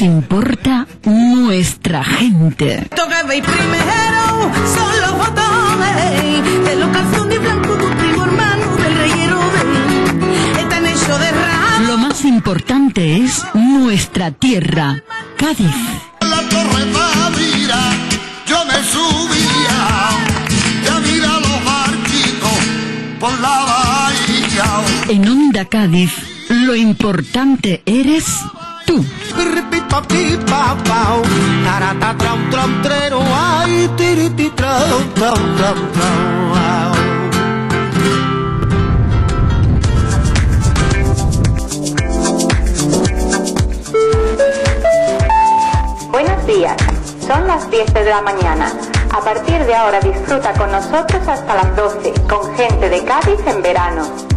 nos importa nuestra gente. Toca veis primero son los botones de los calzones blancos de un primo hermano del reyero de están hechos de rama. Lo más importante es nuestra tierra, Cádiz. la torre Pavira, yo me subía, ya mira los barquitos por la bahía. En Onda Cádiz, lo importante eres pau. Tarata, tram, tram, trero, ay, tiriti, tram, tram, tram, tram. Buenos días, son las 10 de la mañana. A partir de ahora disfruta con nosotros hasta las 12 con gente de Cádiz en verano.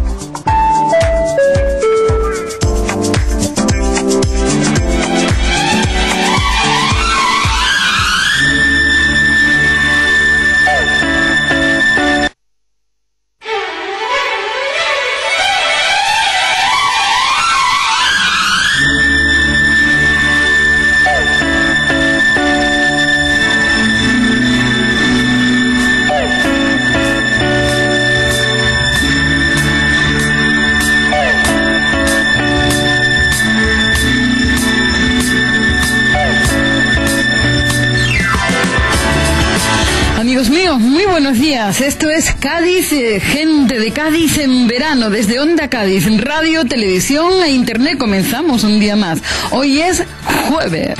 Días. Esto es Cádiz, eh, gente de Cádiz en verano, desde Onda Cádiz, radio, televisión e internet. Comenzamos un día más. Hoy es jueves.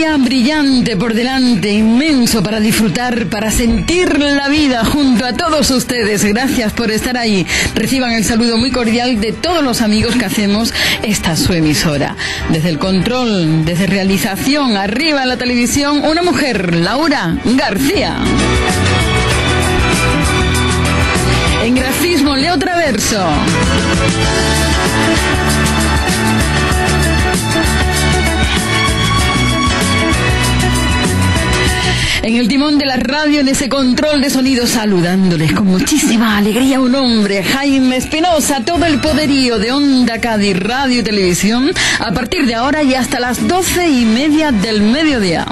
Brillante por delante, inmenso para disfrutar, para sentir la vida junto a todos ustedes. Gracias por estar ahí. Reciban el saludo muy cordial de todos los amigos que hacemos esta su emisora. Desde el control, desde realización, arriba en la televisión, una mujer, Laura García. En grafismo, Leo Traverso. En el timón de la radio, en ese control de sonido, saludándoles con muchísima alegría un hombre, Jaime Espinosa, todo el poderío de Onda Cádiz Radio y Televisión, a partir de ahora y hasta las doce y media del mediodía.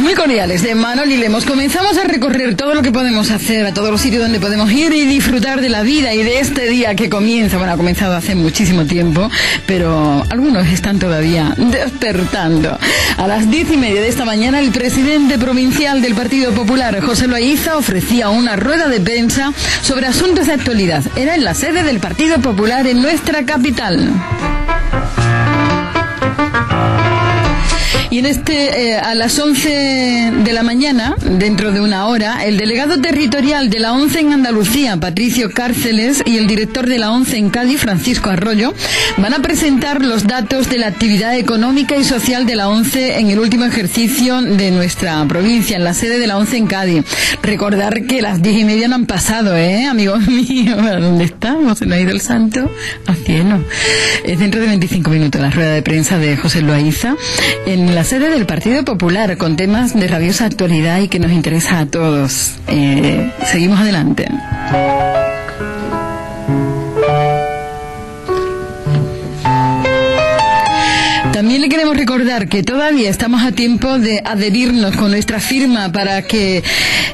Muy cordiales de Manoli Lemos. Comenzamos a recorrer todo lo que podemos hacer, a todos los sitios donde podemos ir y disfrutar de la vida y de este día que comienza. Bueno, ha comenzado hace muchísimo tiempo, pero algunos están todavía despertando. A las diez y media de esta mañana, el presidente provincial del Partido Popular, José Loaiza, ofrecía una rueda de prensa sobre asuntos de actualidad. Era en la sede del Partido Popular en nuestra capital. Y en este, eh, a las 11 de la mañana, dentro de una hora, el delegado territorial de la ONCE en Andalucía, Patricio Cárceles, y el director de la ONCE en Cádiz, Francisco Arroyo, van a presentar los datos de la actividad económica y social de la ONCE en el último ejercicio de nuestra provincia, en la sede de la ONCE en Cádiz. Recordar que las diez y media no han pasado, ¿eh, amigos míos? ¿Dónde estamos? ¿Se nos ha ido el santo? Al cielo. Es dentro de 25 minutos la rueda de prensa de José Loaiza en la sede del Partido Popular con temas de rabiosa actualidad y que nos interesa a todos. Eh, seguimos adelante. Queremos recordar que todavía estamos a tiempo de adherirnos con nuestra firma para que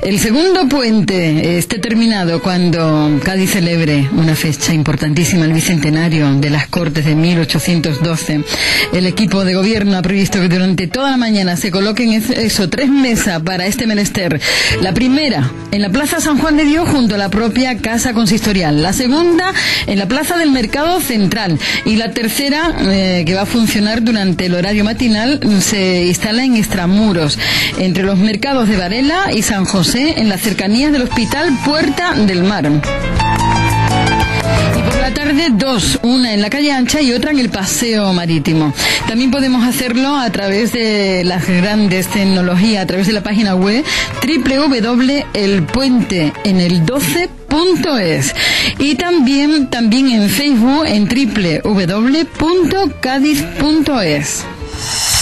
el segundo puente esté terminado cuando Cádiz celebre una fecha importantísima, el bicentenario de las Cortes de 1812. El equipo de gobierno ha previsto que durante toda la mañana se coloquen es- eso, tres mesas para este menester. La primera en la Plaza San Juan de Dios junto a la propia Casa Consistorial. La segunda en la Plaza del Mercado Central. Y la tercera, eh, que va a funcionar durante el horario matinal, se instala en Extramuros, entre los mercados de Varela y San José, en las cercanías del Hospital Puerta del Mar. Y por la tarde dos, una en la calle ancha y otra en el paseo marítimo. También podemos hacerlo a través de las grandes tecnologías, a través de la página web www.elpuenteenel12.es y también, también en Facebook en www.cadiz.es. Y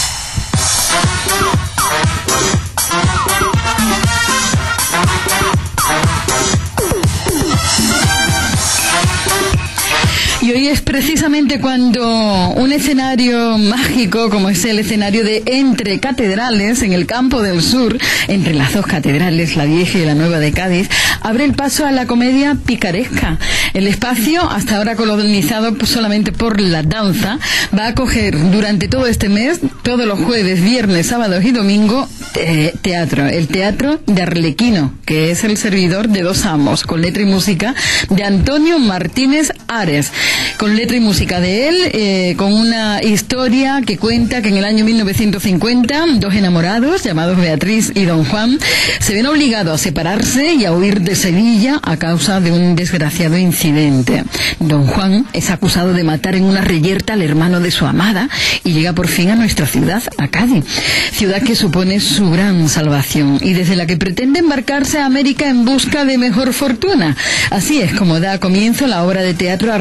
hoy es precisamente cuando un escenario mágico, como es el escenario de Entre Catedrales, en el campo del sur, entre las dos catedrales, la vieja y la nueva de Cádiz, abre el paso a la comedia picaresca. El espacio, hasta ahora colonizado solamente por la danza, va a acoger durante todo este mes, todos los jueves, viernes, sábados y domingo, te- teatro. El teatro de Arlequino, que es el servidor de dos amos, con letra y música de Antonio Martínez Ares. Con letra y música de él, eh, con una historia que cuenta que en el año 1950, dos enamorados, llamados Beatriz y Don Juan, se ven obligados a separarse y a huir de Sevilla a causa de un desgraciado incidente. Don Juan es acusado de matar en una reyerta al hermano de su amada y llega por fin a nuestra ciudad, a Cádiz, ciudad que supone su gran salvación y desde la que pretende embarcarse a América en busca de mejor fortuna. Así es como da comienzo la obra de teatro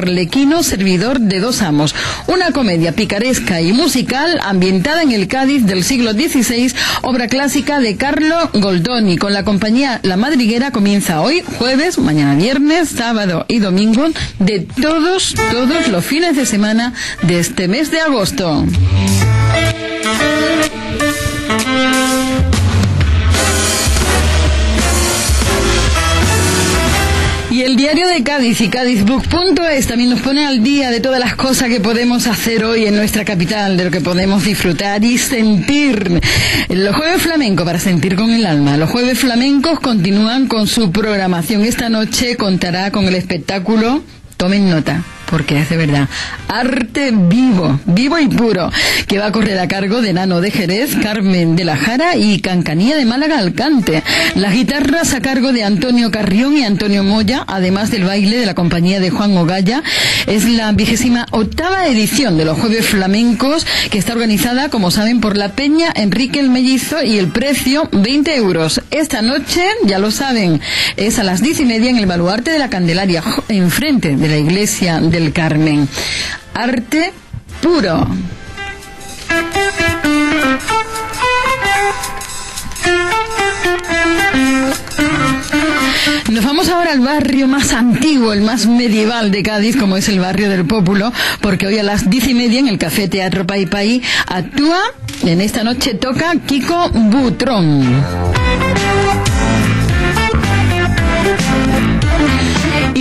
Servidor de dos amos, una comedia picaresca y musical ambientada en el Cádiz del siglo XVI, obra clásica de Carlo Goldoni, con la compañía La Madriguera comienza hoy, jueves, mañana viernes, sábado y domingo, de todos, todos los fines de semana de este mes de agosto. El diario de Cádiz y CádizBook.es también nos pone al día de todas las cosas que podemos hacer hoy en nuestra capital, de lo que podemos disfrutar y sentir. Los jueves flamencos para sentir con el alma. Los jueves flamencos continúan con su programación. Esta noche contará con el espectáculo, tomen nota, porque es de verdad, arte vivo, vivo y puro, que va a correr a cargo de Nano de Jerez, Carmen de la Jara y Cancanía de Málaga Alcante. Las guitarras a cargo de Antonio Carrión y Antonio Moya, además del baile de la compañía de Juan Ogaya. Es la vigésima octava edición de los Jueves Flamencos, que está organizada, como saben, por la Peña Enrique el Mellizo y el precio 20 euros. Esta noche, ya lo saben, es a las diez y media en el baluarte de la Candelaria, enfrente de la iglesia del Carmen. Arte puro. Nos vamos ahora al barrio más antiguo, el más medieval de Cádiz, como es el barrio del Pópulo, porque hoy a las diez y media en el Café Teatro Pai Pai actúa, en esta noche toca Kiko Butrón.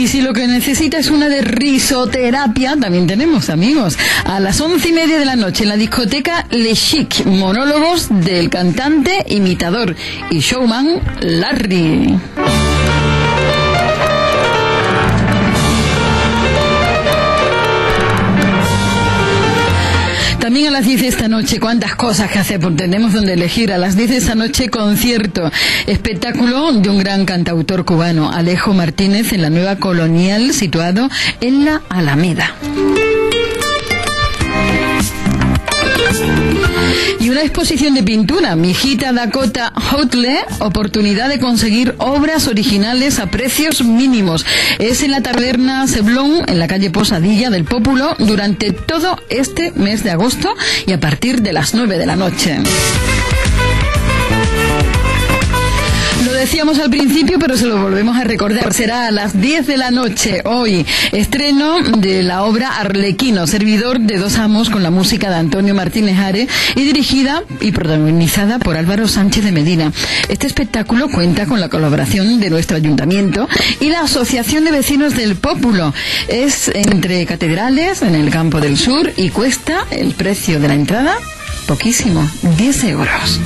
Y si lo que necesita es una de risoterapia, también tenemos, amigos. A las once y media de la noche en la discoteca Le Chic, monólogos del cantante, imitador y showman Larry. También a las 10 de esta noche, cuántas cosas que hacer, porque tenemos donde elegir. A las 10 de esta noche, concierto, espectáculo de un gran cantautor cubano, Alejo Martínez, en la nueva colonial, situado en la Alameda. Y una exposición de pintura, mi hijita Dakota Hotle, oportunidad de conseguir obras originales a precios mínimos. Es en la taberna Ceblón, en la calle Posadilla del Pópulo, durante todo este mes de agosto y a partir de las 9 de la noche. Lo decíamos al principio, pero se lo volvemos a recordar. Será a las 10 de la noche hoy. Estreno de la obra Arlequino, servidor de dos amos con la música de Antonio Martínez Are y dirigida y protagonizada por Álvaro Sánchez de Medina. Este espectáculo cuenta con la colaboración de nuestro ayuntamiento y la Asociación de Vecinos del Pópulo. Es entre catedrales en el campo del sur y cuesta el precio de la entrada poquísimo, 10 euros.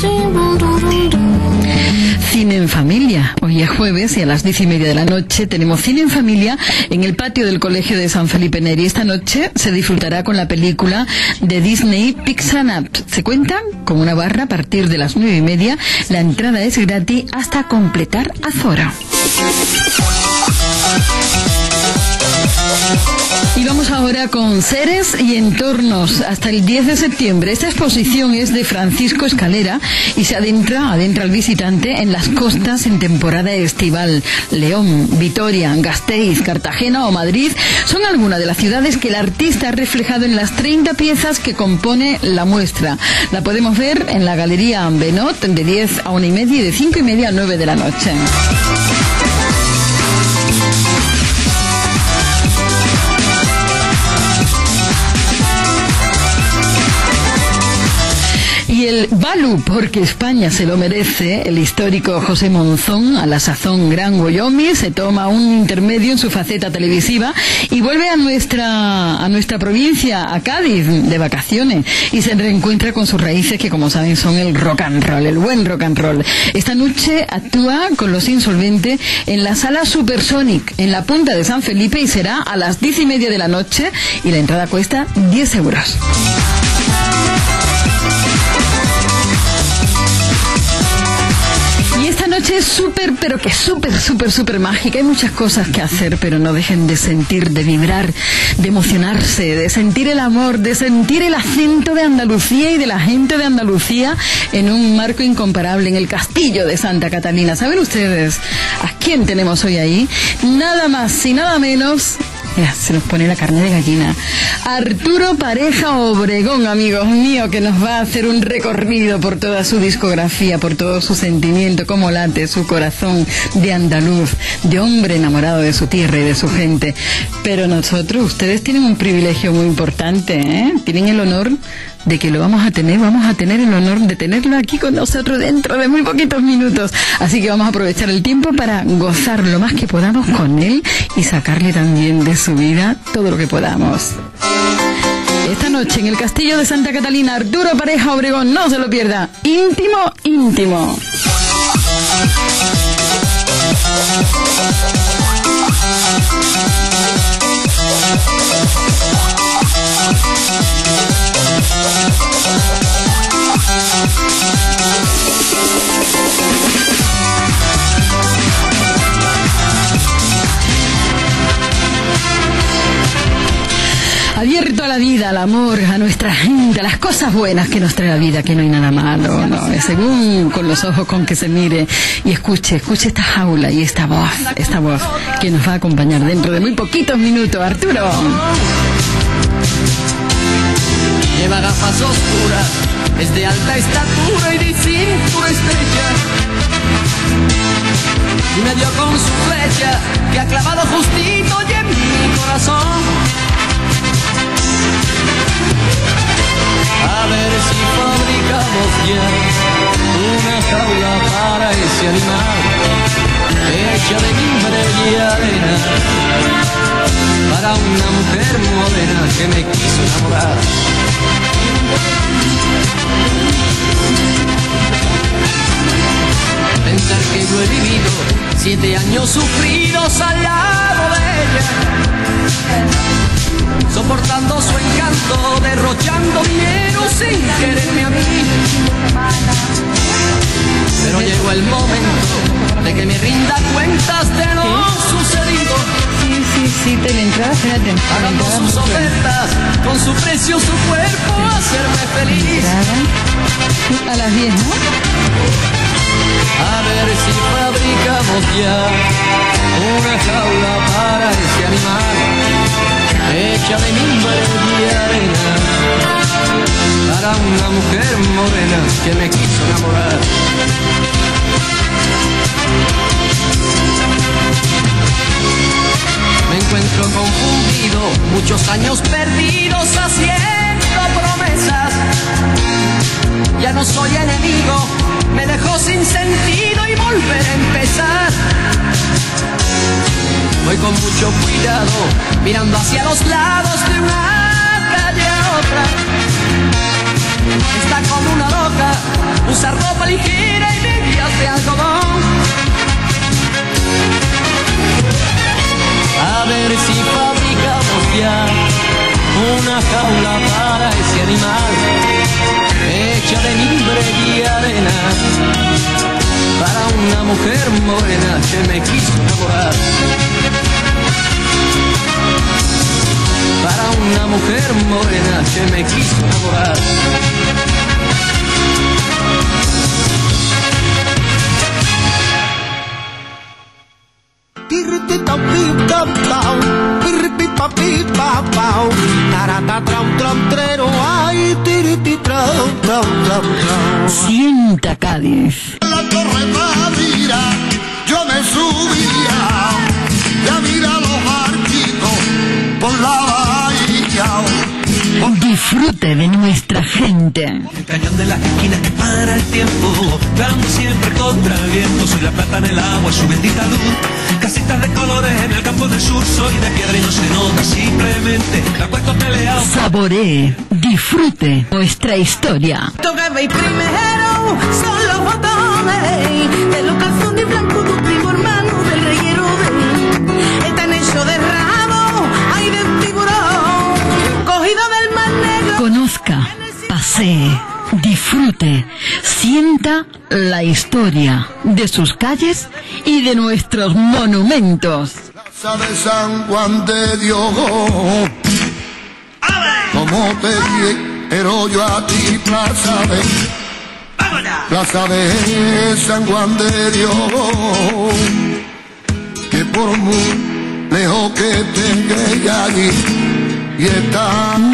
Cine en familia. Hoy es jueves y a las diez y media de la noche tenemos cine en familia en el patio del Colegio de San Felipe Neri. Esta noche se disfrutará con la película de Disney Pixar Up. Se cuentan con una barra a partir de las nueve y media. La entrada es gratis hasta completar aforo. Y vamos ahora con seres y entornos hasta el 10 de septiembre. Esta exposición es de Francisco Escalera y se adentra, adentra al visitante en las costas en temporada estival. León, Vitoria, Gasteiz, Cartagena o Madrid son algunas de las ciudades que el artista ha reflejado en las 30 piezas que compone la muestra. La podemos ver en la Galería Benot de 10 a 1 y media y de 5 y media a 9 de la noche. El Balu, porque España se lo merece, el histórico José Monzón, a la sazón Gran Goyomi, se toma un intermedio en su faceta televisiva y vuelve a nuestra, a nuestra provincia, a Cádiz, de vacaciones, y se reencuentra con sus raíces que, como saben, son el rock and roll, el buen rock and roll. Esta noche actúa con los insolventes en la sala Supersonic, en la punta de San Felipe, y será a las diez y media de la noche, y la entrada cuesta 10 euros. Es súper, pero que súper, súper, súper mágica. Hay muchas cosas que hacer, pero no dejen de sentir, de vibrar, de emocionarse, de sentir el amor, de sentir el acento de Andalucía y de la gente de Andalucía en un marco incomparable, en el castillo de Santa Catalina. ¿Saben ustedes a quién tenemos hoy ahí? Nada más y nada menos Se nos pone la carne de gallina. Arturo Pareja Obregón, amigos míos, que nos va a hacer un recorrido por toda su discografía, por todo su sentimiento, cómo late su corazón de andaluz, de hombre enamorado de su tierra y de su gente. Pero nosotros, ustedes tienen un privilegio muy importante, ¿eh? Tienen el honor de que lo vamos a tener, vamos a tener el honor de tenerlo aquí con nosotros dentro de muy poquitos minutos. Así que vamos a aprovechar el tiempo para gozar lo más que podamos con él y sacarle también de su vida todo lo que podamos. Esta noche en el Castillo de Santa Catalina, Arturo Pareja Obregón, no se lo pierda. Íntimo, íntimo. Abierto a la vida, al amor, a nuestra gente, a las cosas buenas que nos trae la vida, que no hay nada malo, según con los ojos con que se mire y escuche, escuche esta jaula y esta voz, esta voz que nos va a acompañar dentro de muy poquitos minutos, Arturo. Lleva gafas oscuras, es de alta estatura y de cintura estrecha. Y me dio con su flecha que ha clavado justito y en mi corazón. A ver si fabricamos ya una jaula para ese animal hecha de mimbre y arena para una mujer morena que me quiso enamorar. Pensar que yo he vivido siete años sufridos al lado de ella soportando su encanto, derrochando dinero sin quererme a mí. Pero llegó el momento de que me rinda cuentas de lo sucedido. Sí, sí, sí, te la entrada, espérate. Sus ofertas, con su precio, su cuerpo, hacerme feliz. Entrada. A las 10, ¿no? A ver si fabricamos ya una jaula para ese animal hecha de mimbre y arena para una mujer morena que me quiso enamorar. Encuentro confundido, muchos años perdidos haciendo promesas. Ya no soy enemigo, me dejó sin sentido y volver a empezar. Voy con mucho cuidado, mirando hacia los lados de una calle a otra. Está como una loca, usa ropa ligera y medias de algodón. Ver si fabricamos ya una jaula para ese animal, hecha de mimbre y arena, para una mujer morena que me quiso enamorar. mujer morena que me quiso enamorar. Sienta Cádiz. La torre Pavira, yo me subía, Disfrute de nuestra gente. El cañón de las esquinas que para el tiempo, dando siempre contra el viento. Soy la plata en el agua, su bendita luz. Casitas de colores en el campo del sur, soy de piedra y no se nota. Simplemente me acuesto peleado. Saboree, disfrute nuestra historia. Toca primero son los botones de los pasee, disfrute, sienta la historia de sus calles y de nuestros monumentos. Plaza de San Juan de Dios. Como te pero yo a ti plaza de Plaza de San Juan de Dios. Que por muy lejos que tenga allí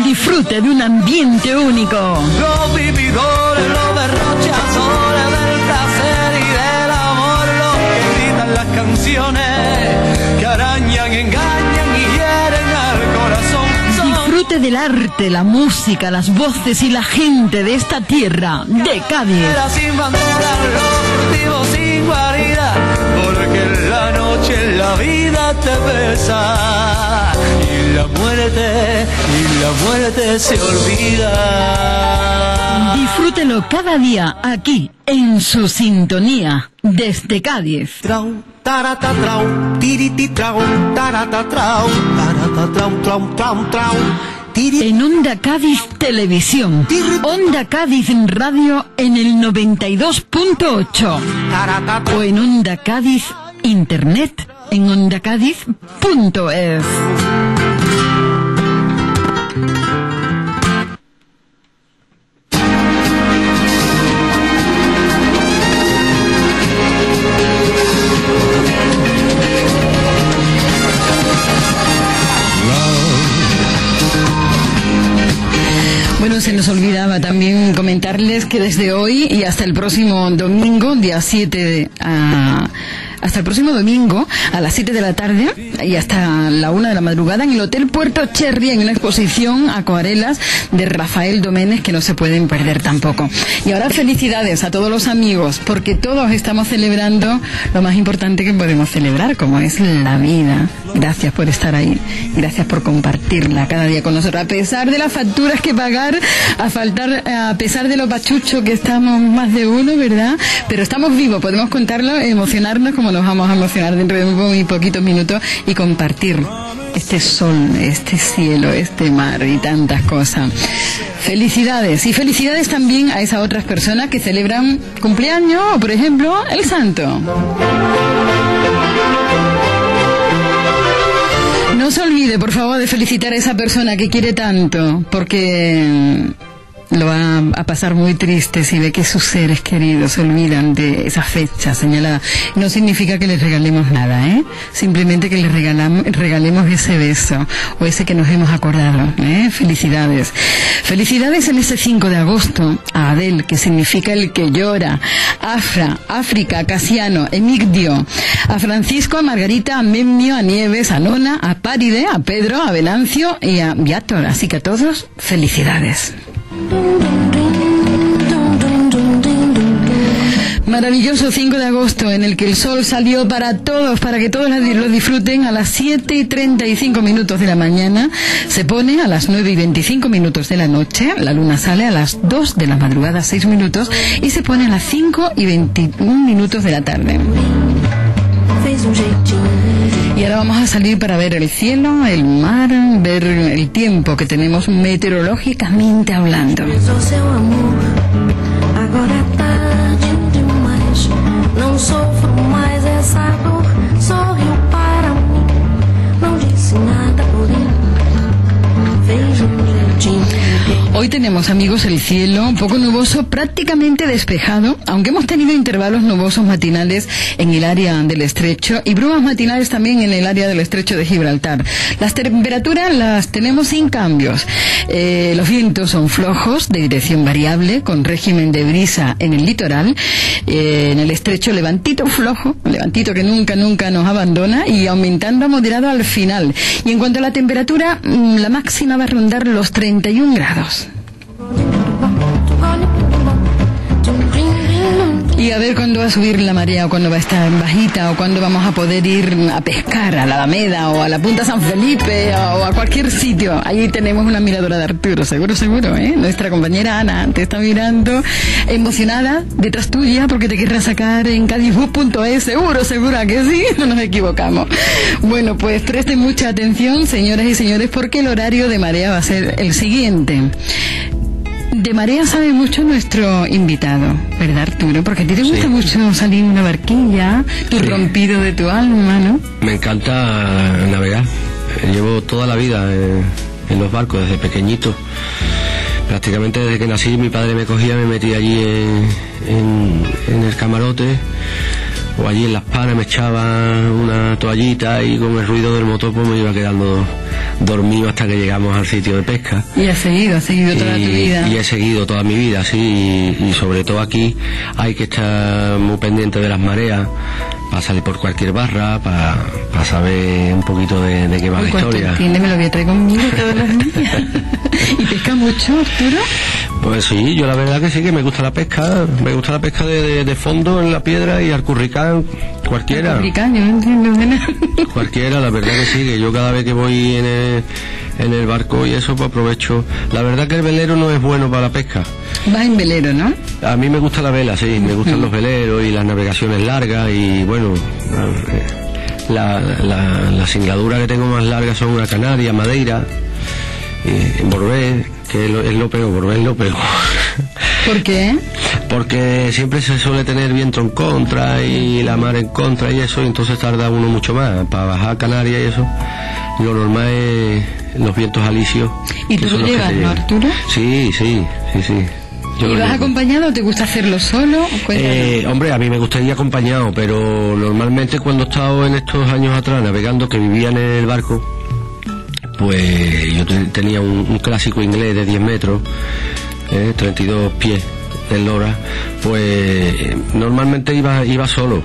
Disfrute de un ambiente único. Los vividores, los derrochadores del placer y del amor, los que gritan las canciones que arañan, engañan y hieren al corazón. Disfrute del arte, la música, las voces y la gente de esta tierra de Cádiz. Sin bandera, los sin guarida, noche en la vida te besa y la muerte, y la muerte se olvida. Disfrútelo cada día aquí en su sintonía desde Cádiz. Trau, tarata, trau, tiriti, trau, tarata, trau, tarata, trau, trau, trau, trau, En Onda Cádiz Televisión. Onda Cádiz Radio en el 92.8. tarata, trau. O en Onda Cádiz Internet en ondacádiz.es. Bueno, se nos olvidaba también comentarles que desde hoy y hasta el próximo domingo, día 7 de- a- hasta el próximo domingo a las 7 de la tarde y hasta la 1 de la madrugada en el Hotel Puerto Cherry en una exposición acuarelas de Rafael Doménez que no se pueden perder tampoco. Y ahora felicidades a todos los amigos porque todos estamos celebrando lo más importante que podemos celebrar como es la vida. Gracias por estar ahí. Gracias por compartirla cada día con nosotros. A pesar de las facturas que pagar, a faltar, a pesar de lo pachucho que estamos más de uno, ¿verdad? Pero estamos vivos, podemos contarlo, emocionarnos como nos vamos a emocionar dentro de muy poquitos minutos y compartir este sol, este cielo, este mar y tantas cosas. Felicidades y felicidades también a esas otras personas que celebran cumpleaños o, por ejemplo, el santo. No se olvide, por favor, de felicitar a esa persona que quiere tanto, porque lo va a pasar muy triste si ve que sus seres queridos se olvidan de esa fecha señalada. No significa que les regalemos nada, ¿eh? Simplemente que les regalam- regalemos ese beso o ese que nos hemos acordado, ¿eh? Felicidades. Felicidades en ese 5 de agosto a Adel, que significa el que llora, Afra, África, Casiano, Emigdio, a Francisco, a Margarita, a Memio, a Nieves, a Nona, a Páride, a Pedro, a Venancio y a Viator. Así que a todos, felicidades. Maravilloso 5 de agosto en el que el sol salió para todos, para que todos lo disfruten a las 7 y 35 minutos de la mañana. Se pone a las 9 y 25 minutos de la noche. La luna sale a las 2 de la madrugada, 6 minutos. Y se pone a las 5 y 21 minutos de la tarde. Y ahora vamos a salir para ver el cielo, el mar, ver el tiempo que tenemos meteorológicamente hablando. Hoy tenemos, amigos, el cielo un poco nuboso, prácticamente despejado, aunque hemos tenido intervalos nubosos matinales en el área del estrecho y brumas matinales también en el área del estrecho de Gibraltar. Las temperaturas las tenemos sin cambios. Eh, los vientos son flojos, de dirección variable, con régimen de brisa en el litoral. Eh, en el estrecho, levantito flojo, levantito que nunca, nunca nos abandona y aumentando a moderado al final. Y en cuanto a la temperatura, mm, la máxima va a rondar los 31 grados. Y a ver cuándo va a subir la marea o cuándo va a estar bajita o cuándo vamos a poder ir a pescar a la Alameda o a la Punta San Felipe o a cualquier sitio. Ahí tenemos una miradora de Arturo, seguro, seguro, ¿eh? Nuestra compañera Ana te está mirando emocionada detrás tuya porque te querrá sacar en cadizbus.es, seguro, seguro que sí, no nos equivocamos. Bueno, pues presten mucha atención, señoras y señores, porque el horario de marea va a ser el siguiente. De marea sabe mucho nuestro invitado, ¿verdad, Arturo? Porque a ti te gusta mucho salir en una barquilla, tu Sí. rompido de tu alma, ¿no? Me encanta navegar. Llevo toda la vida en, en los barcos, desde pequeñito. Prácticamente desde que nací mi padre me cogía, me metía allí en, en- en el camarote o allí en las panas me echaba una toallita y con el ruido del motor pues me iba quedando dormido hasta que llegamos al sitio de pesca. Y has seguido, has seguido toda tu vida. y he seguido toda mi vida, sí, y, y sobre todo aquí hay que estar muy pendiente de las mareas para salir por cualquier barra, para, para saber un poquito de, de qué va la Uy, historia. entiende, me lo voy a traer conmigo todos los días. ¿Y pesca mucho, Arturo? Pues sí, yo la verdad que sí que me gusta la pesca, me gusta la pesca de, de- de fondo en la piedra y al curricán, cualquiera. Africano, yo no entiendo de nada. Cualquiera, la verdad que sí, que yo cada vez que voy en el, en el barco y eso, pues aprovecho. La verdad que el velero no es bueno para la pesca. Vas en velero, ¿no? A mí me gusta la vela, sí, me gustan los veleros y las navegaciones largas y bueno, la, la, la singladura que tengo más larga son una Canaria, Madeira, Borbé, que es lo, es lo peor, Borbé es lo peor. ¿Por qué? Porque siempre se suele tener viento en contra y la mar en contra y eso, y entonces tarda uno mucho más. Para bajar a Canarias y eso, lo normal es los vientos alisios. ¿Y tú lo llevas, no. Arturo? Sí, sí, sí, sí. Yo ¿Y lo vas acompañado o te gusta hacerlo solo? Eh, hombre, a mí me gustaría acompañado, pero normalmente cuando he estado en estos años atrás navegando, que vivía en el barco, pues yo te- tenía un, un clásico inglés de 10 metros, eh, 32 pies de lora, pues eh, normalmente iba, iba solo.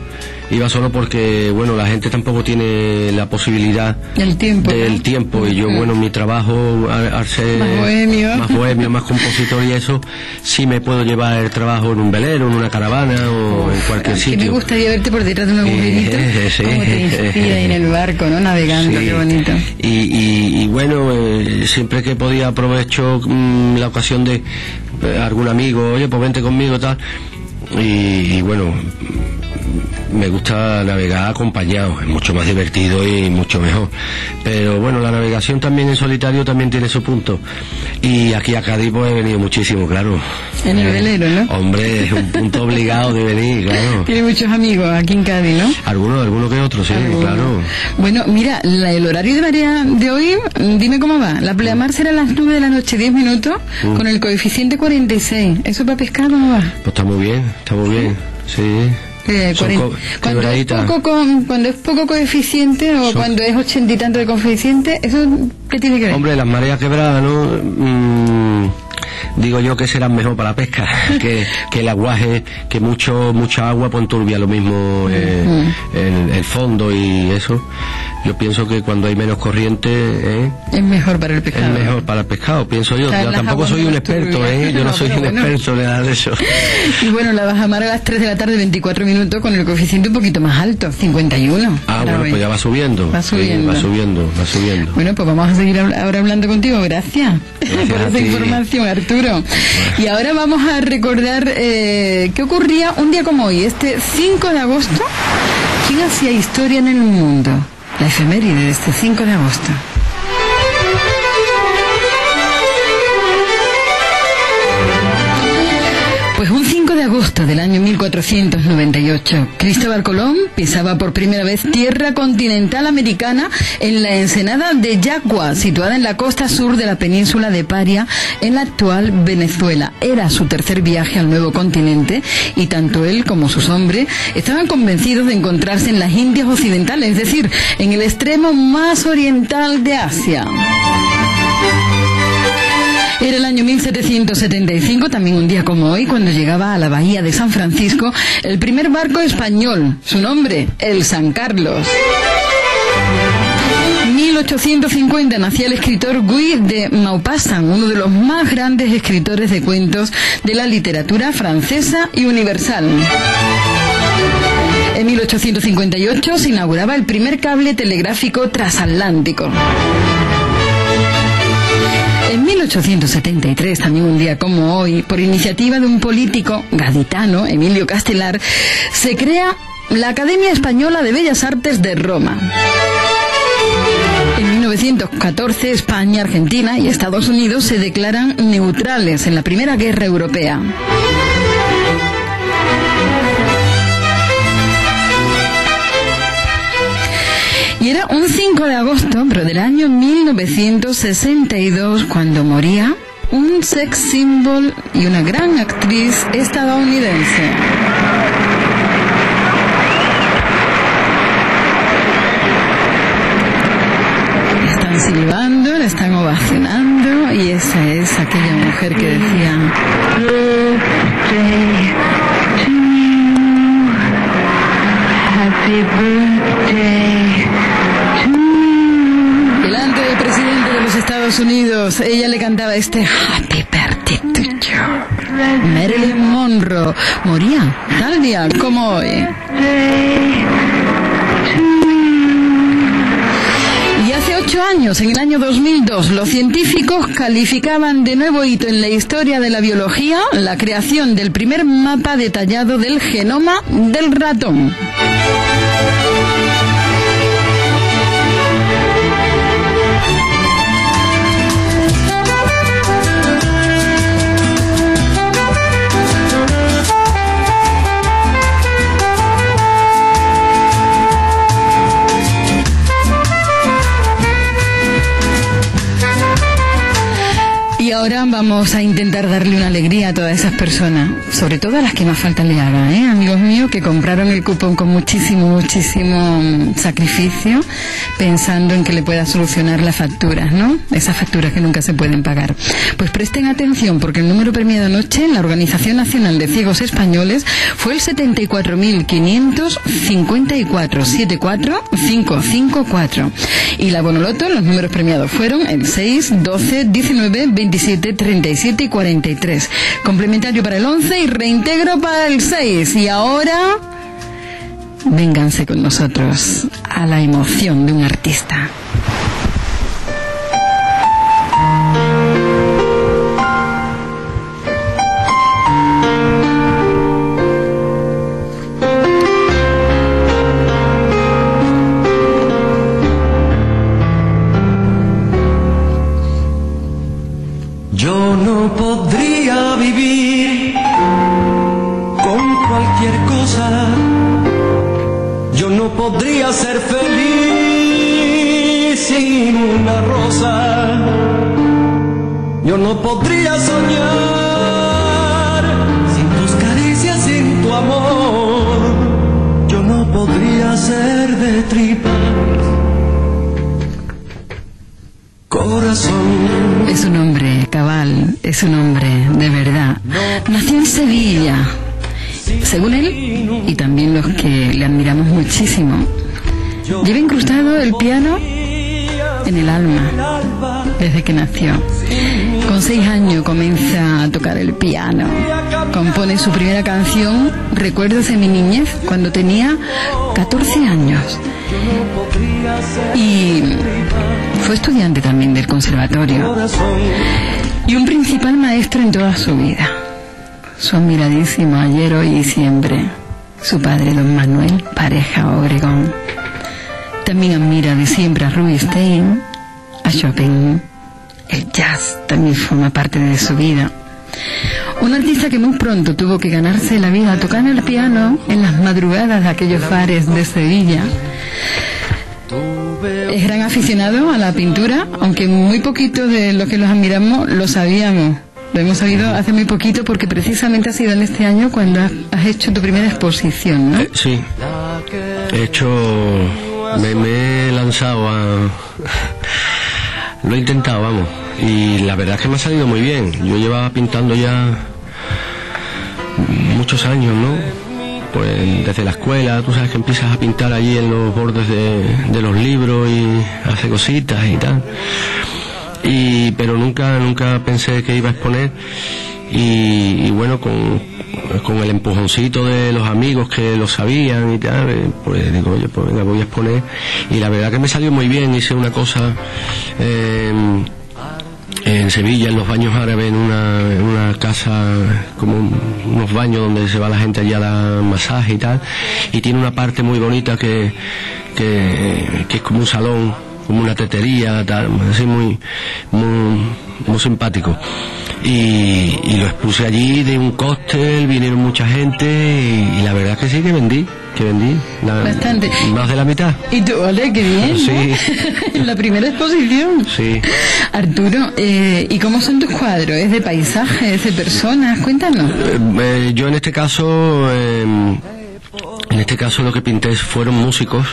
Iba solo porque, bueno, la gente tampoco tiene la posibilidad El tiempo, del tiempo y yo, bueno, mi trabajo al, ser Más bohemio. más bohemio, más compositor y eso, sí me puedo llevar el trabajo en un velero, en una caravana o en cualquier Que sitio. me gustaría verte por detrás de un agujerito. Eh, sí. Cómo te inspira en el barco, ¿no? Navegando, Sí. qué bonito. Y, y- y bueno, eh, siempre que podía aprovecho mm, la ocasión de eh, algún amigo, oye, pues vente conmigo tal. Y, y bueno, me gusta navegar acompañado, es mucho más divertido y mucho mejor. Pero bueno, la navegación también en solitario también tiene su punto. Y aquí a Cádiz pues he venido muchísimo, claro. En el Eh, velero, ¿no? Hombre, es un punto obligado de venir, claro. Tiene muchos amigos aquí en Cádiz, ¿no? Algunos, algunos que otros, sí, Alguno. claro. Bueno, mira, la- el horario de marea de hoy, dime cómo va. La pleamar será a las 9 de la noche, 10 minutos, Mm. con el coeficiente 46. ¿Eso para pescar cómo va? Pues está muy bien, está muy bien, sí. Eh, cuando, es poco, con- cuando es poco coeficiente o Son- cuando es ochenta y tanto de coeficiente, ¿eso qué tiene que ver? Hombre, las mareas quebradas, ¿no? Mm, digo yo que serán mejor para la pesca, que, que el aguaje, que mucho mucha agua pues enturbia lo mismo eh, el, el fondo y eso. Yo pienso que cuando hay menos corriente ¿eh? Es mejor para el es pescado. mejor para el pescado, pienso yo. Yo tampoco soy un experto. ¿eh? Yo no, No, soy un bueno. experto de nada de eso. Y bueno, la bajamar a las 3 de la tarde, 24 minutos, con el coeficiente un poquito más alto, 51. Ah, bueno, voy. pues ya va subiendo. Va Sí, subiendo. va subiendo, va subiendo. Bueno, pues vamos a seguir ahora hablando contigo. Gracias, Gracias por a esa información, Arturo. Y ahora vamos a recordar eh, qué ocurría un día como hoy, este 5 de agosto. ¿Quién hacía historia en el mundo? La efeméride de este 5 de agosto. Agosto del año 1498. Cristóbal Colón pisaba por primera vez tierra continental americana en la ensenada de Yaqua, situada en la costa sur de la península de Paria, en la actual Venezuela. Era su tercer viaje al nuevo continente y tanto él como sus hombres estaban convencidos de encontrarse en las Indias Occidentales, es decir, en el extremo más oriental de Asia. Era el año 1775, también un día como hoy, cuando llegaba a la bahía de San Francisco el primer barco español. Su nombre, el San Carlos. 1850 nacía el escritor Guy de Maupassant, uno de los más grandes escritores de cuentos de la literatura francesa y universal. En 1858 se inauguraba el primer cable telegráfico transatlántico. En 1873, también un día como hoy, por iniciativa de un político gaditano, Emilio Castelar, se crea la Academia Española de Bellas Artes de Roma. En 1914, España, Argentina y Estados Unidos se declaran neutrales en la Primera Guerra Europea. Era un 5 de agosto, pero del año 1962, cuando moría un sex symbol y una gran actriz estadounidense. Están silbando, la están ovacionando y esa es aquella mujer que decía Happy birthday Delante del presidente de los Unidos, ella le cantaba este Happy Birthday to you. Marilyn Monroe moría tal día como hoy. Y hace ocho años, en el año 2002, los científicos calificaban de nuevo hito en la historia de la biología la creación del primer mapa detallado del genoma del ratón. Ahora vamos a intentar darle una alegría a todas esas personas, sobre todo a las que más falta le haga, ¿eh? amigos míos que compraron el cupón con muchísimo, muchísimo mm, sacrificio, pensando en que le pueda solucionar las facturas, ¿no? Esas facturas que nunca se pueden pagar. Pues presten atención porque el número premiado anoche en la Organización Nacional de Ciegos Españoles fue el 74.554, 74554. Y la Bonoloto, los números premiados fueron el 6, 12, 19, 27, 37 y 43. Complementario para el 11 y reintegro para el 6. Y ahora, vénganse con nosotros a la emoción de un artista. Yo no podría vivir con cualquier cosa. Yo no podría ser feliz sin una rosa. Yo no podría soñar sin tus caricias, sin tu amor. Según él, y también los que le admiramos muchísimo, lleva incrustado el piano en el alma desde que nació. Con seis años comienza a tocar el piano. Compone su primera canción, Recuerdos de mi niñez, cuando tenía 14 años. Y fue estudiante también del conservatorio. Y un principal maestro en toda su vida. Su admiradísimo ayer, hoy y siempre. Su padre, don Manuel Pareja Obregón. También admira de siempre a Rubinstein, a Chopin. El jazz también forma parte de su vida. Un artista que muy pronto tuvo que ganarse la vida tocando el piano en las madrugadas de aquellos bares de Sevilla. Es gran aficionado a la pintura, aunque muy poquito de lo que los admiramos lo sabíamos. Lo hemos sabido hace muy poquito porque precisamente ha sido en este año cuando has, hecho tu primera exposición, ¿no? Eh, sí, he hecho, me, me he lanzado a... Lo he intentado, vamos, y la verdad es que me ha salido muy bien. Yo llevaba pintando ya muchos años, ¿no? Pues desde la escuela, tú sabes que empiezas a pintar allí en los bordes de, de los libros y hace cositas y tal y pero nunca nunca pensé que iba a exponer. Y, bueno con, con el empujoncito de los amigos que lo sabían y tal eh, pues digo oye pues venga voy a exponer y la verdad que me salió muy bien hice una cosa eh, en Sevilla, en los baños árabes, en una, una casa, como un- unos baños donde se va la gente allí a dar masaje y tal, y tiene una parte muy bonita que, que es como un salón, como una tetería, tal, así muy, muy, muy simpático. Y, y lo expuse allí de un cóctel, vinieron mucha gente y, y la verdad que sí que vendí, que vendí. la- Bastante. Más de la mitad. Y tú, ole, qué bien. Sí. la primera exposición. Sí. Arturo, eh, ¿y cómo son tus cuadros? ¿Es de paisajes, de personas? Cuéntanos. Eh, eh, yo en este caso, eh, en este caso lo que pinté fueron músicos,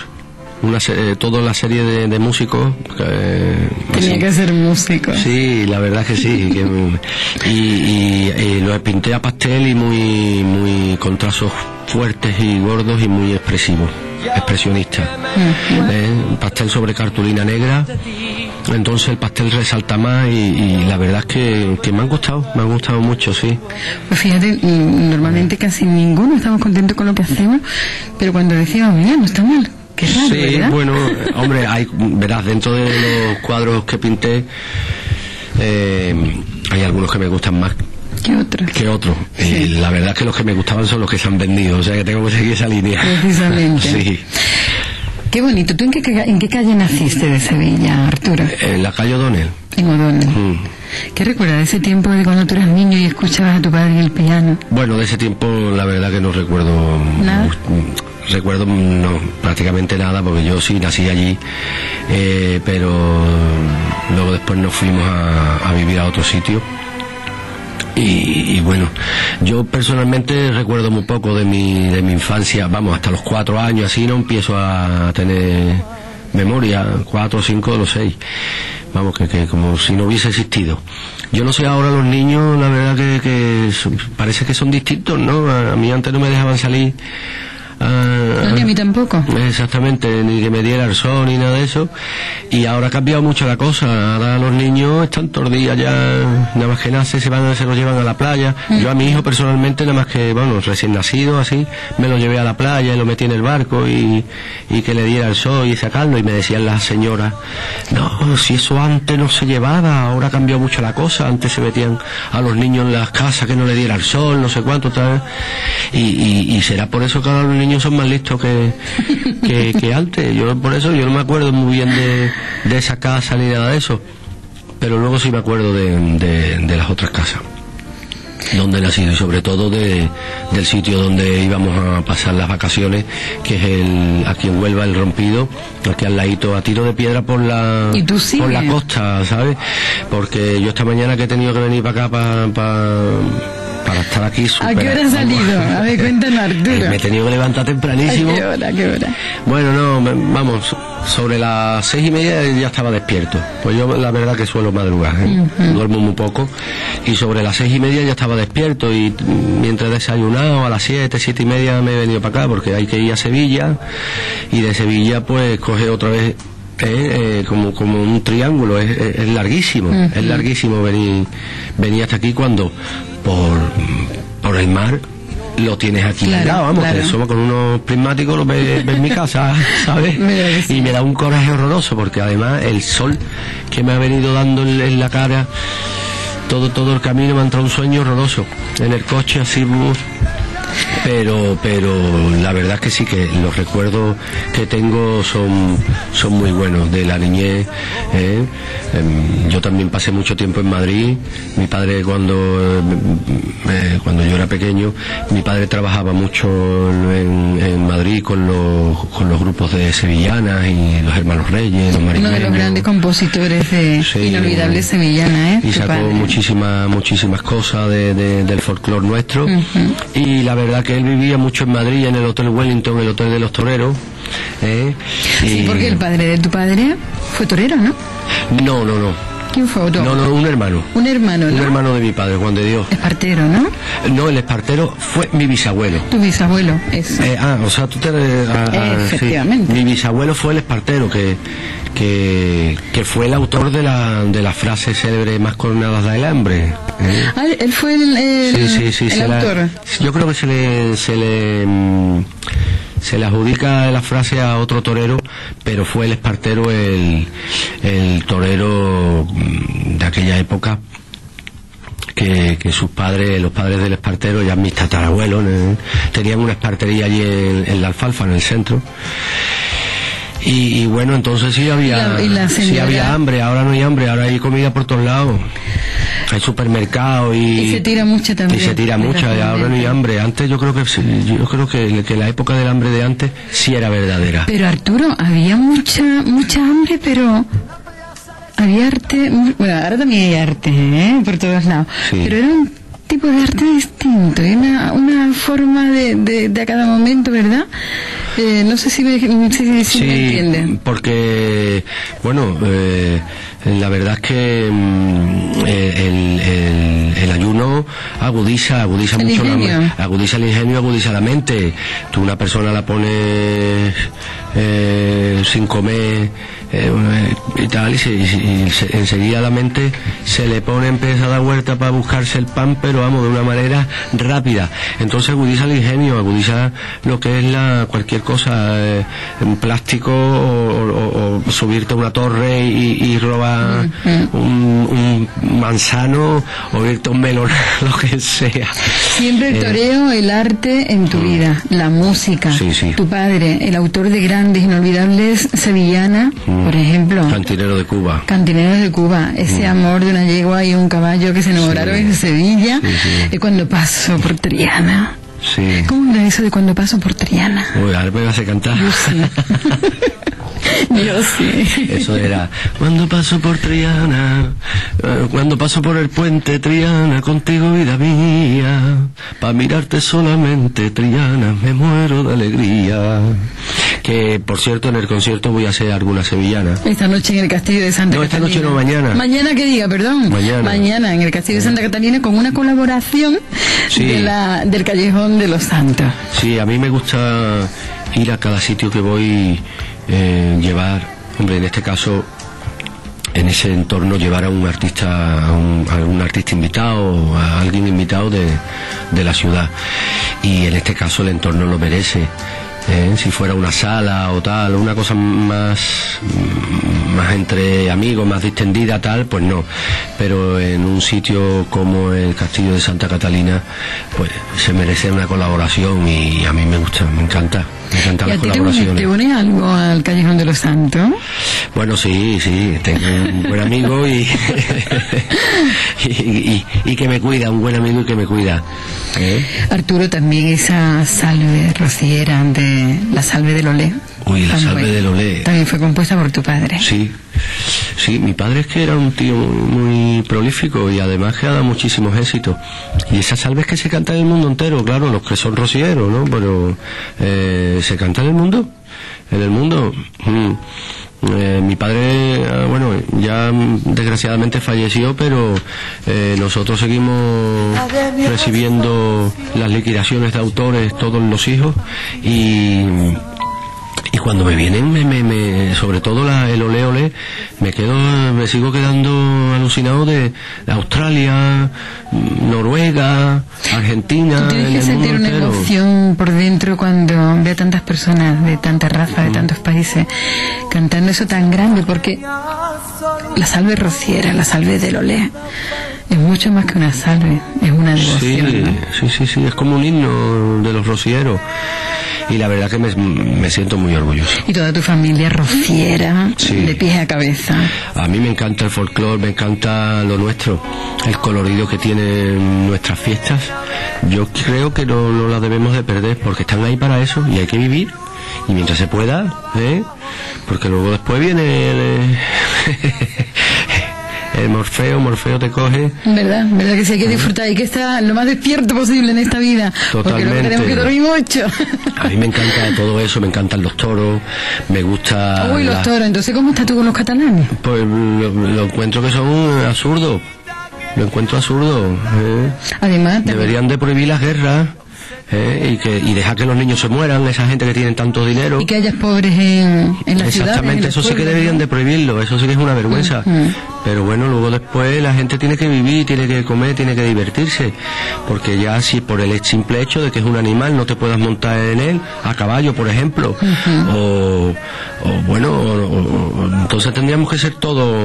una eh, toda la serie de, de músicos. eh, Tenía que ser músico. Sí, la verdad que sí. que- y, y, eh, lo pinté a pastel y muy, muy con trazos fuertes y gordos y muy expresivos, expresionistas. Eh, pastel sobre cartulina negra. Entonces el pastel resalta más y, y la verdad es que, que me han gustado, me han gustado mucho, sí. Pues fíjate, normalmente casi ninguno estamos contentos con lo que hacemos, pero cuando decimos, mira, no está mal. Qué raro, Sí, ¿verdad? bueno, hombre, hay, verás, dentro de los cuadros que pinté, eh, hay algunos que me gustan más ¿Qué otros? que otros. Y la verdad es que los que me gustaban son los que se han vendido, o sea que tengo que seguir esa línea. Precisamente. Sí. Qué bonito. ¿Tú en qué, en qué calle naciste de Sevilla, Arturo? En la calle O'Donnell. En O'Donnell. Mm. ¿Qué recuerdas de ese tiempo de cuando tú eras niño y escuchabas a tu padre en el piano? Bueno, de ese tiempo la verdad que no recuerdo. Nada. Recuerdo no, prácticamente nada porque yo sí nací allí, eh, pero luego después nos fuimos a, a vivir a otro sitio. Y, y bueno, yo personalmente recuerdo muy poco de mi, de mi infancia, vamos, hasta los cuatro años así no empiezo a tener memoria, cuatro, cinco, los seis. Vamos, que, que como si no hubiese existido. Yo no sé ahora los niños, la verdad que, que parece que son distintos, ¿no? A, a mí antes no me dejaban salir. Ah, No, ni a mí tampoco. Exactamente, ni que me diera el sol ni nada de eso. Y ahora ha cambiado mucho la cosa. Ahora los niños están todos días ya, nada más que nace, se van, se los llevan a la playa. Yo a mi hijo personalmente, nada más que, bueno, recién nacido así, me lo llevé a la playa y lo metí en el barco y, y que le diera el sol y sacarlo. Y me decían las señoras, no, si eso antes no se llevaba, ahora ha cambiado mucho la cosa. Antes se metían a los niños en las casas que no le diera el sol, no sé cuánto, tal. Y, y, y será por eso que ahora los niños son más listos que, que, que antes. Yo por eso yo no me acuerdo muy bien de, de esa casa ni nada de eso. Pero luego sí me acuerdo de, de, de las otras casas donde he nacido y sobre todo de, del sitio donde íbamos a pasar las vacaciones, que es el, aquí en Huelva, el Rompido, aquí al ladito, a tiro de piedra por la, ¿Y tú por la costa, ¿sabes? Porque yo esta mañana que he tenido que venir para acá para, para estar aquí ¿A súper- qué hora has salido? A ver, cuéntanos, Arturo. Me he tenido que levantar Ay, tempranísimo. qué hora, qué hora. Bueno, no, me- vamos, sobre las seis y media ya estaba despierto. Pues yo la verdad que suelo madrugar, ¿eh? duermo muy poco. Y sobre las seis y media ya estaba despierto y mientras desayunado a las siete, siete y media me he venido para acá porque hay que ir a Sevilla y de Sevilla pues coge otra vez eh, eh, como, como un triángulo, es, es- es larguísimo, es larguísimo venir, venir hasta aquí cuando por, por el mar lo tienes aquí Claro, al lado, vamos, claro. somos con unos prismáticos, lo ves, ves mi casa, ¿sabes? Y me da un coraje horroroso porque además el sol que me ha venido dando en, en la cara todo todo el camino me ha entrado un sueño horroroso en el coche así pero pero la verdad que sí que los recuerdos que tengo son son muy buenos de la niñez ¿eh? Em, yo también pasé mucho tiempo en Madrid mi padre cuando eh, cuando yo era pequeño mi padre trabajaba mucho en, en Madrid con los con los grupos de sevillanas y los hermanos Reyes los Uno de los grandes compositores de Sí. Inolvidable Sevillana, ¿eh? y sacó muchísimas muchísimas cosas de- de- del folclore nuestro y la verdad que él vivía mucho en Madrid en el hotel Wellington el hotel de los toreros ¿eh? Sí, porque el padre de tu padre fue torero, ¿no? no no no ¿Quién fue otro? no no un hermano Un hermano, un ¿no? hermano de mi padre Juan de Dios Espartero, ¿no? no el espartero fue mi bisabuelo Tu bisabuelo, eso. Eh, ah, o sea, tú te... ah, ah, sí. Efectivamente. Mi bisabuelo fue el espartero, que, que, que fue el autor de la, de la frase célebre más coronadas del hambre. ¿eh? Ah, él fue el, el, Sí, sí, sí. el se la- autor. yo creo que se le, se le, mm, se le adjudica la frase a otro torero, pero fue el espartero el, torero mm, de aquella época que, que sus padres, los padres del espartero, ya mis tatarabuelos, ¿eh? tenían una espartería allí en, en la alfalfa, en el centro. Y, y bueno, entonces sí había, Y la- y sí había hambre, ahora no hay hambre, ahora hay comida por todos lados. Hay supermercado y, Y se tira mucha también, Y se tira mucha, ahora no hay hambre. Antes yo creo que yo creo que, que la época del hambre de antes sí era verdadera. Pero Arturo, había mucha mucha hambre, pero había arte, bueno, ahora también hay arte, ¿eh? Por todos lados. Sí. Pero era un tipo de arte distinto, una, una forma de, de, de a cada momento, ¿verdad? Eh, no sé si me, si, si me entienden. porque, bueno, eh, la verdad es que mm, eh, el, el- el ayuno agudiza, agudiza El mucho ingenio. la agudiza el ingenio, agudiza la mente. Tú una persona la pones eh, sin comer eh, y tal, y, se- y se- enseguida la mente se le pone, empieza a dar vuelta para buscarse el pan, pero vamos, de una manera rápida. Entonces agudiza el ingenio, agudiza lo que es la cualquier cosa, eh, en plástico o, o- o subirte a una torre y, y robar un, un manzano o irte a un melón, lo que sea. Siempre el Eh, toreo, el arte en tu vida, la música. Sí, sí. Tu padre, el autor de grandes, inolvidables Sevillana, Mm. Por ejemplo. Cantinero de Cuba. Cantineros de Cuba, ese amor de una yegua y un caballo que se enamoraron Sí. en Sevilla, Sí, sí. y cuando paso por Triana. Sí. ¿Cómo era eso de cuando paso por Triana? Uy, ahora me vas a cantar. Yo sí. Yo sí. Eso era cuando paso por Triana, eh, cuando paso por el puente Triana, contigo vida mía, para mirarte solamente Triana, me muero de alegría. Que por cierto en el concierto voy a hacer alguna sevillana. Esta noche en el Castillo de Santa No, esta Catalina. noche no, mañana. Mañana que diga, perdón. Mañana. en el Castillo de Santa Catalina con una colaboración Sí. de la, del Callejón de los Santos. Sí, a mí me gusta ir a cada sitio que voy, eh, llevar, hombre, en este caso, en ese entorno llevar a un artista, a un, a un artista invitado, a alguien invitado de, de la ciudad. Y en este caso el entorno lo merece. ¿Eh? Si fuera una sala o tal, una cosa más, más entre amigos, más distendida tal, pues no. Pero en un sitio como el Castillo de Santa Catalina, pues se merece una colaboración y a mí me gusta, me encanta, me encantan ¿Y a las ti te une, colaboraciones. te une algo al Callejón de los Santos? Bueno, sí, sí, tengo un buen amigo y, y, y- y que me cuida, un buen amigo y que me cuida. ¿eh? Arturo, también esa salve rociera de la salve del Olé. Uy, la salve buena. del Olé. También fue compuesta por tu padre. Sí, sí, mi padre es que era un tío muy, muy prolífico y además que ha dado muchísimos éxitos. Y esas salves que se cantan en el mundo entero, claro, los que son rocieros, ¿no? Pero eh, se canta en el mundo, en el mundo. mm. Eh, mi padre, ah, bueno, ya desgraciadamente falleció, pero eh, nosotros seguimos recibiendo las liquidaciones de autores, todos los hijos, y y cuando me vienen, me, me, me- sobre todo la, el ole ole, me quedo, me sigo quedando alucinado de, Australia, mm, Noruega, Argentina, tienes en que sentir una entero. emoción por dentro cuando ve a tantas personas de tanta raza, de tantos países, cantando eso tan grande, porque la salve rociera, la salve del olé, Es mucho más que una salve, es una Sí, devoción. ¿no? sí, sí, sí, es como un himno de los rocieros. Y la verdad que me, me siento muy orgulloso. Y toda tu familia rociera, Sí. de pies a cabeza. A mí me encanta el folclore, me encanta lo nuestro, el colorido que tienen nuestras fiestas. Yo creo que no, no las debemos de perder porque están ahí para eso y hay que vivir. Y mientras se pueda, ¿eh? porque luego después viene el, el Morfeo, Morfeo te coge. ¿Verdad? ¿Verdad que sí hay que disfrutar? Hay que estar lo más despierto posible en esta vida. Porque luego Totalmente. tenemos que dormir mucho. A mí me encanta todo eso, me encantan los toros, me gusta... Uy, los la- toros. Entonces, ¿cómo estás tú con los catalanes? Pues lo, lo encuentro que son absurdos. Lo encuentro absurdo. ¿eh? Además, Deberían de prohibir las guerras ¿eh? y, que, y dejar que los niños se mueran, esa gente que tiene tanto dinero. y que hayas pobres en, en las ciudades. Exactamente, en eso sí que deberían ¿no? de prohibirlo, eso sí que es una vergüenza. Pero bueno, luego después la gente tiene que vivir, tiene que comer, tiene que divertirse. Porque ya si por el simple hecho de que es un animal no te puedas montar en él, a caballo por ejemplo, o, o bueno, o- o- o- entonces tendríamos que ser todo...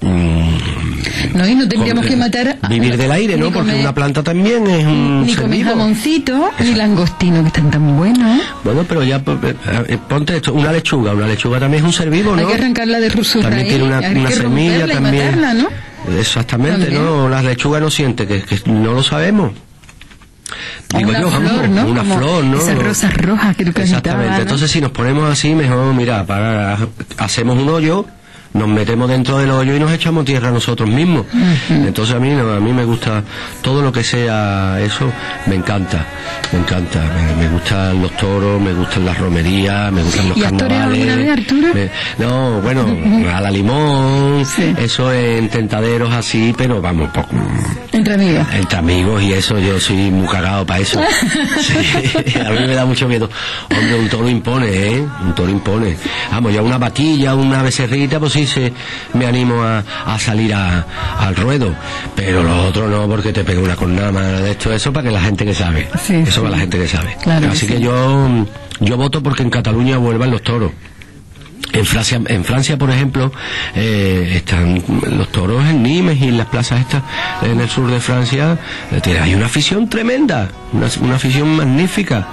mm, No, y no tendríamos que matar... a- Vivir del aire, ¿no? Porque comer- una planta también es un Ni comer jamoncito, ni langostino, que están tan buenos. Bueno, pero ya pues, eh, eh, ponte esto, una lechuga, una lechuga también es un ser vivo, ¿no? Hay que arrancarla de su también tiene una, semilla también. matarla, ¿no? Exactamente, También. ¿no? La lechuga no siente, que, que no lo sabemos. Digo una yo, vamos, flor, ¿no? una Como flor, ¿no? Esas rosas rojas que tú Exactamente. ¿no? Entonces, si nos ponemos así, mejor, mira, para, hacemos un hoyo, nos metemos dentro del hoyo y nos echamos tierra nosotros mismos. Entonces, a mí, a mí me gusta todo lo que sea eso, me encanta, me encanta. Me, me gustan los toros, me gustan las romerías, me gustan los ¿Y carnavales. alguna vez, Arturo? Me- no, bueno, a la limón, Sí. eso en tentaderos así, pero vamos, poco, Entre amigos. entre amigos y eso, yo soy muy cagado para eso. Sí, a mí me da mucho miedo. Hombre, un toro impone, ¿eh? Un toro impone. Vamos, ya una vaquilla, una becerrita, pues sí se, me animo a, a salir a- al ruedo. Pero lo otro no, porque te pega una cornada de esto, eso para que la gente que sabe. Sí, eso sí. para la gente que sabe. Claro Así sí. que yo, yo voto porque en Cataluña vuelvan los toros. En Francia, en Francia, por ejemplo, eh, están los toros en Nimes y en las plazas estas en el sur de Francia. eh, hay una afición tremenda, una, una afición magnífica.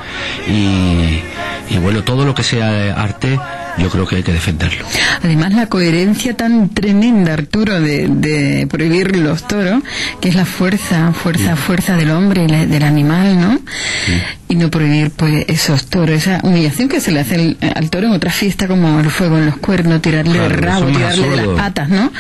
Y, y bueno, todo lo que sea arte, yo creo que hay que defenderlo. Además, la coherencia tan tremenda, Arturo, de, de prohibir los toros, que es la fuerza, fuerza, fuerza del hombre y la- del animal, ¿no? Y no prohibir, pues, esos toros, esa humillación que se le hace al, al toro en otras fiestas, como el fuego en los cuernos, tirarle Claro, el rabo, tirarle las patas, ¿no?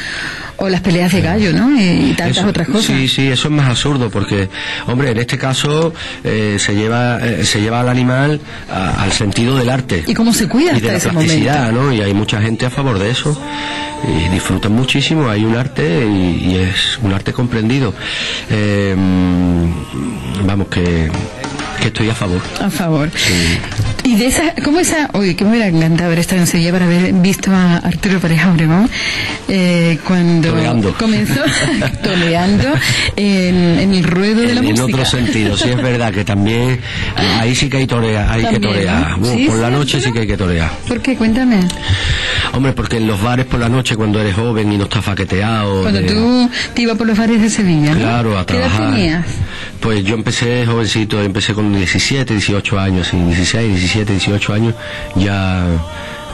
O las peleas de gallo, ¿no? Y, tantas Eso- otras cosas. Sí, sí, eso es más absurdo porque, hombre, en este caso eh, se lleva eh, se lleva al animal a- al sentido del arte ¿Y cómo se cuida y de la ese plasticidad, momento? ¿no? Y hay mucha gente a favor de eso y disfrutan muchísimo. Hay un arte y, y es un arte comprendido. Eh, vamos que que estoy a favor. A favor. Y de esa, ¿cómo esa? Oye, que me hubiera encantado haber estado en Sevilla para haber visto a Arturo Pareja Obregón eh, cuando Toreando. comenzó toreando en, en el ruedo de la en, en música. otro sentido, sí es verdad que también ahí sí que hay torea, hay que También, torear. ¿no? Uh, Sí, por la sí, noche sí. que hay que torear. ¿Por qué? Cuéntame. Hombre, porque en los bares por la noche cuando eres joven y no estás faqueteado. Cuando de- tú te ibas por los bares de Sevilla, ¿no? Claro, a ¿Qué edad trabajar. tenías? Pues yo empecé jovencito, empecé con 17, 18 años, sí, 16, 17, 18 años, ya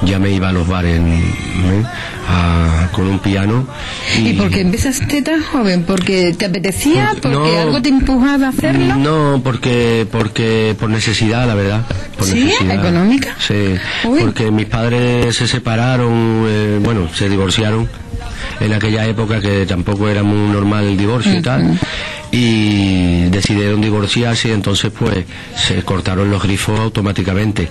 ya me iba a los bares ¿eh? A- con un piano. ¿Y por qué empezaste tan joven? ¿Porque te apetecía? Porque- ¿Porque no. algo te empujaba a hacerlo? No, porque porque por necesidad, la verdad. Por ¿Sí? necesidad. ¿Económica? Sí, Uy. porque mis padres se separaron, eh, bueno, se divorciaron en aquella época que tampoco era muy normal el divorcio y tal. Y decidieron divorciarse y entonces pues se cortaron los grifos automáticamente.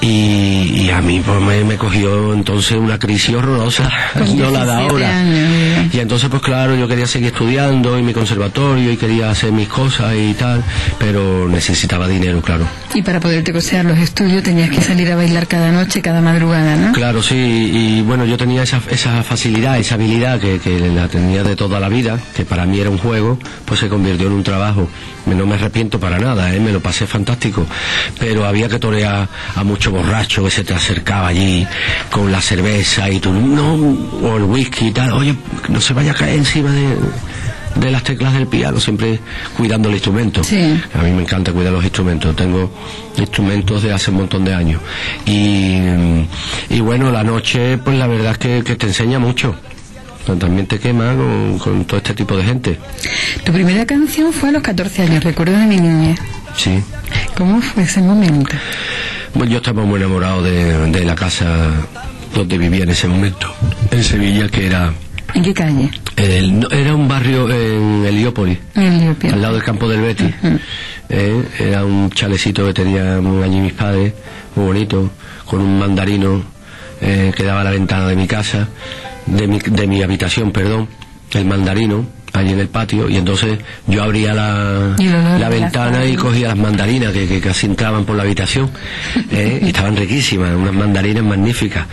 Y, y a mí pues me, me cogió entonces una crisis horrorosa, no la 17 ahora. años. Y entonces, pues claro, yo quería seguir estudiando en mi conservatorio y quería hacer mis cosas y tal, pero necesitaba dinero, claro. Y para poderte costear los estudios tenías que salir a bailar cada noche, cada madrugada, ¿no? Claro, sí, y bueno, yo tenía esa, esa facilidad, esa habilidad que, que la tenía de toda la vida, que para mí era un juego, pues se convirtió en un trabajo. No me arrepiento para nada, ¿eh? me lo pasé fantástico, pero había que torear a borracho que se te acercaba allí con la cerveza y tú, no, o el whisky y tal, oye, no se vaya a caer encima de... de las teclas del piano, siempre cuidando el instrumento. Sí. A mí me encanta cuidar los instrumentos. Tengo instrumentos de hace un montón de años. Y, y bueno, la noche, pues la verdad es que, que te enseña mucho. También te quema con, con todo este tipo de gente. Tu primera canción fue a los 14 años, recuerdo de mi niñez. Sí. ¿Cómo fue ese momento? Bueno, yo estaba muy enamorado de, de la casa donde vivía en ese momento, en Sevilla, que era ¿En qué calle? el- no, era un barrio en Heliópolis, al lado del campo del Betis. Eh, era un chalecito que tenían allí mis padres, muy bonito, con un mandarino eh, que daba a la ventana de mi casa, de mi, de mi habitación, perdón, el mandarino, allí en el patio, y entonces yo abría la, la ventana y cogía las mandarinas que, que casi entraban por la habitación, eh, y estaban riquísimas, unas mandarinas magníficas,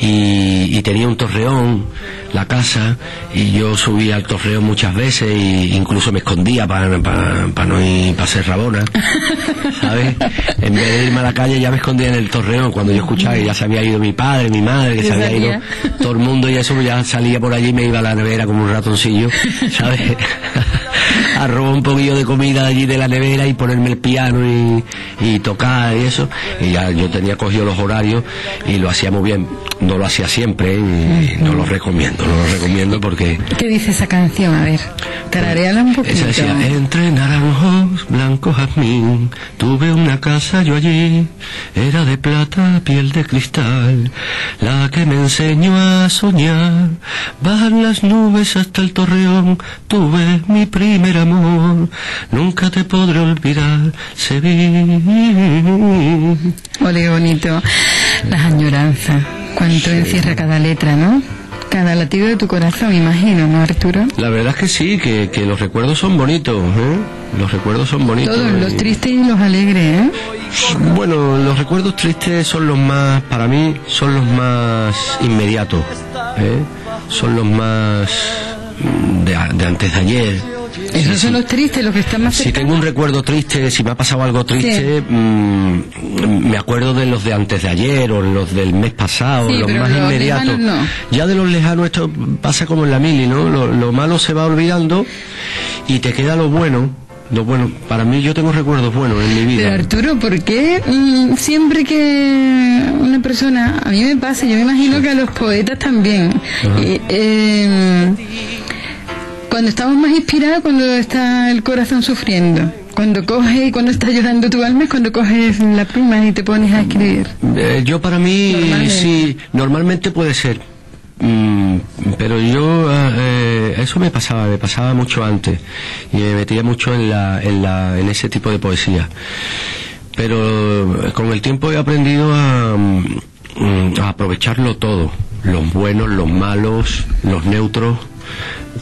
y, y tenía un torreón, la casa, y yo subía al torreón muchas veces, e incluso me escondía para no ir para ser rabona, ¿sabes? En vez de irme a la calle ya me escondía en el torreón, cuando yo escuchaba que ya se había ido mi padre, mi madre, que se había ido todo el mundo y eso, pues ya salía por allí y me iba a la nevera como un ratoncillo, ¿sabes? a robar un poquillo de comida allí de la nevera y ponerme el piano y, y tocar y eso. Y ya yo tenía cogido los horarios y lo hacía muy bien. No lo hacía siempre y no lo recomiendo, no lo recomiendo porque ¿Qué dice esa canción? A ver, tarareala un poquito. esa decía, entre naranjos, blanco jazmín, tuve una casa yo allí, era de plata, piel de cristal, la que me enseñó a soñar, bajan las nubes hasta el torreón, tuve mi primer amor, nunca te podré olvidar, Sevilla. Ole, bonito. Las añoranzas. Cuánto encierra cada letra, ¿no? Cada latido de tu corazón, imagino, ¿no, Arturo? La verdad es que sí, que, que los recuerdos son bonitos, ¿eh? Los recuerdos son bonitos. Todos, los tristes y los alegres, ¿eh? Bueno, los recuerdos tristes son los más, para mí, son los más inmediatos, ¿eh? son los más mm, de antes de ayer. Esos son los tristes, los que están más Si tengo un recuerdo triste, si me ha pasado algo triste, mm, me acuerdo de los de antes de ayer o los del mes pasado, Sí, los más los inmediatos. no. Ya de los lejanos esto pasa como en la mili, ¿no? Lo, lo malo se va olvidando y te queda lo bueno. Lo bueno, para mí yo tengo recuerdos buenos en mi vida. Pero Arturo, ¿por qué mm, siempre que una persona, a mí me pasa, yo me imagino que a los poetas también, eh, cuando estamos más inspirados, cuando está el corazón sufriendo, cuando coge y cuando está llorando tu alma es cuando coges la pluma y te pones a escribir. Eh, yo para mí Normalmente. sí, normalmente puede ser. Mm, pero yo ah, eh, eso me pasaba, me pasaba mucho antes y me metía mucho en la, en la, en ese tipo de poesía. Pero eh, con el tiempo he aprendido a, mm, a aprovecharlo todo, los buenos, los malos, los neutros.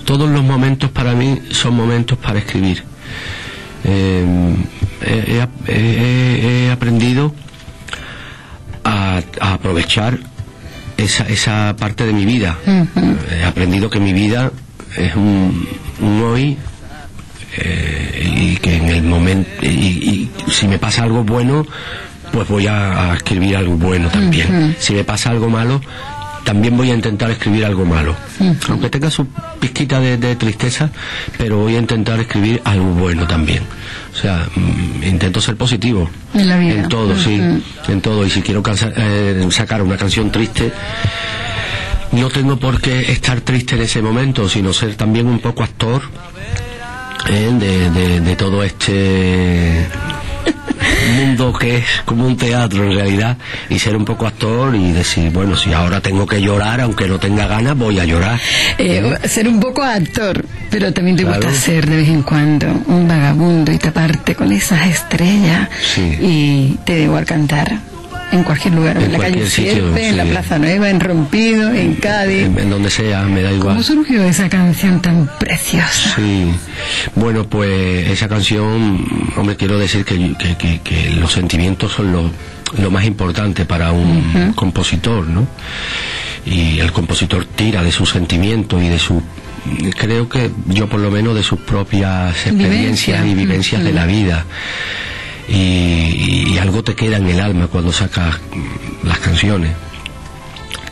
Todos los momentos para mí son momentos para escribir. Eh, he- he- he- he aprendido a, a aprovechar esa, esa parte de mi vida. He aprendido que mi vida es un, un hoy eh, y que en el momento, y, y si me pasa algo bueno, pues voy a, a escribir algo bueno también. Si me pasa algo malo, también voy a intentar escribir algo malo. Aunque tenga su pizquita de, de tristeza, pero voy a intentar escribir algo bueno también. O sea, mm, intento ser positivo. En la vida. En todo, sí. En todo. Y si quiero cansa- eh, sacar una canción triste, no tengo por qué estar triste en ese momento, sino ser también un poco actor ¿eh? de, de- de todo este mundo que es como un teatro en realidad y ser un poco actor y decir bueno si ahora tengo que llorar aunque no tenga ganas voy a llorar Eh, ser un poco actor, pero también te Claro. gusta ser de vez en cuando un vagabundo y taparte con esas estrellas Sí. y te da igual cantar en cualquier lugar, en, En la calle en la. Plaza Nueva, en Rompido, en Cádiz. en, en donde sea me da igual ¿Cómo surgió esa canción tan preciosa? Sí, bueno, pues esa canción, hombre, quiero decir que, que- que- que los sentimientos son lo, lo más importante para un compositor, ¿no? Y el compositor tira de sus sentimientos y de su, creo que yo por lo menos de sus propias experiencias Vivencia. y vivencias de la vida. Y, y algo te queda en el alma cuando sacas las canciones.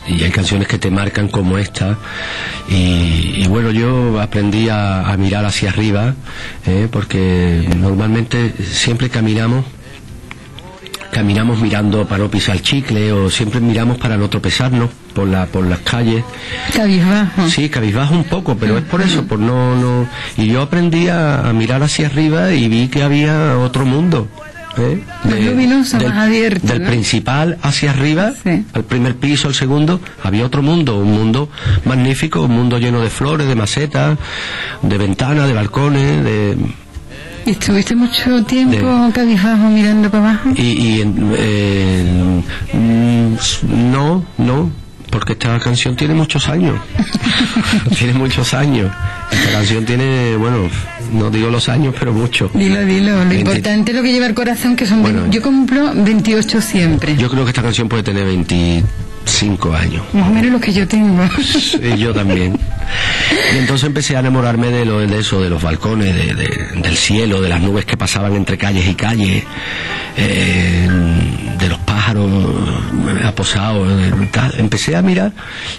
y hay canciones que te marcan como esta y, y bueno yo aprendí a, a mirar hacia arriba ¿eh? porque normalmente siempre caminamos caminamos mirando para no pisar chicle o siempre miramos para no tropezarnos por la por las calles Cabizbajo. Sí, cabizbajo un poco, pero es por eso, por no, no. Y yo aprendí a, a mirar hacia arriba y vi que había otro mundo. ¿Eh? Más luminoso, del, más abierto, Del ¿no? principal hacia arriba, Sí. al primer piso, al segundo, había otro mundo, un mundo magnífico, un mundo lleno de flores, de macetas, de ventanas, de balcones, de, ¿Y estuviste mucho tiempo De- cabizbajo mirando para abajo? y, y en- eh, mm, no, no, porque esta canción tiene muchos años. tiene muchos años. Esta canción tiene, bueno, no digo los años, pero mucho. Dilo, dilo. Lo 20. importante es lo que lleva el corazón, que son... Bueno, yo cumplo 28 siempre. Yo creo que esta canción puede tener 25 años. Más o menos lo que yo tengo. Y yo también. Y entonces empecé a enamorarme de, lo, de eso, de los balcones, de- de- del cielo, de las nubes que pasaban entre calles y calles, eh, de los pájaros eh, aposados. Empecé a mirar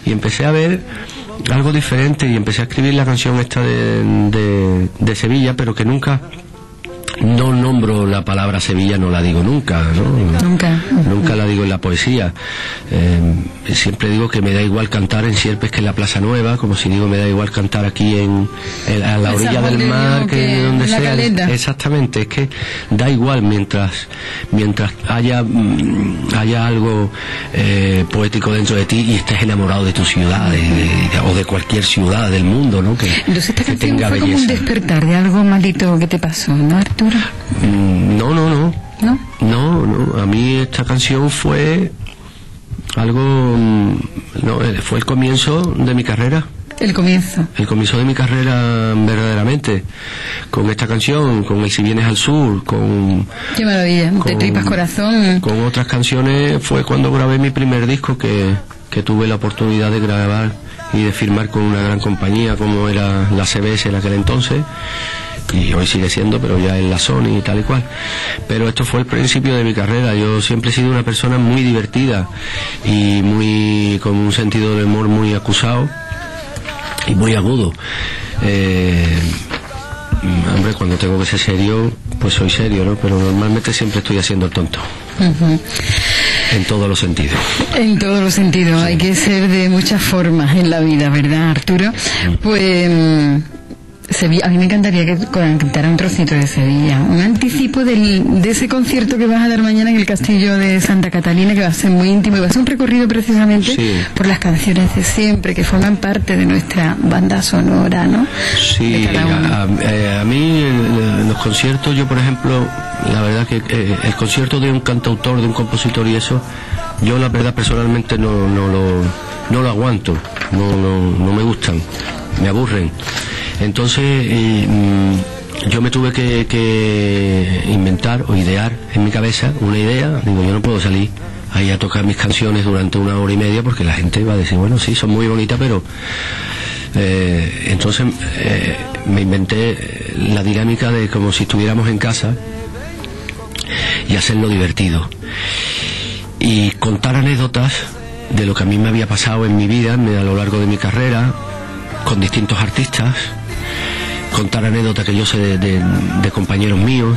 y empecé a ver algo diferente y empecé a escribir la canción esta de, de, de Sevilla, pero que nunca... No nombro la palabra Sevilla, no la digo nunca, ¿no? Nunca. Nunca la digo en la poesía. Eh, siempre digo que me da igual cantar en Sierpes que en la Plaza Nueva, como si digo me da igual cantar aquí en, en- a la orilla del de mar que que donde sea. Caleta. Exactamente, es que da igual mientras mientras haya mm, haya algo eh, poético dentro de ti y estés enamorado de tu ciudad de- de- o de cualquier ciudad del mundo, ¿no? Que, Entonces esta que canción tenga fue como un belleza. despertar de algo maldito que te pasó, ¿no, Arturo? Mm, No, no, no. ¿No? No, no, a mí esta canción fue algo, mm, no, eh, fue el comienzo de mi carrera, El comienzo. el comienzo de mi carrera verdaderamente, con esta canción, con el Si vienes al sur, con, Qué maravilla. Te Con- tripas corazón. con otras canciones, fue cuando grabé mi primer disco que, que tuve la oportunidad de grabar y de firmar con una gran compañía como era la CBS en aquel entonces y hoy sigue siendo pero ya en la Sony y tal y cual. Pero esto fue el principio de mi carrera. Yo siempre he sido una persona muy divertida y muy con un sentido del humor muy acusado y muy agudo. Eh, mm, hombre cuando tengo que ser serio pues soy serio no pero normalmente siempre estoy haciendo el tonto. En todos los sentidos. En todos los sentidos. Hay que ser de muchas formas en la vida, ¿verdad, Arturo? Pues. Sevilla, a mí me encantaría que cantara un trocito de Sevilla, un anticipo del, de ese concierto que vas a dar mañana en el castillo de Santa Catalina, que va a ser muy íntimo y va a ser un recorrido precisamente Sí. por las canciones de siempre, que forman parte de nuestra banda sonora, ¿no? Sí, a, a- eh, a mí en los conciertos, yo por ejemplo, la verdad que eh, el concierto de un cantautor, de un compositor y eso, yo la verdad personalmente no, no, lo, no lo aguanto, no, no, no me gustan, me aburren. Entonces eh, mm, yo me tuve que, inventar o idear en mi cabeza una idea, digo yo no puedo salir ahí a tocar mis canciones durante una hora y media porque la gente va a decir, bueno, sí, son muy bonitas, pero eh, entonces eh, me inventé la dinámica de como si estuviéramos en casa y hacerlo divertido. Y contar anécdotas de lo que a mí me había pasado en mi vida a lo largo de mi carrera, con distintos artistas, contar anécdotas que yo sé de, compañeros míos,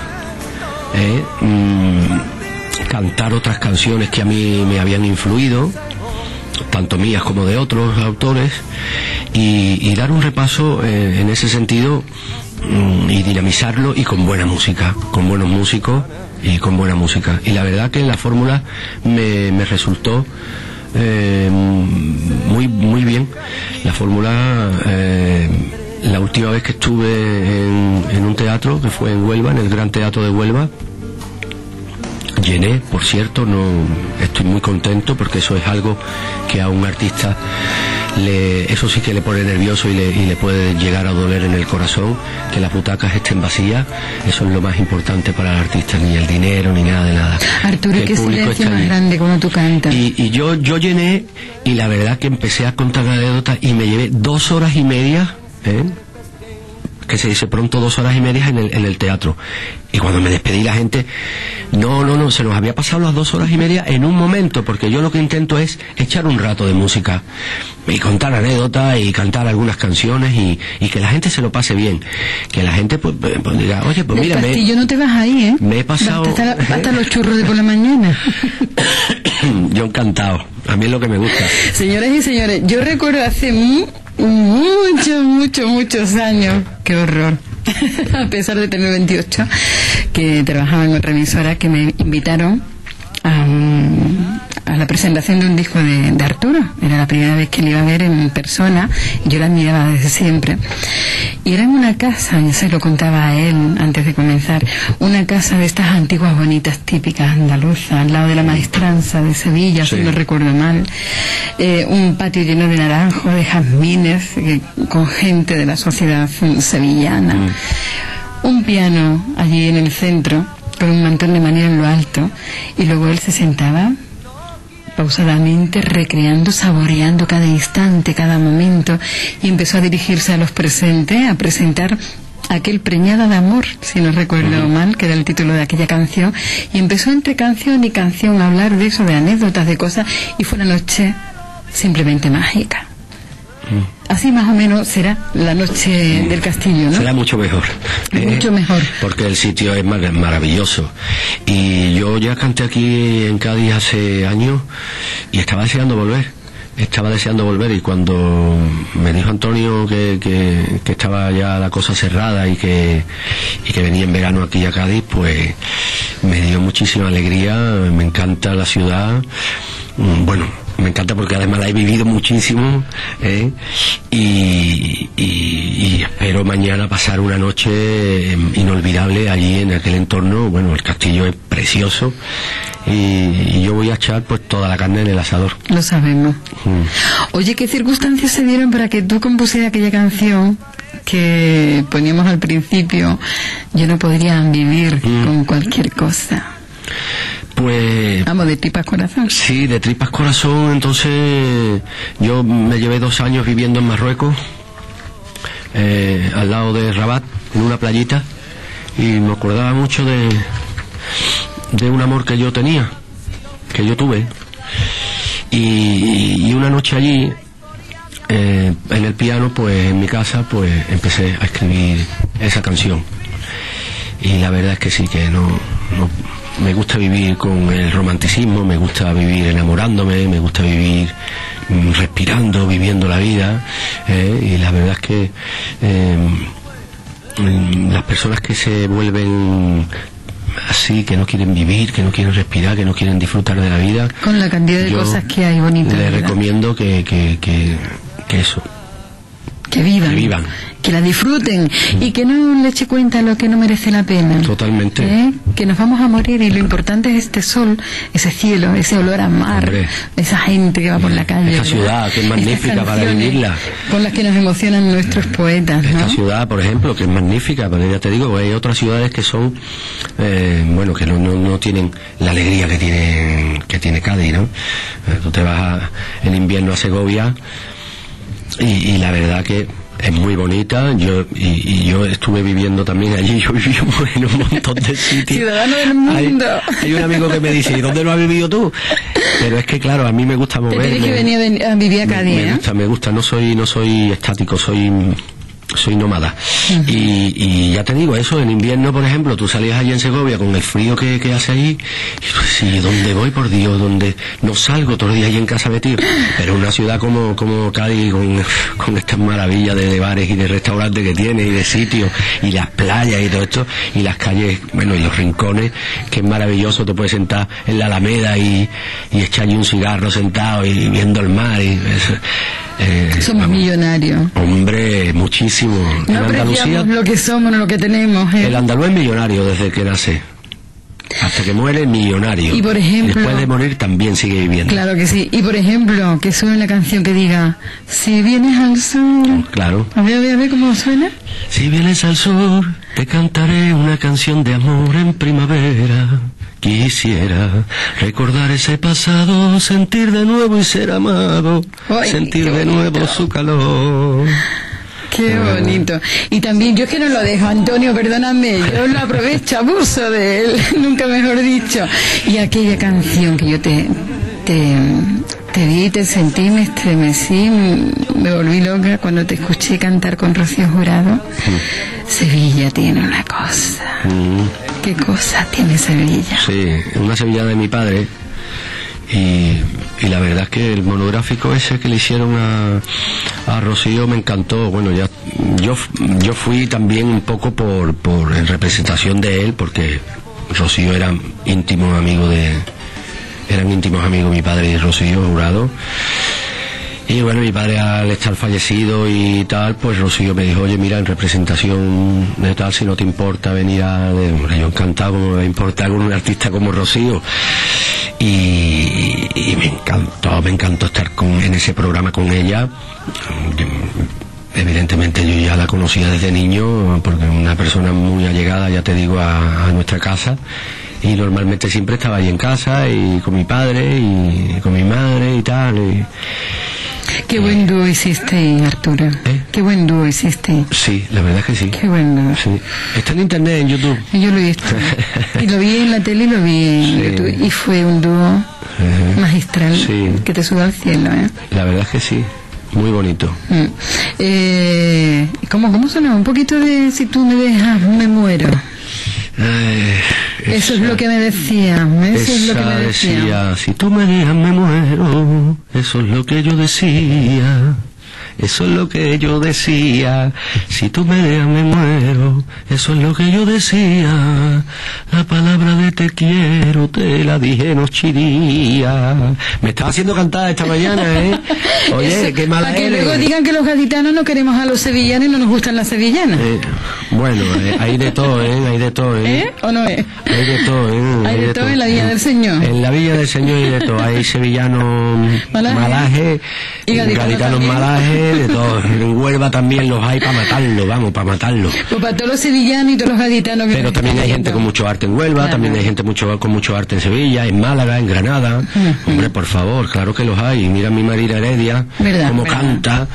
¿eh? Mm, cantar otras canciones que a mí me habían influido, tanto mías como de otros autores, y, dar un repaso eh, en ese sentido mm, y dinamizarlo y con buena música, con buenos músicos y con buena música. Y la verdad que la fórmula me, resultó eh, muy, muy bien. La fórmula, la última vez que estuve en, en un teatro, que fue en Huelva, en el Gran Teatro de Huelva, llené, por cierto, no estoy muy contento porque eso es algo que a un artista le, eso sí que le pone nervioso y le, y le puede llegar a doler en el corazón que las butacas estén vacías. Eso es lo más importante para el artista ni el dinero ni nada de nada. Arturo, Que público silencio más grande cuando tú cantas. Y, y yo, yo llené y la verdad que empecé a contar anécdotas y me llevé dos horas y media, ¿eh? que se dice pronto dos horas y media en el, en el teatro. Y cuando me despedí la gente, no, no, no, se nos había pasado las dos horas y media en un momento, porque yo lo que intento es echar un rato de música y contar anécdotas y cantar algunas canciones y, y que la gente se lo pase bien. Que la gente pues, pues, pues diga, oye, pues mira, me, Castillo no te vas ahí, ¿eh? me he pasado... Hasta, hasta los churros de por la mañana. yo encantado. A mí es lo que me gusta. Señoras y señores, yo recuerdo hace mu- muchos, muchos, muchos años, qué horror, a pesar de tener 28, que trabajaba en otra emisora, que me invitaron a, a la presentación de un disco de, de Arturo. Era la primera vez que le iba a ver en persona, y yo la admiraba desde siempre. Y era en una casa, ya se lo contaba a él antes de comenzar, una casa de estas antiguas bonitas típicas andaluzas, al lado de la maestranza de Sevilla, si Sí. no recuerdo mal. Eh, un patio lleno de naranjos, de jazmines, eh, con gente de la sociedad mm, sevillana. Un piano allí en el centro, con un mantón de manera en lo alto, y luego él se sentaba pausadamente recreando, saboreando cada instante, cada momento, y empezó a dirigirse a los presentes, a presentar aquel preñada de amor, si no recuerdo mal, que era el título de aquella canción, y empezó entre canción y canción a hablar de eso, de anécdotas, de cosas, y fue una noche simplemente mágica. Así más o menos será la noche del castillo, ¿no? Será mucho mejor. Mucho mejor. Porque el sitio es mar- maravilloso. Y yo ya canté aquí en Cádiz hace años y estaba deseando volver. Estaba deseando volver y cuando me dijo Antonio que, que, que estaba ya la cosa cerrada y que, y que venía en verano aquí a Cádiz, pues me dio muchísima alegría, me encanta la ciudad. Mm, Bueno, me encanta porque además la he vivido muchísimo ¿eh? y, y- y espero mañana pasar una noche eh, inolvidable allí en aquel entorno. Bueno, el castillo es precioso y, y yo voy a echar pues toda la carne en el asador. Lo sabemos. Mm. Oye, ¿qué circunstancias se dieron para que tú compusieras aquella canción que poníamos al principio? Yo no podría vivir Mm. con cualquier cosa. Pues Vamos, de tripas corazón. Sí, de tripas corazón, entonces yo me llevé dos años viviendo en Marruecos, eh, al lado de Rabat, en una playita, y me acordaba mucho de, de un amor que yo tenía, que yo tuve. Y, y una noche allí, eh, en el piano, pues en mi casa, pues empecé a escribir esa canción. Y la verdad es que sí, que no, no- me gusta vivir con el romanticismo, me gusta vivir enamorándome, me gusta vivir mm, respirando, viviendo la vida. eh, y la verdad es que eh, mm, las personas que se vuelven así, que no quieren vivir, que no quieren respirar, que no quieren disfrutar de la vida, Con la cantidad de cosas que hay bonitas. les recomiendo que, que, que, que eso, Que vivan. que vivan. Que la disfruten. Y que no le eche cuenta lo que no merece la pena. Totalmente. ¿Eh? Que nos vamos a morir y lo importante es este sol, ese cielo, ese olor a mar, Hombre. esa gente que va por la calle. Esta ciudad, que es magnífica para vivirla. Con las que nos emocionan nuestros poetas, Esta ¿no? ciudad, por ejemplo, que es magnífica, pero ya te digo, hay otras ciudades que son, eh, bueno, que no, no, no tienen la alegría que tiene, que tiene Cádiz, ¿no? Eh, tú te vas a- en invierno a Segovia y, y la verdad que es muy bonita. Yo y, y yo estuve viviendo también allí. Yo viví en un montón de sitios. Ciudadano del mundo. hay un amigo que me dice, ¿y dónde lo has vivido tú? Pero es que claro, a mí me gusta moverme. que venir a vivir a Cádiz, Me ¿eh? gusta, me gusta, no soy, no soy estático, soy soy nómada. y, y ya te digo, eso en invierno, por ejemplo, tú salías allí en Segovia con el frío que, que hace allí, y tú decís, ¿dónde voy, por Dios? ¿Dónde no salgo todo el día allí en casa metido? Pero una ciudad como, como Cádiz, con, con estas maravillas de, de bares y de restaurantes que tiene, y de sitios, y las playas y todo esto, y las calles, bueno, y los rincones, que es maravilloso, te puedes sentar en la Alameda y, y echar allí un cigarro sentado y viendo el mar, y eso, eh, Somos millonarios. Hombre, muchísimo. No en Andalucía, lo que somos, no lo que tenemos. ¿eh? el andaluz es millonario desde que nace. Hasta que muere, millonario. Y, por ejemplo- Después de morir, también sigue viviendo. Claro que sí. Y por ejemplo, que suene una canción que diga, si vienes al sur... Claro. A ver, a ver, a ver cómo suena. Si vienes al sur, te cantaré una canción de amor en primavera. Quisiera recordar ese pasado, sentir de nuevo y ser amado, Ay, sentir de nuevo su calor. Qué bonito. Y también, yo es que no lo dejo, Antonio, perdóname, yo lo aprovecho, abuso de él, nunca mejor dicho. Y aquella canción que yo te, te, te vi, te sentí, me estremecí, me volví loca cuando te escuché cantar con Rocío Jurado. Sevilla tiene una cosa. Mm, ¿Qué cosa tiene Sevilla? sí, una sevillana de mi padre. Y, y la verdad es que el monográfico ese que le hicieron a, a Rocío me encantó. Bueno, ya yo, yo fui también un poco por, por en representación de él, porque Rocío era íntimo amigo de. Eran íntimos amigos mi padre y Rocío Jurado. Y bueno, mi padre al estar fallecido y tal, pues Rocío me dijo, oye, mira, en representación de tal, si no te importa venir a... yo encantado, me va importar con un artista como Rocío. Y, me encantó, me encantó estar con, en ese programa con ella. Evidentemente yo ya la conocía desde niño, porque es una persona muy allegada, ya te digo, a nuestra casa. Y normalmente siempre estaba ahí en casa y con mi padre y con mi madre y tal. y- Qué buen dúo hiciste, Arturo. ¿Eh? Qué buen dúo hiciste. Sí, la verdad es que sí. Qué buen dúo. Sí. Está en internet, en YouTube. Yo lo he visto. Y lo vi en la tele y lo vi en Sí. YouTube. Y fue un dúo magistral Sí. que te sube al cielo, ¿eh? La verdad es que sí. Muy bonito. Mm. Eh, ¿cómo, ¿Cómo sonaba? Un poquito de si tú me dejas, me muero. Eh, Eso es esa- lo que me decía. Eso es lo que esa me decía. decía, si tú me dejas me muero, eso es lo que yo decía. Eso es lo que yo decía, si tú me dejas me muero, eso es lo que yo decía. La palabra de te quiero te la dije noche. Me estaba haciendo cantar esta mañana, ¿eh? Oye, Eso, qué mala Para que eres. luego digan que los gaditanos no queremos a los sevillanos y no nos gustan las sevillanas. Eh, bueno, eh, hay de todo, ¿eh? Hay de todo, ¿eh? ¿Eh? ¿O no es? Hay de todo, ¿eh? Hay de todo en la Villa del Señor. En la Villa del Señor hay de todo. Hay sevillanos Malaje. malaje, Y gaditanos gaditanos también. De todo. En Huelva también los hay para matarlo, vamos, para matarlo. Pues para todos los sevillanos y todos los gaditanos que Pero también hay gente con mucho arte en Huelva, Claro. también hay gente mucho con mucho arte en Sevilla, en Málaga, en Granada. Hombre, por favor, claro que los hay. Mira mi Marina Heredia, Verdad, cómo verdad. canta.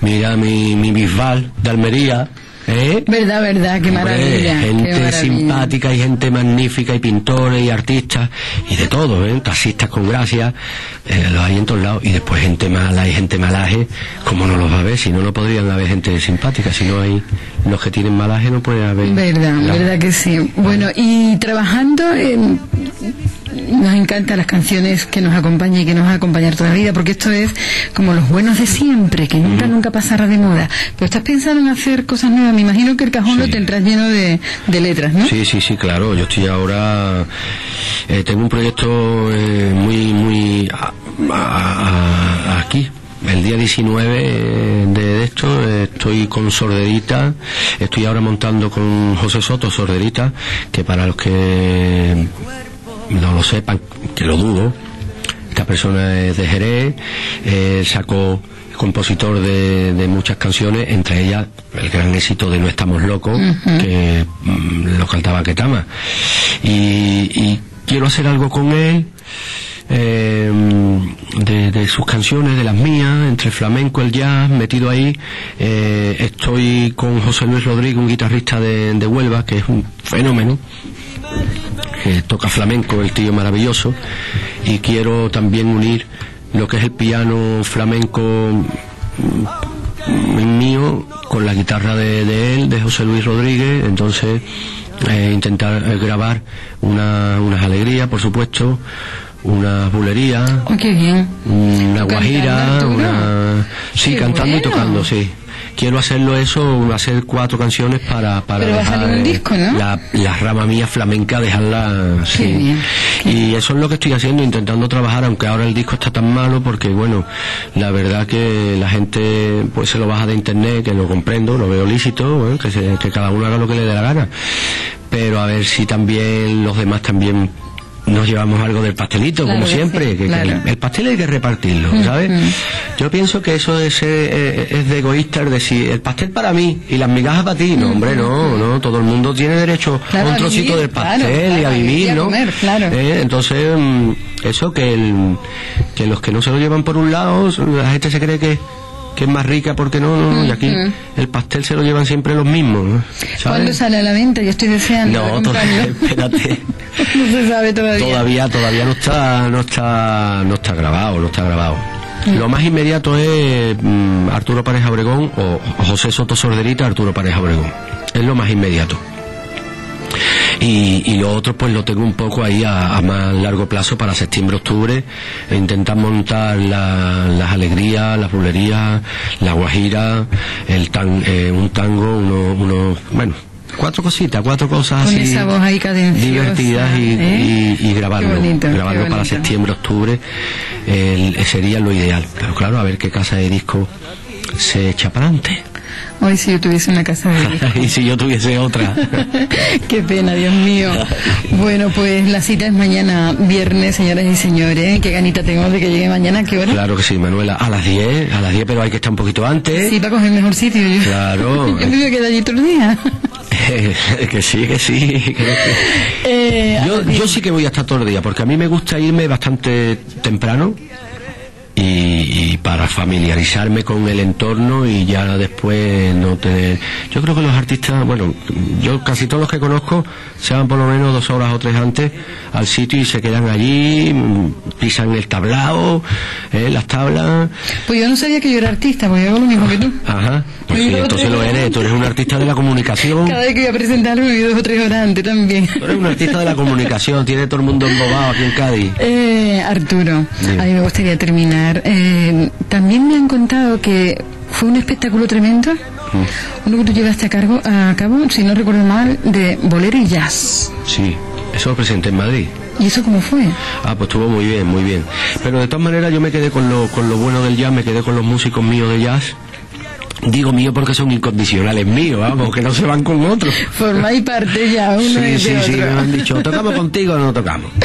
Mira mi, mi Bisbal de Almería. ¿Eh? Verdad, verdad, qué Hombre, maravilla. qué gente maravilla. simpática y gente magnífica y pintores y artistas y de todo, ¿eh? taxistas con gracia, eh, los hay en todos lados y después gente mala y gente malaje, ¿cómo no los va a ver? Si no, no podrían haber gente simpática, si no hay los que tienen malaje no puede haber. Verdad, verdad que sí. Bueno, y trabajando, en- nos encantan las canciones que nos acompañan y que nos van a acompañar toda la vida, porque esto es como los buenos de siempre, que nunca, nunca pasará de moda. Pero estás pensando en hacer cosas nuevas, me imagino que el cajón Sí. lo tendrás lleno de, de letras, ¿no? Sí, sí, sí, claro. Yo estoy ahora. eh, tengo un proyecto eh, muy, muy. a- a- a- aquí. El día 19 de esto eh, estoy con Sorderita, estoy ahora montando con José Soto Sorderita, que para los que no lo sepan, que lo dudo, esta persona es de Jerez, eh, sacó compositor de, de muchas canciones, entre ellas el gran éxito de No estamos locos, que mm, lo cantaba Ketama. Y, y quiero hacer algo con él, eh, de, sus canciones, de las mías, entre el flamenco, el jazz, metido ahí. Eh, estoy con José Luis Rodríguez, un guitarrista de, de Huelva, que es un fenómeno que toca flamenco, el tío maravilloso, y quiero también unir lo que es el piano flamenco mm, mío con la guitarra de, de él, de José Luis Rodríguez, entonces eh, intentar eh, grabar una, unas alegrías, por supuesto, una bulería, Oh, qué bien. una ¿Tú guajira, una... Sí, Qué cantando y tocando, sí. Quiero hacerlo eso, hacer cuatro canciones para... para Pero va a dejar, salir un eh, disco, ¿no? La, la rama mía flamenca, dejarla... sí. bien, qué Y eso es lo que estoy haciendo, intentando trabajar, aunque ahora el disco está tan malo, porque bueno, la verdad que la gente pues se lo baja de internet, que lo comprendo, lo veo lícito, bueno, que, se- que cada uno haga lo que le dé la gana. Pero a ver si también los demás también nos llevamos algo del pastelito, Claro como siempre, sí, que, claro. el, el pastel hay que repartirlo, ¿sabes? Yo pienso que eso de ser, eh, es de egoísta, es decir, el pastel para mí y las migajas para ti, no, hombre, no, no, todo el mundo tiene derecho Claro, a un a trocito vivir, del pastel y a vivir vivir, a ¿no? comer, claro. Eh, entonces, mm, eso que, el, que los que no se lo llevan por un lado, la gente se cree que que es más rica porque no, no, no, y aquí el pastel se lo llevan siempre los mismos, ¿no? ¿Cuándo sale a la venta? Yo estoy deseando. No, todavía, espérate. no se sabe todavía. Todavía, todavía no está, no está, no está grabado, no está grabado. Lo más inmediato es mm, Arturo Pareja Obregón o José Soto Sorderita, Arturo Pareja Obregón. Es lo más inmediato. Y, y lo otro pues lo tengo un poco ahí a, a más largo plazo para septiembre, octubre. E intentar montar la- las alegrías, las bulerías, la guajira, el tan, eh, un tango, uno, uno, bueno, cuatro cositas, cuatro cosas Con así esa voz ahí cadenciosa, divertidas y, ¿eh? y- y grabarlo, bonito, grabarlo para septiembre, octubre, el- sería lo ideal. Pero claro, a ver qué casa de disco se echa para adelante. Hoy si yo tuviese una casa de y si yo tuviese otra. Qué pena, Dios mío. Bueno, pues la cita es mañana viernes, señoras y señores. Qué ganita tengo de que llegue mañana. ¿Qué hora? Claro que sí, Manuela. A las 10, a las 10, pero hay que estar un poquito antes. Sí, para coger mejor sitio. Yo, Claro. yo me voy a quedar allí todo el día. que sí, que sí. Eh, Yo, yo sí que voy a estar todo el día, porque a mí me gusta irme bastante temprano y, y para familiarizarme con el entorno y ya después no tener... Yo creo que los artistas, bueno, yo casi todos los que conozco se van por lo menos dos horas o tres antes al sitio y se quedan allí, mm, pisan el tablao, eh, las tablas. Pues yo no sabía que yo era artista, porque yo hago lo mismo que tú. Ajá, pues sí, entonces lo eres, tú eres un artista de la comunicación. Cada vez que voy a presentarme me voy dos o tres horas antes también. Tú eres un artista de la comunicación, tiene todo el mundo embobado aquí en Cádiz. Eh, Arturo, Dime. a mí me gustaría terminar. Eh, también me han contado que fue un espectáculo tremendo, Mm. uno que tú llevaste a, cargo, a cabo, si no recuerdo mal, de bolero y jazz. Sí, eso lo presenté en Madrid. ¿Y eso cómo fue? Ah, pues estuvo muy bien, muy bien. Pero de todas maneras yo me quedé con lo, con lo bueno del jazz, me quedé con los músicos míos de jazz. Digo mío porque son incondicionales míos, vamos, que no se van con otros. Formáis parte ya uno Sí, de sí, sí, otro. me han dicho, ¿tocamos contigo o no tocamos?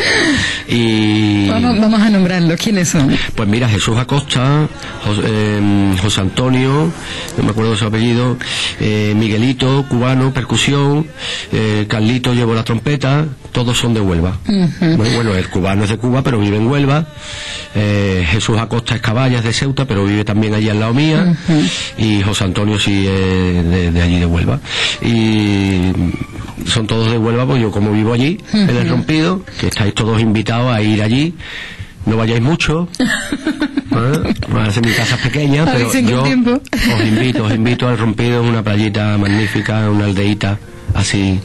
Y... Vamos, vamos a nombrarlos. ¿Quiénes son? Pues mira, Jesús Acosta, eh, José Antonio, no me acuerdo de su apellido, eh, Miguelito, cubano, percusión, eh, Carlito llevo la trompeta, todos son de Huelva. bueno, bueno, el cubano es de Cuba, pero vive en Huelva. Eh, Jesús Acosta es caballa, es de Ceuta, pero vive también allí al lado mía. Y José Antonio sí es de, de allí de Huelva. Y son todos de Huelva, pues yo como vivo allí, en el rompido, que estáis todos invitados a ir allí. No vayáis mucho, ¿eh? van a ser mis casas pequeñas, pero yo os invito, os invito al rompido, es una playita magnífica, una aldeíta así,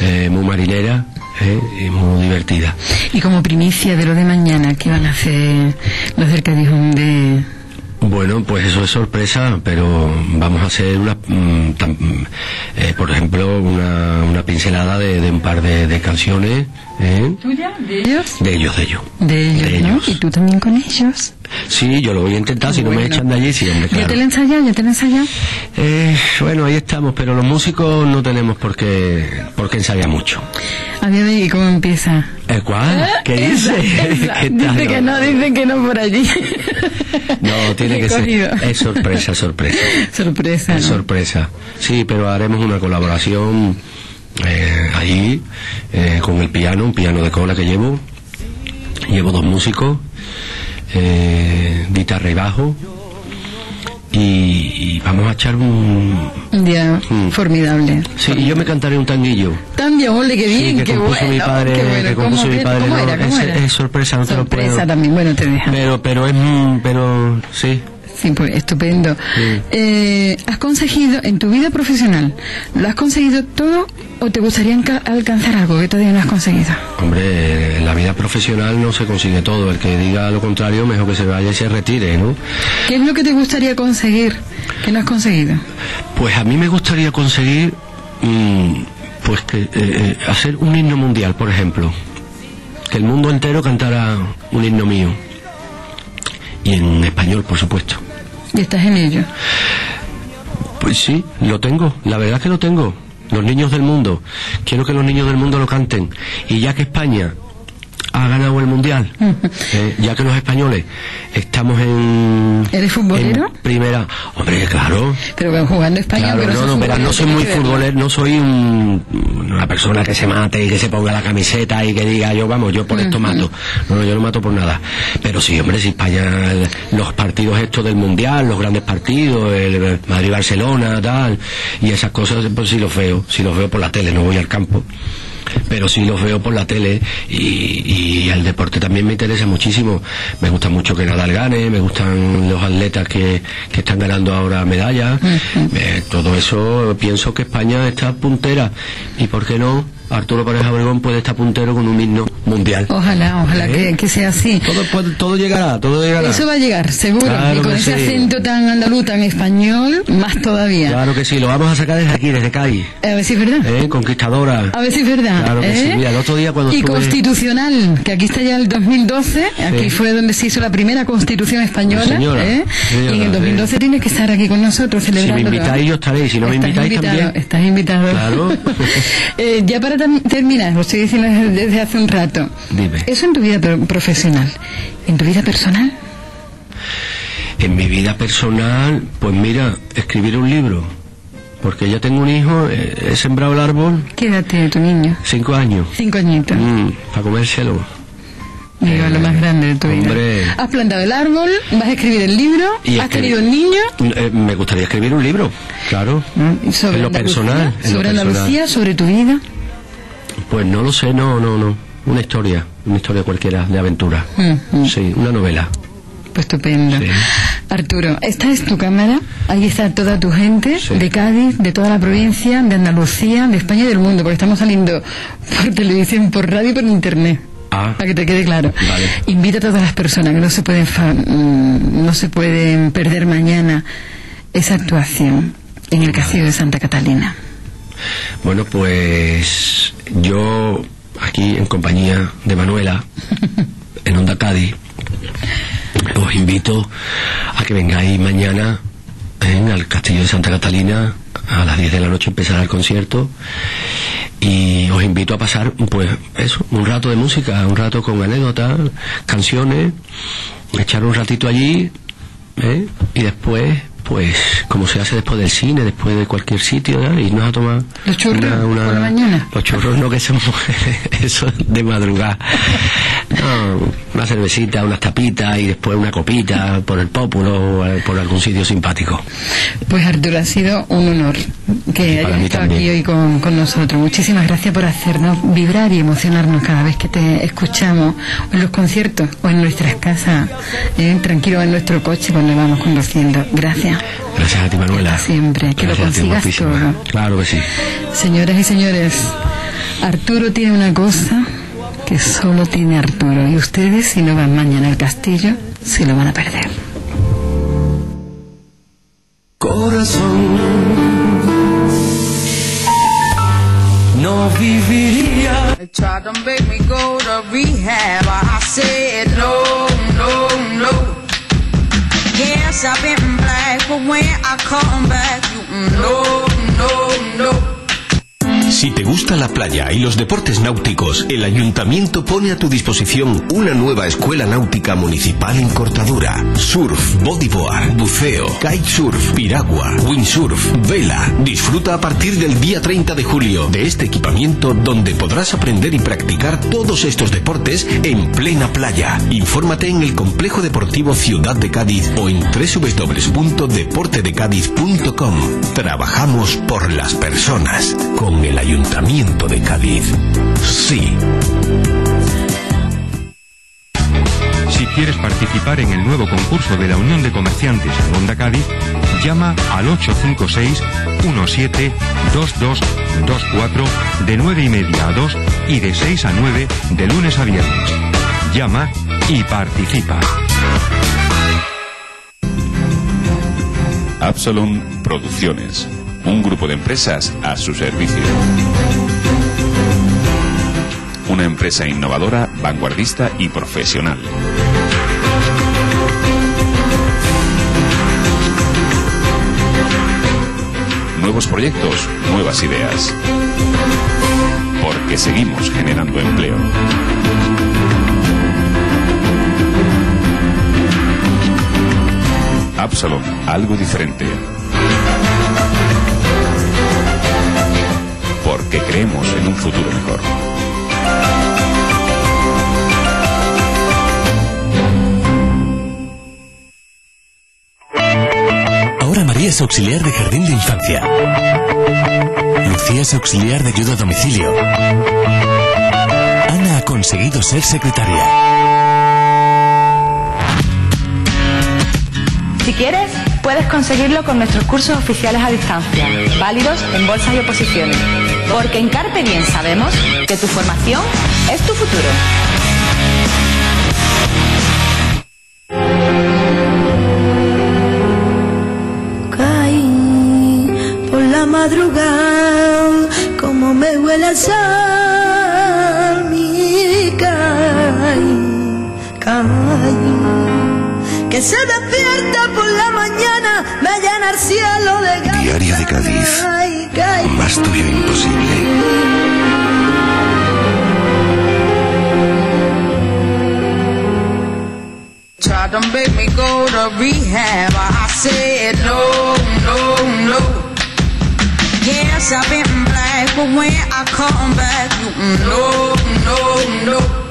eh, muy marinera ¿eh? y muy divertida. Y como primicia de lo de mañana, ¿qué van a hacer los del Cadijón de...? Bueno, pues eso es sorpresa, pero vamos a hacer una, mm, tam- eh, por ejemplo, una, una pincelada de, de un par de, de canciones, ¿eh? ¿Tuya? ¿De ellos? de ellos, de ellos. De ellos, De ¿no? ellos. Y tú también con ellos. Sí, yo lo voy a intentar, si no me echan de allí, sí, hombre, ¿Ya claro. te la ensayas? ¿Ya te la ensayas? Eh, bueno, ahí estamos, pero los músicos no tenemos por qué, por qué ensayar mucho. A ver, ¿y cómo empieza? ¿El cuál? ¿Qué Esa, dice? esa. ¿Qué tal? Dice que no, dice que no por allí. No, tiene que ser. Es sorpresa, sorpresa. Sorpresa. Es ¿no? sorpresa. Sí, pero haremos una colaboración eh, allí eh, con el piano, un piano de cola que llevo. Llevo dos músicos, eh, guitarra y bajo. Y, y vamos a echar un... Un día Mm. formidable. Sí, y yo me cantaré un tanguillo. También, ole, qué bien, Sí, que qué compuso bueno. mi padre, qué bueno. que compuso ¿Cómo, mi padre, ¿cómo no, era? ¿Cómo es- es sorpresa, no te lo Sorpresa puedo- también, bueno, te deja. Pero, pero es... mm, Pero, sí. Sí, pues estupendo. Sí. Eh, ¿Has conseguido, en tu vida profesional, lo has conseguido todo o te gustaría alcanzar algo que todavía no has conseguido? Hombre, en la vida profesional no se consigue todo. El que diga lo contrario, mejor que se vaya y se retire, ¿no? ¿Qué es lo que te gustaría conseguir que no has conseguido? Pues a mí me gustaría conseguir, mm, pues que eh, eh, hacer un himno mundial, por ejemplo. Que el mundo entero cantara un himno mío. Y en español, por supuesto. Y estás en ello. Pues sí, lo tengo. La verdad es que lo tengo. Los niños del mundo. Quiero que los niños del mundo lo canten. Y ya que España ha ganado el mundial. Eh, ya que los españoles estamos en. ¿Eres futbolero? en primera. Hombre, claro. Pero jugando España, Claro, pero no, no, futbolero, no soy muy futbolero, no soy un- una persona que se mate y que se ponga la camiseta y que diga yo, vamos, yo por esto mato. No, no, yo no mato por nada. Pero sí, hombre, si España, los partidos estos del Mundial, los grandes partidos, el Madrid-Barcelona, tal, y esas cosas, pues sí los veo, sí los veo por la tele, no voy al campo. Pero sí los veo por la tele y, y el deporte también me interesa muchísimo. Me gusta mucho que Nadal gane, me gustan los atletas que, que están ganando ahora medallas. Eh, todo eso pienso que España está puntera. ¿Y por qué no? Arturo Pareja Obregón puede estar puntero con un himno mundial. Ojalá, ojalá ¿Eh? que, que sea así. Todo, puede- todo llegará, todo llegará. Eso va a llegar, seguro. Claro y con ese sí. acento tan andaluz, tan español, más todavía. Claro que sí, lo vamos a sacar desde aquí, desde Cádiz. A ver si es verdad. ¿Eh? Conquistadora. A ver si es verdad. Claro que ¿eh? sí. Mira, el otro día cuando y estuve- constitucional, que aquí está ya el 2012, aquí fue donde se hizo la primera constitución española. Señora, ¿eh? señora, y en el 2012 tiene que estar aquí con nosotros Si me celebrando. invitáis yo estaré, si no me invitáis invitado, también. Estás invitado. Claro. Eh, ya para terminar, lo estoy diciendo desde hace un rato. Dime. Eso en tu vida pro- profesional. ¿En tu vida personal? En mi vida personal, pues mira, escribir un libro. Porque ya tengo un hijo, eh, he sembrado el árbol, ¿Qué edad tiene tu niño? cinco años. Cinco añitos. para comérselo. Digo, lo más grande de tu vida. Hombre. Has plantado el árbol, vas a escribir el libro, Y has escribir- tenido un niño. Eh, me gustaría escribir un libro, claro. Sobre en lo personal. en lo sobre personal. Andalucía, sobre tu vida. Pues no lo sé, no, no, no. Una historia, una historia cualquiera de aventura. Sí, una novela. Pues estupendo. Sí. Arturo, esta es tu cámara. Ahí está toda tu gente Sí. de Cádiz, de toda la provincia, de Andalucía, de España y del mundo, porque estamos saliendo por televisión, por radio y por internet. Ah. Para que te quede claro. Vale. Invita a todas las personas que no se pueden fa- mm, no se pueden perder mañana esa actuación en el Castillo de Santa Catalina. Bueno, pues yo aquí en compañía de Manuela, en Onda Cádiz, os invito a que vengáis mañana en al Castillo de Santa Catalina a las 10 de la noche empezará el concierto y os invito a pasar pues eso, un rato de música, un rato con anécdotas, canciones, echar un ratito allí ¿eh? y después pues como se hace después del cine, después de cualquier sitio, ¿no? irnos a tomar Los churros, por la mañana. los churros no que son eso de madrugada. No, una cervecita, unas tapitas y después una copita por el pópulo o eh, por algún sitio simpático. Pues Arturo, ha sido un honor que hayas estado también. aquí hoy con, con nosotros. Muchísimas gracias por hacernos vibrar y emocionarnos cada vez que te escuchamos en los conciertos o en nuestras casas, eh, tranquilos en nuestro coche cuando vamos conduciendo. Gracias. Gracias a ti, Manuela. Siempre, que lo Gracias consigas todo. Claro que sí. Señoras y señores, Arturo tiene una cosa que solo tiene Arturo y ustedes si no van mañana al castillo se lo van a perder. Corazón, no viviría. They tried to make me go to rehab. I said no, no, no. Yes, I've been black, but when I come back, you no, no, no. Si te gusta la playa y los deportes náuticos, el ayuntamiento pone a tu disposición una nueva escuela náutica municipal en Cortadura. Surf, bodyboard, buceo, kitesurf, piragua, windsurf, vela. Disfruta a partir del día 30 de julio de este equipamiento donde podrás aprender y practicar todos estos deportes en plena playa. Infórmate en el Complejo Deportivo Ciudad de Cádiz o en www.deportedecádiz.com. Trabajamos por las personas con el Ayuntamiento de Cádiz. Sí. Si quieres participar en el nuevo concurso de la Unión de Comerciantes en Onda Cádiz, llama al 856-172224 de 9 y media a 2 y de 6 a 9 de lunes a viernes. Llama y participa. Absalom Producciones, un grupo de empresas a su servicio. Una empresa innovadora, vanguardista y profesional. Nuevos proyectos, nuevas ideas. Porque seguimos generando empleo. Absalom, algo diferente Porque creemos en un futuro mejor. Ahora María es auxiliar de jardín de infancia. Lucía es auxiliar de ayuda a domicilio. Ana ha conseguido ser secretaria. Si quieres, puedes conseguirlo con nuestros cursos oficiales a distancia, válidos en bolsas y oposiciones. Porque en Carpe Diem sabemos que tu formación es tu futuro. Caí por la madrugada, como me huele a sal, mi caí, caí. Que se despierta por la mañana, me llena el cielo de. Diario de Cádiz. Caí. Más tuyo imposible. Tried to make me go to rehab. I said no, no, no. Yes, I've been black, but when I come back, you no, no, no.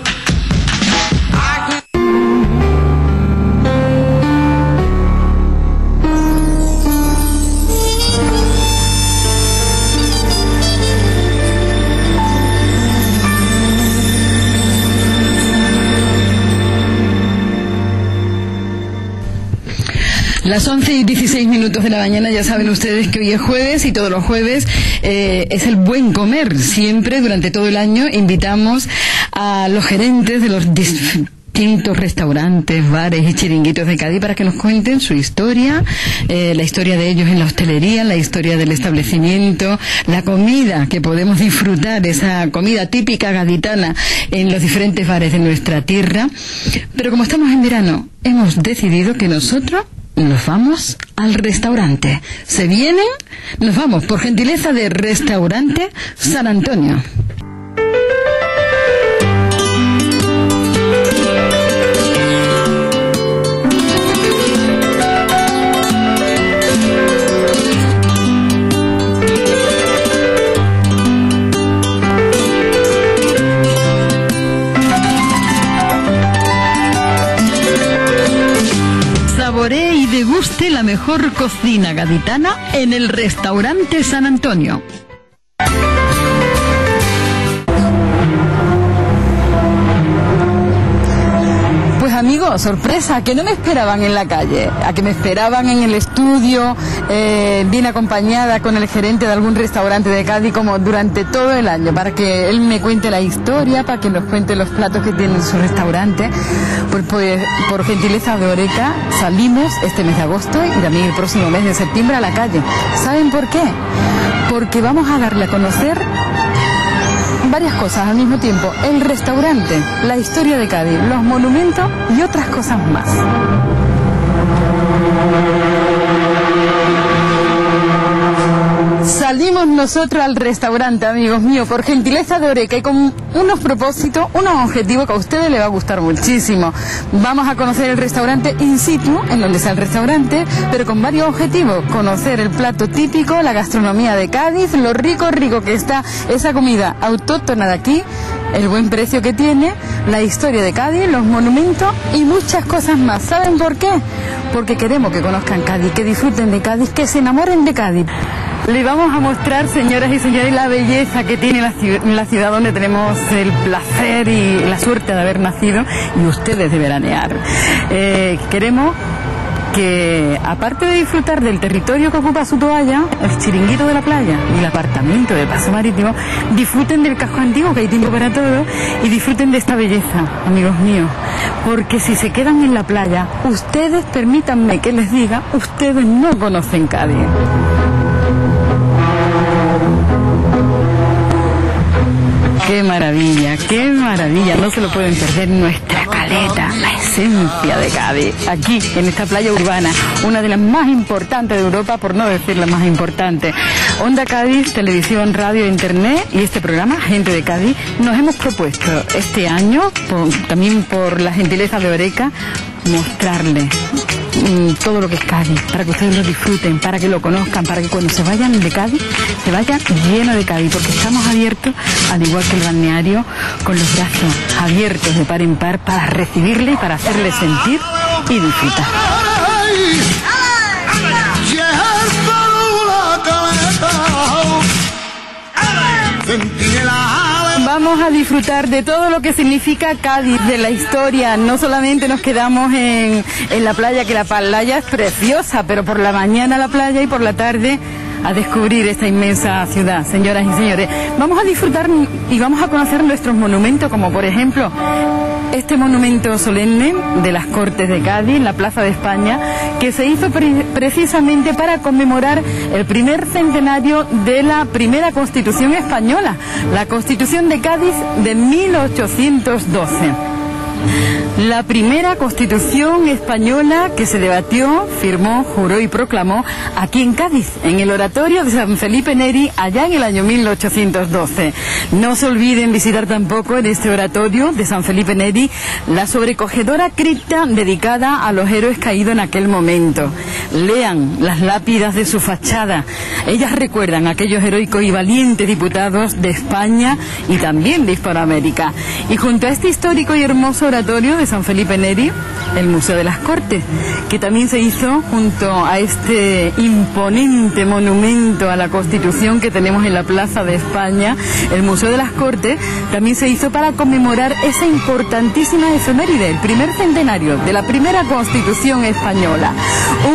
Las 11 y 16 minutos de la mañana, ya saben ustedes que hoy es jueves y todos los jueves eh, es el buen comer. Siempre, durante todo el año, invitamos a los gerentes de los distintos restaurantes, bares y chiringuitos de Cádiz para que nos cuenten su historia, eh, la historia de ellos en la hostelería, la historia del establecimiento, la comida que podemos disfrutar, esa comida típica gaditana en los diferentes bares de nuestra tierra. Pero como estamos en verano, hemos decidido que nosotros nos vamos al restaurante. ¿Se vienen? Nos vamos por gentileza de Restaurante San Antonio. Y deguste la mejor cocina gaditana en el restaurante San Antonio. Amigos, sorpresa, que no me esperaban en la calle, a que me esperaban en el estudio, eh, bien acompañada con el gerente de algún restaurante de Cádiz como durante todo el año, para que él me cuente la historia, para que nos cuente los platos que tiene en su restaurante. Pues, pues por gentileza de Oreca salimos este mes de agosto y también el próximo mes de septiembre a la calle. ¿Saben por qué? Porque vamos a darle a conocer varias cosas al mismo tiempo. El restaurante, la historia de Cádiz, los monumentos y otras cosas más. Salimos nosotros al restaurante, amigos míos, por gentileza de Oreca y con unos propósitos, unos objetivos que a ustedes les va a gustar muchísimo. Vamos a conocer el restaurante in situ, en donde está el restaurante, pero con varios objetivos. Conocer el plato típico, la gastronomía de Cádiz, lo rico, rico que está esa comida autóctona de aquí, el buen precio que tiene, la historia de Cádiz, los monumentos y muchas cosas más. ¿Saben por qué? Porque queremos que conozcan Cádiz, que disfruten de Cádiz, que se enamoren de Cádiz. Le vamos a mostrar, señoras y señores, la belleza que tiene la, ciu- la ciudad donde tenemos el placer y la suerte de haber nacido y ustedes de veranear. Eh, queremos que, aparte de disfrutar del territorio que ocupa su toalla, el chiringuito de la playa y el apartamento de paso marítimo, disfruten del casco antiguo, que hay tiempo para todo, y disfruten de esta belleza, amigos míos. Porque si se quedan en la playa, ustedes, permítanme que les diga, ustedes no conocen Cádiz. Qué maravilla, qué maravilla, no se lo pueden perder nuestra caleta, la esencia de Cádiz, aquí en esta playa urbana, una de las más importantes de Europa, por no decir la más importante. Onda Cádiz, televisión, radio, internet y este programa, Gente de Cádiz, nos hemos propuesto este año, también por la gentileza de Oreca, mostrarle mm, todo lo que es Cádiz, para que ustedes lo disfruten, para que lo conozcan, para que cuando se vayan de Cádiz, se vayan lleno de Cádiz, porque estamos abiertos, al igual que el balneario, con los brazos abiertos de par en par para recibirle y para hacerle sentir y disfrutar. A disfrutar de todo lo que significa Cádiz, de la historia. No solamente nos quedamos en, en la playa, que la playa es preciosa, pero por la mañana la playa y por la tarde a descubrir esta inmensa ciudad, señoras y señores. Vamos a disfrutar y vamos a conocer nuestros monumentos, como por ejemplo este monumento solemne de las Cortes de Cádiz, en la Plaza de España, que se hizo precisamente para conmemorar el primer centenario de la primera Constitución española, la Constitución de Cádiz de 1812. La primera constitución española que se debatió, firmó, juró y proclamó aquí en Cádiz, en el oratorio de San Felipe Neri, allá en el año 1812. No se olviden visitar tampoco en este oratorio de San Felipe Neri la sobrecogedora cripta dedicada a los héroes caídos en aquel momento. Lean las lápidas de su fachada. Ellas recuerdan a aquellos heroicos y valientes diputados de España y también de Hispanoamérica. Y junto a este histórico y hermoso oratorio de San Felipe Neri, el Museo de las Cortes, que también se hizo junto a este imponente monumento a la Constitución que tenemos en la Plaza de España, el Museo de las Cortes, también se hizo para conmemorar esa importantísima efeméride, el primer centenario de la primera Constitución española.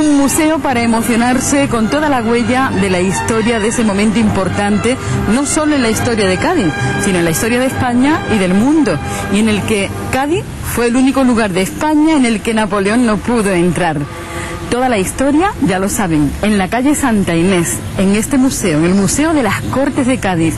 Un museo para emocionarse con toda la huella de la historia de ese momento importante, no solo en la historia de Cádiz, sino en la historia de España y del mundo, y en el que Cádiz fue el único lugar de España en el que Napoleón no pudo entrar. Toda la historia, ya lo saben, en la calle Santa Inés, en este museo, en el Museo de las Cortes de Cádiz.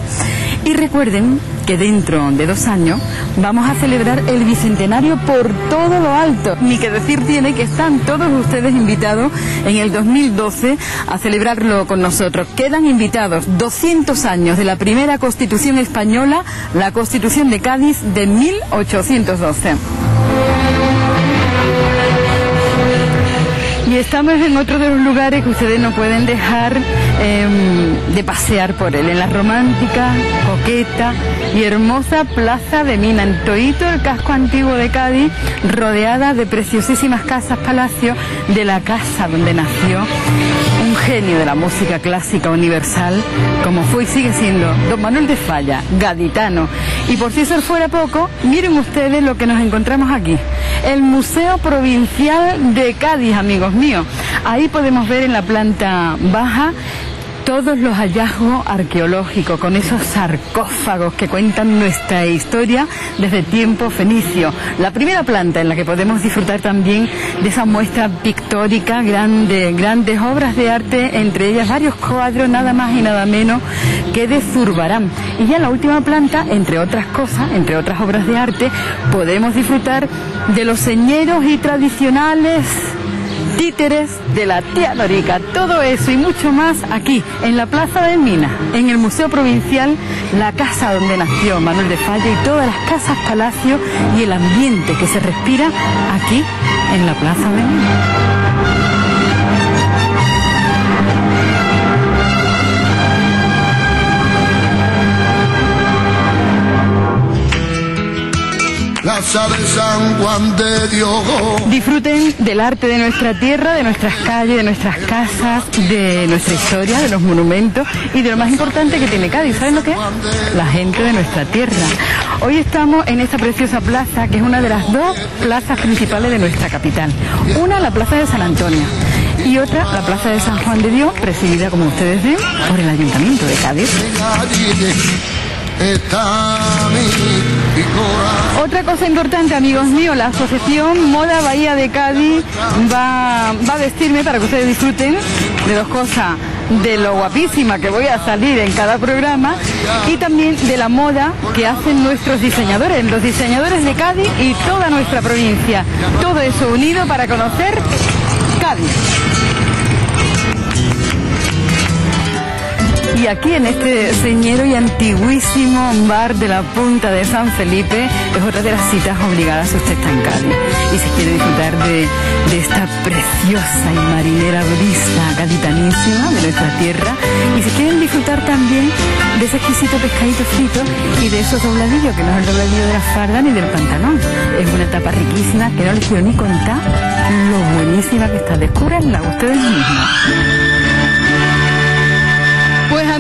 Y recuerden que dentro de dos años vamos a celebrar el bicentenario por todo lo alto. Ni que decir tiene que están todos ustedes invitados en el 2012 a celebrarlo con nosotros. Quedan invitados 200 años de la primera Constitución española, la Constitución de Cádiz de 1812. Estamos en otro de los lugares que ustedes no pueden dejar em, de pasear por él, en la romántica, coqueta y hermosa Plaza de Mina, en Toito, el casco antiguo de Cádiz, rodeada de preciosísimas casas palacios de la casa donde nació genio de la música clásica universal, como fue y sigue siendo don Manuel de Falla, gaditano. Y por si eso fuera poco, miren ustedes lo que nos encontramos aquí. El Museo Provincial de Cádiz, amigos míos. Ahí podemos ver en la planta baja todos los hallazgos arqueológicos, con esos sarcófagos que cuentan nuestra historia desde tiempo fenicio. La primera planta en la que podemos disfrutar también de esa muestra pictórica, grande, grandes obras de arte, entre ellas varios cuadros, nada más y nada menos que de Zurbarán. Y ya la última planta, entre otras cosas, entre otras obras de arte, podemos disfrutar de los señeros y tradicionales títeres de la tía Lorica. Todo eso y mucho más aquí, en la Plaza de Mina, en el Museo Provincial, la casa donde nació Manuel de Falla y todas las casas palacio y el ambiente que se respira aquí en la Plaza de Mina. de San Juan de Dios. Disfruten del arte de nuestra tierra, de nuestras calles, de nuestras casas, de nuestra historia, de los monumentos y de lo más importante que tiene Cádiz. ¿Saben lo que es? La gente de nuestra tierra. Hoy estamos en esta preciosa plaza, que es una de las dos plazas principales de nuestra capital. Una, la plaza de San Antonio y otra la Plaza de San Juan de Dios, presidida, como ustedes ven, por el Ayuntamiento de Cádiz. Otra cosa importante, amigos míos, la asociación Moda Bahía de Cádiz va, va a vestirme para que ustedes disfruten de dos cosas, de lo guapísima que voy a salir en cada programa y también de la moda que hacen nuestros diseñadores, los diseñadores de Cádiz y toda nuestra provincia. Todo eso unido para conocer Cádiz. Y aquí en este señero y antiguísimo bar de la Punta de San Felipe es otra de las citas obligadas si usted está en Cádiz y si quiere disfrutar de, de esta preciosa y marinera brisa gaditanísima de nuestra tierra y si quieren disfrutar también de ese exquisito pescadito frito y de esos dobladillos que no es el dobladillo de la farda ni del pantalón. Es una etapa riquísima que no les quiero ni contar lo buenísima que está. Descúbranla ustedes mismos.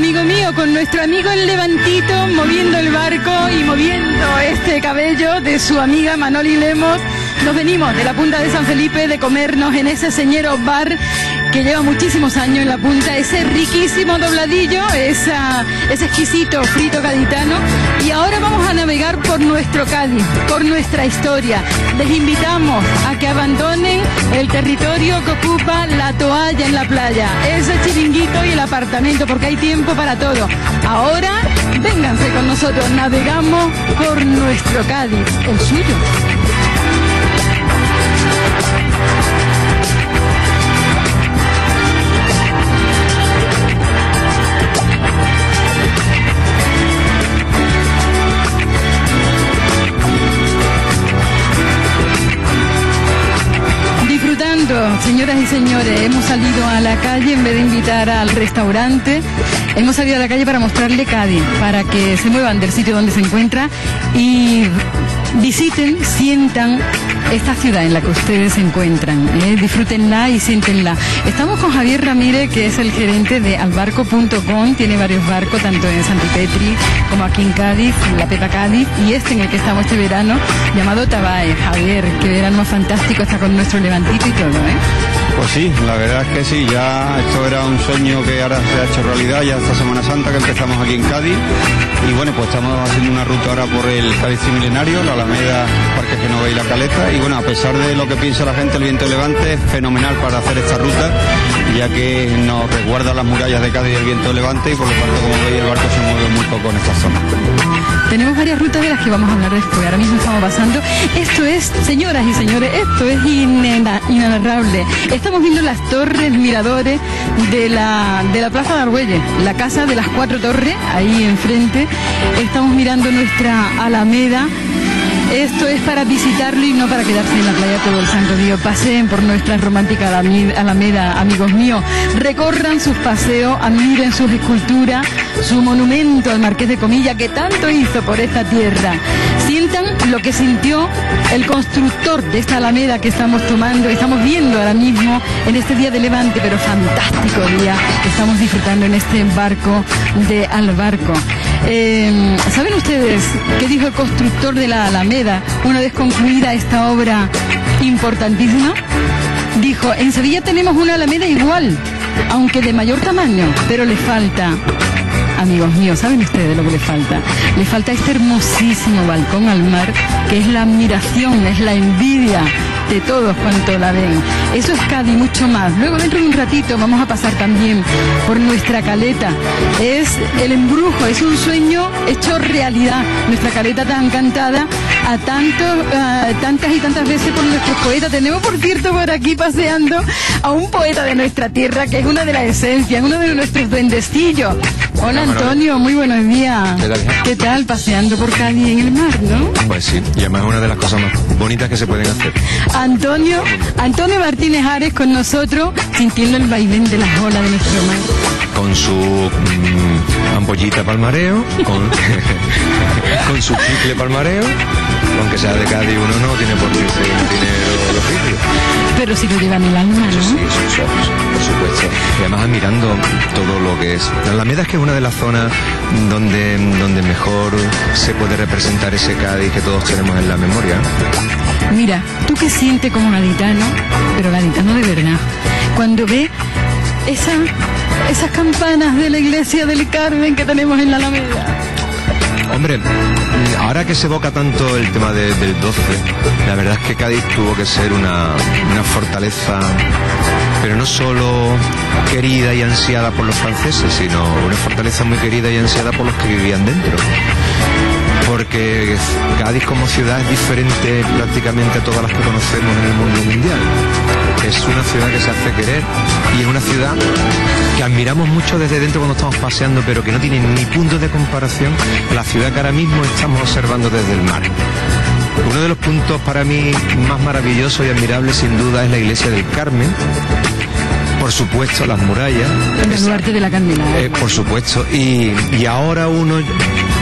Amigo mío, con nuestro amigo el Levantito moviendo el barco y moviendo este cabello de su amiga Manoli Lemos, nos venimos de la punta de San Felipe de comernos en ese señero bar que lleva muchísimos años en la punta, ese riquísimo dobladillo, esa, ese exquisito frito gaditano. Y ahora vamos a navegar por nuestro Cádiz, por nuestra historia. Les invitamos a que abandonen el territorio que ocupa la toalla en la playa, ese chiringuito y el apartamento, porque hay tiempo para todo. Ahora, vénganse con nosotros, navegamos por nuestro Cádiz, el suyo. Señoras y señores, hemos salido a la calle en vez de invitar al restaurante. Hemos salido a la calle para mostrarle Cádiz, para que se muevan del sitio donde se encuentra y visiten, sientan esta ciudad en la que ustedes se encuentran. ¿eh? Disfrútenla y siéntenla. Estamos con Javier Ramírez, que es el gerente de albarco.com. Tiene varios barcos, tanto en Santipetri como aquí en Cádiz, en la Pepa Cádiz, y este en el que estamos este verano, llamado Tabae. Javier, qué verano fantástico, está con nuestro levantito y todo, ¿eh? Pues sí, la verdad es que sí, ya esto era un sueño que ahora se ha hecho realidad, ya esta Semana Santa que empezamos aquí en Cádiz. Y bueno, pues estamos haciendo una ruta ahora por el Cádiz Milenario, la Alameda, Parque Genova y la Caleta. Y bueno, a pesar de lo que piensa la gente, el viento levante es fenomenal para hacer esta ruta, ya que nos resguarda las murallas de Cádiz y el viento levante y por lo tanto, como veis, el barco se mueve muy poco en esta zona. Tenemos varias rutas de las que vamos a hablar después. Ahora mismo estamos pasando. Esto es, señoras y señores, esto es inena- inenarrable. Estamos viendo las torres miradores de la, de la Plaza de Argüelles, la casa de las cuatro torres, ahí enfrente. Estamos mirando nuestra Alameda. Esto es para visitarlo y no para quedarse en la playa todo el santo día. Paseen por nuestra romántica Alameda, amigos míos. Recorran sus paseos, admiren sus esculturas, su monumento al Marqués de Comilla que tanto hizo por esta tierra. Sientan lo que sintió el constructor de esta Alameda que estamos tomando, estamos viendo ahora mismo en este día de Levante, pero fantástico día que estamos disfrutando en este barco de Albarco. Eh, ¿Saben ustedes qué dijo el constructor de la Alameda una vez concluida esta obra importantísima? Dijo, en Sevilla tenemos una Alameda igual, aunque de mayor tamaño, pero le falta Amigos míos, ¿saben ustedes lo que le falta? Le falta este hermosísimo balcón al mar, que es la admiración, es la envidia de todos cuanto la ven. Eso es Cádiz, mucho más. Luego, dentro de un ratito, vamos a pasar también por nuestra caleta. Es el embrujo, es un sueño hecho realidad. Nuestra caleta tan cantada a tantos, tantas y tantas veces por nuestros poetas. Tenemos, por cierto, por aquí paseando a un poeta de nuestra tierra, que es una de las esencias, uno de nuestros duendecillos. Hola Antonio, muy buenos días. ¿Qué tal? ¿Qué tal? Paseando por Cádiz en el mar, ¿no? Pues sí, y además es una de las cosas más bonitas que se pueden hacer. Antonio, Antonio Martínez Ares con nosotros, sintiendo el vaivén de las olas de nuestro mar. Con su mm, ampollita palmareo, con, con su chicle palmareo, aunque sea de Cádiz uno no tiene por qué ser de oficio. Pero si lo llevan el alma, ¿no? Sí, sus ojos, por supuesto. Y además admirando todo lo que es. La Alameda es que es una de las zonas donde, donde mejor se puede representar ese Cádiz que todos tenemos en la memoria. Mira, tú que sientes como gaditano, pero gaditano de verdad, cuando ve esa, esas campanas de la iglesia del Carmen que tenemos en la Alameda. Hombre, ahora que se evoca tanto el tema de- del 12, la verdad es que Cádiz tuvo que ser una, una fortaleza, pero no solo querida y ansiada por los franceses, sino una fortaleza muy querida y ansiada por los que vivían dentro. Porque Cádiz como ciudad es diferente prácticamente a todas las que conocemos en el mundo mundial. Es una ciudad que se hace querer y es una ciudad que admiramos mucho desde dentro cuando estamos paseando, pero que no tiene ni punto de comparación a la ciudad que ahora mismo estamos observando desde el mar. Uno de los puntos para mí más maravillosos y admirables sin duda es la iglesia del Carmen. Por supuesto, las murallas. En el lugar de la Candela. Eh, por supuesto. Y, y ahora uno,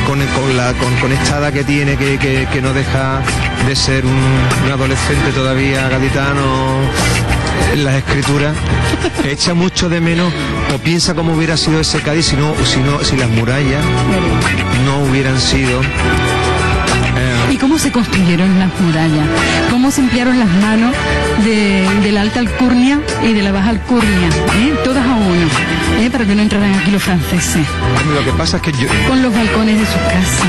con, con la, con, con esta edad que tiene, que, que- que no deja de ser un, un adolescente todavía gaditano en las escrituras, echa mucho de menos o piensa cómo hubiera sido ese Cádiz si, no, si, no, si las murallas no hubieran sido ¿Y cómo se construyeron las murallas? ¿Cómo se emplearon las manos de, de la alta alcurnia y de la baja alcurnia? ¿eh? Todas a uno, ¿eh? para que no entraran aquí los franceses. Lo que pasa es que yo, Con los balcones de sus casas,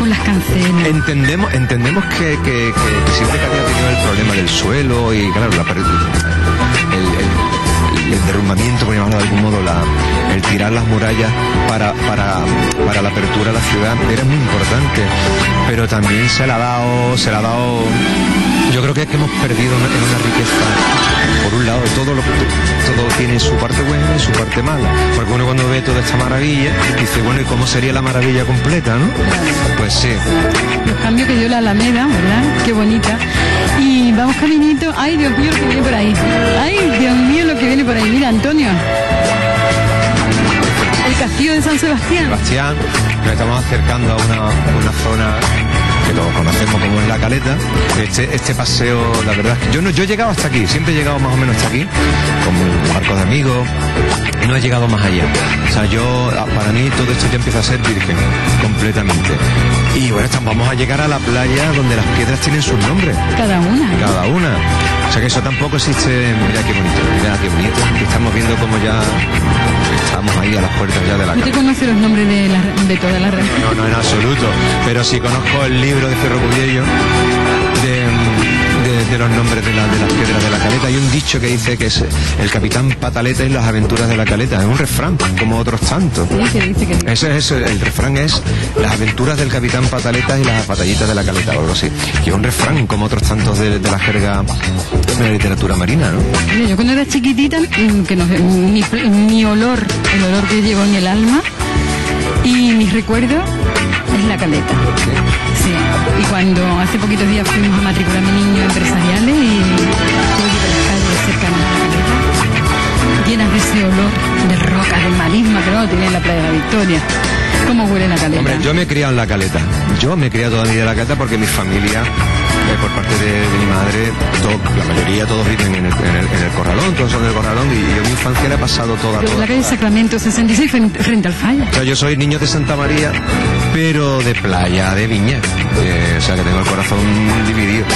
con las cancelas. Entendemos, entendemos que, que, que- que siempre Cádiz ha tenido el problema del suelo y claro, la, el derrumbamiento, por llamarlo de algún modo, la, el tirar las murallas para, para, para la apertura de la ciudad era muy importante, pero también se le ha dado, se le ha dado, yo creo que es que hemos perdido en una riqueza, por un lado, todo lo todo tiene su parte buena y su parte mala, porque uno cuando ve toda esta maravilla dice, bueno, ¿y cómo sería la maravilla completa, no? Pues sí. Los cambios que dio la Alameda, ¿verdad? Qué bonita. Y vamos caminito. Ay, Dios mío, lo que viene por ahí. Ay, Dios mío, lo que viene por ahí. Mira, Antonio. El castillo de San Sebastián. Sebastián, nos estamos acercando a una, una zona todos conocemos como es la caleta. Este, este paseo, la verdad es que yo no, yo he llegado hasta aquí, siempre he llegado más o menos hasta aquí, con barcos de amigos, no he llegado más allá. O sea, yo, ah, para mí todo esto ya empieza a ser virgen, completamente. Y bueno, estamos, vamos a llegar a la playa donde las piedras tienen sus nombres. Cada una. Cada una. O sea que eso tampoco existe. Mira qué bonito, mira qué bonito. Estamos viendo como ya estamos ahí a las puertas ya de la ¿Usted casa. conoce los nombres de, la- de todas las regiones? No, no en absoluto. Pero sí conozco el libro de Ferro Cubiello de, los nombres de, la- de las piedras de la caleta. Hay un dicho que dice que es el capitán Pataleta y las aventuras de la caleta. Es un refrán, como otros tantos. Sí, que dice que Ese es el, refrán es las aventuras del capitán Pataleta y las batallitas de la caleta o algo así. Y es un refrán como otros tantos de, de la jerga de la literatura marina, ¿no? Mira, yo cuando era chiquitita, mm, que no sé, mi, mi olor, el olor que llevo en el alma y mis recuerdos es la caleta. Y cuando hace poquitos días fuimos a matricular a mi niño empresariales y tuve que ir a las calles cercanas a la caleta, llenas de ese olor de rocas, de marisma que no tenía en la playa de la Victoria. ¿Cómo huele la caleta? Hombre, yo me he criado en la caleta. Yo me he criado toda mi vida en la caleta porque mi familia, eh, por parte de, de mi madre, todo- la mayoría todos viven en el, en el- en el corralón, todos son del corralón y, y yo mi infancia la he pasado toda, en toda. la calle Sacramento 66 frente, frente al falla. O sea, yo soy niño de Santa María, pero de playa, de viña. Eh, o sea, que tengo el corazón dividido.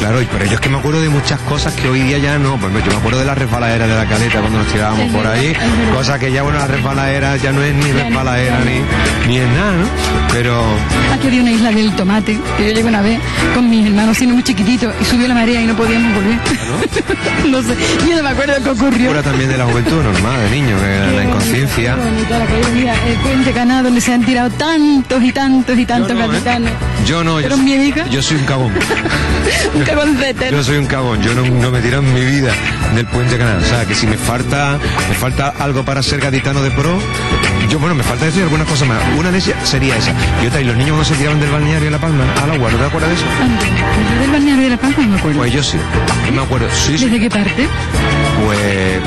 Claro, y por ello es que me acuerdo de muchas cosas que hoy día ya no. Ejemplo, yo me acuerdo de la resbaladera de la caleta cuando nos tirábamos por ahí. es verdad. Cosa que ya, bueno, la resbaladera ya no es ni resbaladera ni, ni es nada, ¿no? Pero Aquí había una isla del tomate, que yo llegué una vez con mis hermanos siendo muy chiquititos y subió la marea y no podíamos volver. no sé, yo no me acuerdo qué ocurrió. También de la juventud, normal, de niño, que la inconsciencia. Qué bonita la calle, mira, el puente Caná donde se han tirado tantos y tantos y tantos capitanes. Yo no, yo, soy un cagón. Un cagoncete. Yo soy un cagón, yo no, no me tiro en mi vida del puente canal. O sea, que si me falta, me falta algo para ser gaditano de pro, yo, bueno, me falta decir algunas cosas más. Una de ellas sería esa. Y otra, y los niños cuando se tiraban del balneario en La Palma al agua, ¿no te acuerdas de eso? ¿Desde el balneario de la Palma? No me acuerdo. Pues yo sí, me acuerdo. Sí, sí. ¿Desde qué parte? Pues,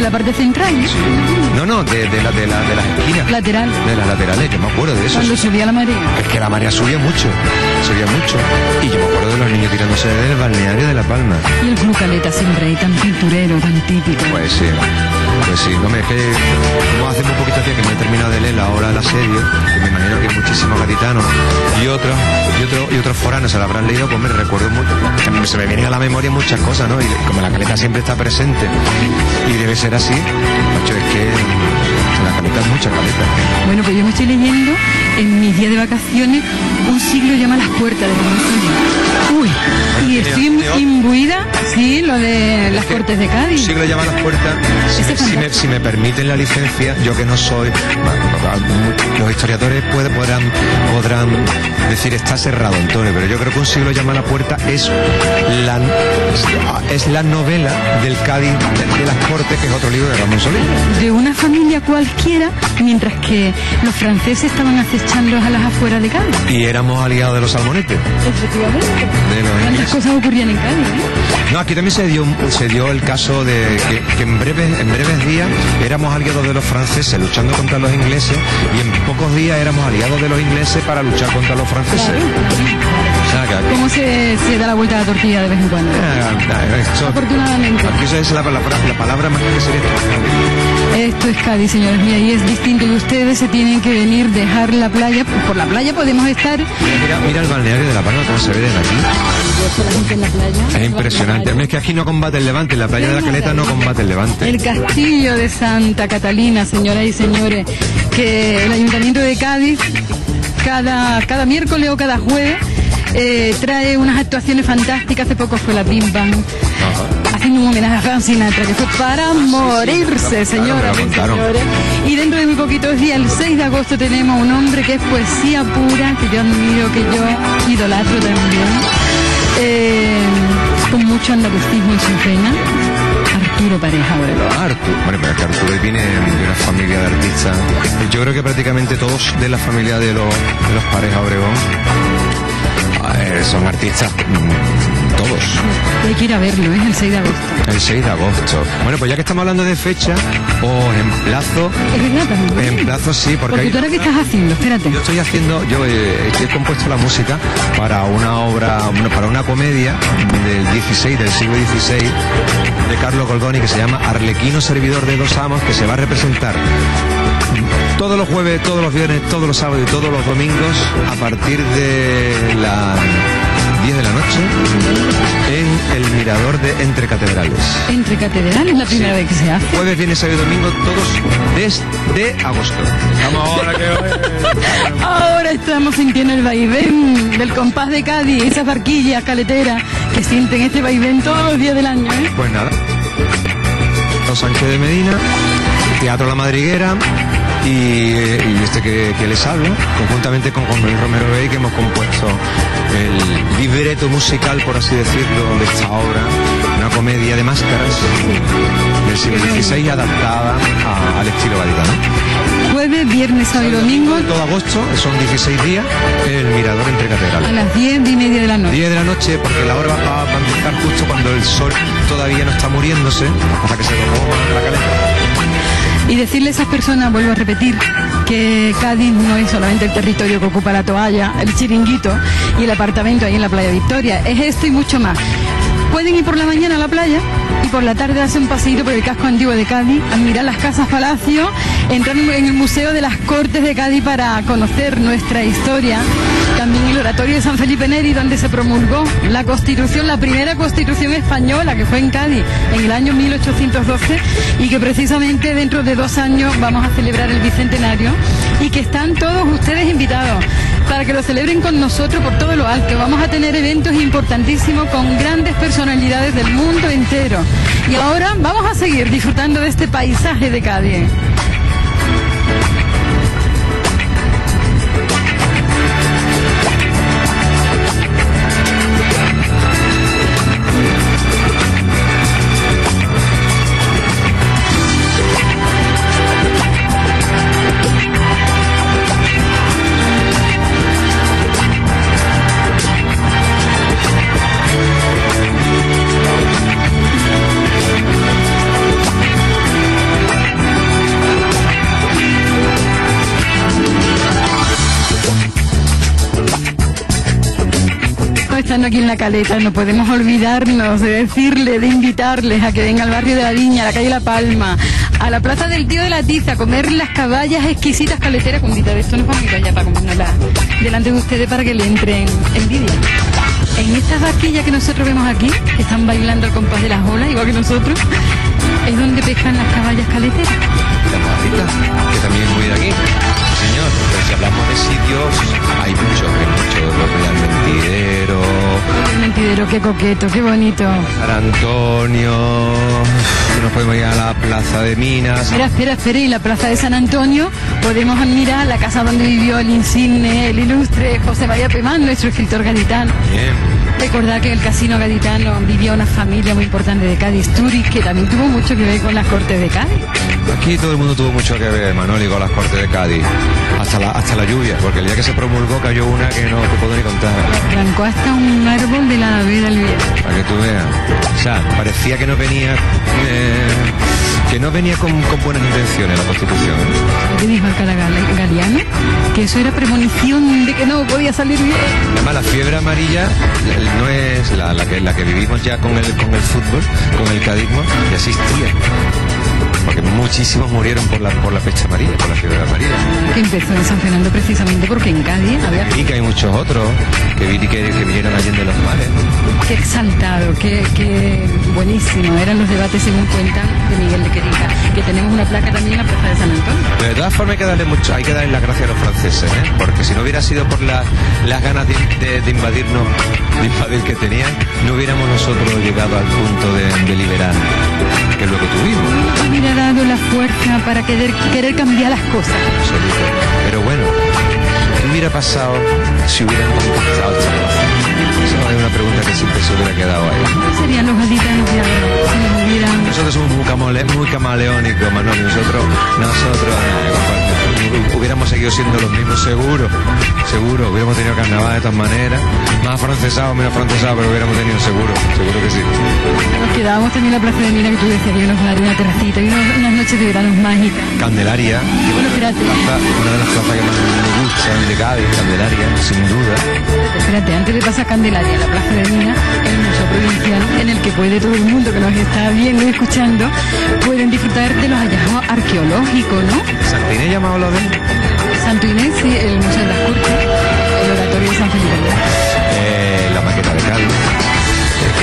De la parte central. no, no, de, de, la, de, la, de las esquinas. Lateral. De las laterales, yo me acuerdo de eso. Cuando subía la marea. Es que la marea subía mucho, subía mucho. Y yo me acuerdo de los niños tirándose del balneario de La Palma. Y el Club Caleta siempre ahí, tan pinturero, tan típico. Pues sí, pues sí, no me es que como hace muy poquito tiempo que me he terminado de leer la obra del asedio, que me imagino que muchísimos gaditanos y otros, y otros, y otros foranos se la habrán leído, pues me recuerdo mucho, se me vienen a la memoria muchas cosas, ¿no? Y como la caleta siempre está presente y debe ser así, macho, es que caleta es mucha caleta. Bueno, pues yo me estoy leyendo en mis días de vacaciones Un siglo llama a las puertas de Santos. Uy, y estoy imbuida, sí, lo de las Cortes de Cádiz. siglo llama a las puertas. Si, me- si me, si me permiten la licencia, yo que no soy, los historiadores puede- podrán, podrán decir está cerrado, Antonio, pero yo creo que un siglo llama a la puerta es la, es la novela del Cádiz de, de las Cortes, que es otro libro de Ramón Solís. De una familia cualquiera, mientras que los franceses estaban acechando a las afueras de Cádiz. Y éramos aliados de los salmonetes. Efectivamente. ¿Cuántas cosas ocurrían en Cádiz? eh? No, aquí también se dio, se dio el caso de que, que en, breves, en breves días éramos aliados de los franceses luchando contra los ingleses y en pocos días éramos aliados de los ingleses para luchar contra los franceses. O ¿Cómo se, se da la vuelta a la tortilla de vez en cuando? Ah, esto- Afortunadamente. aquí esa es la, palabra- la palabra más que sería esto. Es Cádiz, señores míos, y es distinto. Y ustedes se tienen que venir, dejar la playa. Por la playa podemos estar. Mira, mira el balneario de La Palma, cómo se ve desde aquí. la gente en la playa. Es impresionante. Es que aquí no combate el levante, en la playa de la Caleta no combate el levante. El castillo de Santa Catalina, señoras y señores, que el Ayuntamiento de Cádiz cada, cada miércoles o cada jueves eh, trae unas actuaciones fantásticas. Hace poco fue la Bim Bam, haciendo un homenaje a Frank Sinatra, que fue para morirse, señoras y señores. Y dentro de muy poquitos días, el 6 de agosto, tenemos un hombre que es poesía pura, que yo admiro, que yo idolatro también. Eh, con mucho andalucismo en su pena. Arturo Pareja Obregón. Arturo, bueno, pero es que Arturo viene de una familia de artistas. Yo creo que prácticamente todos de la familia de los, de los pareja Obregón eh, son artistas, mm, todos. Hay que ir a verlo, es el 6 de agosto. El 6 de agosto. Bueno, pues ya que estamos hablando de fecha, os emplazo, Es verdad también. emplazo sí, porque, Porque hay- tú ahora qué estás haciendo, espérate. yo estoy haciendo, yo eh, he compuesto la música para una obra, bueno, para una comedia del 16, del siglo XVI, de Carlo Goldoni, que se llama Arlequino Servidor de dos Amos, que se va a representar todos los jueves, todos los viernes, todos los sábados y todos los domingos a partir de las 10 de la noche en el Mirador de Entre Catedrales. Entre catedrales, la primera vez que se hace. Jueves, viernes, sábado y domingo, todos desde agosto. Vamos ahora que Ahora estamos sintiendo el vaivén del compás de Cádiz, esas barquillas caleteras que sienten este vaivén todos los días del año, ¿eh? Pues nada. Los Sánchez de Medina, Teatro La Madriguera y, y este que, que les habla, conjuntamente con Juan Luis Romero Bey, que hemos compuesto el libreto musical, por así decirlo, de esta obra, una comedia de máscaras del siglo XVI adaptada a- al estilo gaditano. Jueves, viernes, sábado y domingo Todo agosto, son 16 días, el Mirador entre a catedrales. las 10 y media de la noche. 10 de la noche, porque la hora va, a empezar justo cuando el sol todavía no está muriéndose, hasta que se tomó la caleta. Y decirle a esas personas, vuelvo a repetir, que Cádiz no es solamente el territorio que ocupa la toalla, el chiringuito y el apartamento ahí en la playa Victoria, es esto y mucho más. Pueden ir por la mañana a la playa por la tarde hacer un paseíto por el casco antiguo de Cádiz, admirar las casas palacio, entrar en el Museo de las Cortes de Cádiz para conocer nuestra historia, también el Oratorio de San Felipe Neri, donde se promulgó la Constitución, la primera Constitución española que fue en Cádiz en el año 1812 y que precisamente dentro de dos años vamos a celebrar el Bicentenario y que están todos ustedes invitados para que lo celebren con nosotros por todo lo alto. Vamos a tener eventos importantísimos con grandes personalidades del mundo entero. Y ahora vamos a seguir disfrutando de este paisaje de Cádiz. Estando aquí en la caleta, no podemos olvidarnos de decirle, de invitarles a que vengan al barrio de la Viña, a la calle La Palma, a la plaza del Tío de la Tiza, a comer las caballas exquisitas caleteras con de esto nos vamos a ir allá para comérnoslas delante de ustedes para que le entren envidia. En estas barquillas que nosotros vemos aquí, que están bailando al compás de las olas, igual que nosotros, es donde pescan las caballas caleteras. Señor, si hablamos de sitios, hay muchos, hay muchos. Los Real Mentidero, qué coqueto, qué bonito. San Antonio, nos podemos ir a la Plaza de Minas. Espera, espera, espera, y la Plaza de San Antonio podemos admirar la casa donde vivió el insigne, el ilustre José María Pemán, nuestro escritor gaditano. Bien. Recordar que en el casino gaditano vivía una familia muy importante de Cádiz, Turi, que también tuvo mucho que ver con las cortes de Cádiz. Aquí todo el mundo tuvo mucho que ver, Manoli, con las cortes de Cádiz. Hasta la, hasta la lluvia, porque el día que se promulgó cayó una que no te puedo ni contar. Arrancó hasta un árbol de la del Viejo. Para que tú veas. O sea, parecía que no venía. eh, que no venía con, con buenas intenciones la Constitución. ¿Qué dijo Alcalá Gal- Galiano? Que eso era premonición de que no podía salir bien. Además, la fiebre amarilla la- no es la, la que, la que vivimos ya con el, con el fútbol, con el cadismo, ya existía. Porque muchísimos murieron por la, por la peste amarilla, por la fiebre amarilla. Que empezó en San Fernando precisamente porque en Cádiz había Y que hay muchos otros que, vi- que, que vinieron allí de los mares. Qué exaltado, qué, qué buenísimo. Eran los debates, según cuentan, de Miguel de Querica. Que tenemos una placa también en la Plaza de San Antonio. Pero de todas formas hay que darle mucho, hay que darle las gracias a los franceses, ¿eh? porque si no hubiera sido por la- las ganas de, de- de invadirnos, de invadir que tenían, no hubiéramos nosotros llegado al punto de, de liberar, que que tuvimos. Hubiera dado la fuerza para querer, querer cambiar las cosas. Pero bueno, ¿qué hubiera pasado si hubieran conquistado plaza? Esa es una pregunta que siempre se hubiera quedado ahí. ¿Qué serían los gaditanos de ahora si nos hubieran... Nosotros somos muy, camale- muy camaleónicos, Manoli. Nosotros, nosotros eh, hubiéramos seguido siendo los mismos, seguro, seguro. Hubiéramos tenido carnaval de todas maneras, más francesado, menos francesado, pero hubiéramos tenido seguro, seguro que sí. Nos quedábamos también en la Plaza de Mina que tú decías que nos daría una terracita y unos- unas noches de verano mágicas. Candelaria, Bueno, espérate. plaza- una de las plazas que más me gustan de Cádiz, Candelaria, sin duda. Espérate, antes de pasar a Candelaria, la Plaza de Mina, el Museo Provincial, en el que puede todo el mundo que nos está viendo y escuchando, pueden disfrutar de los hallazgos arqueológicos, ¿no? Santa Inés llamado Santo Inés, sí, el Museo de las Cortes, el Oratorio de San Felipe. eh, la maqueta de Cádiz.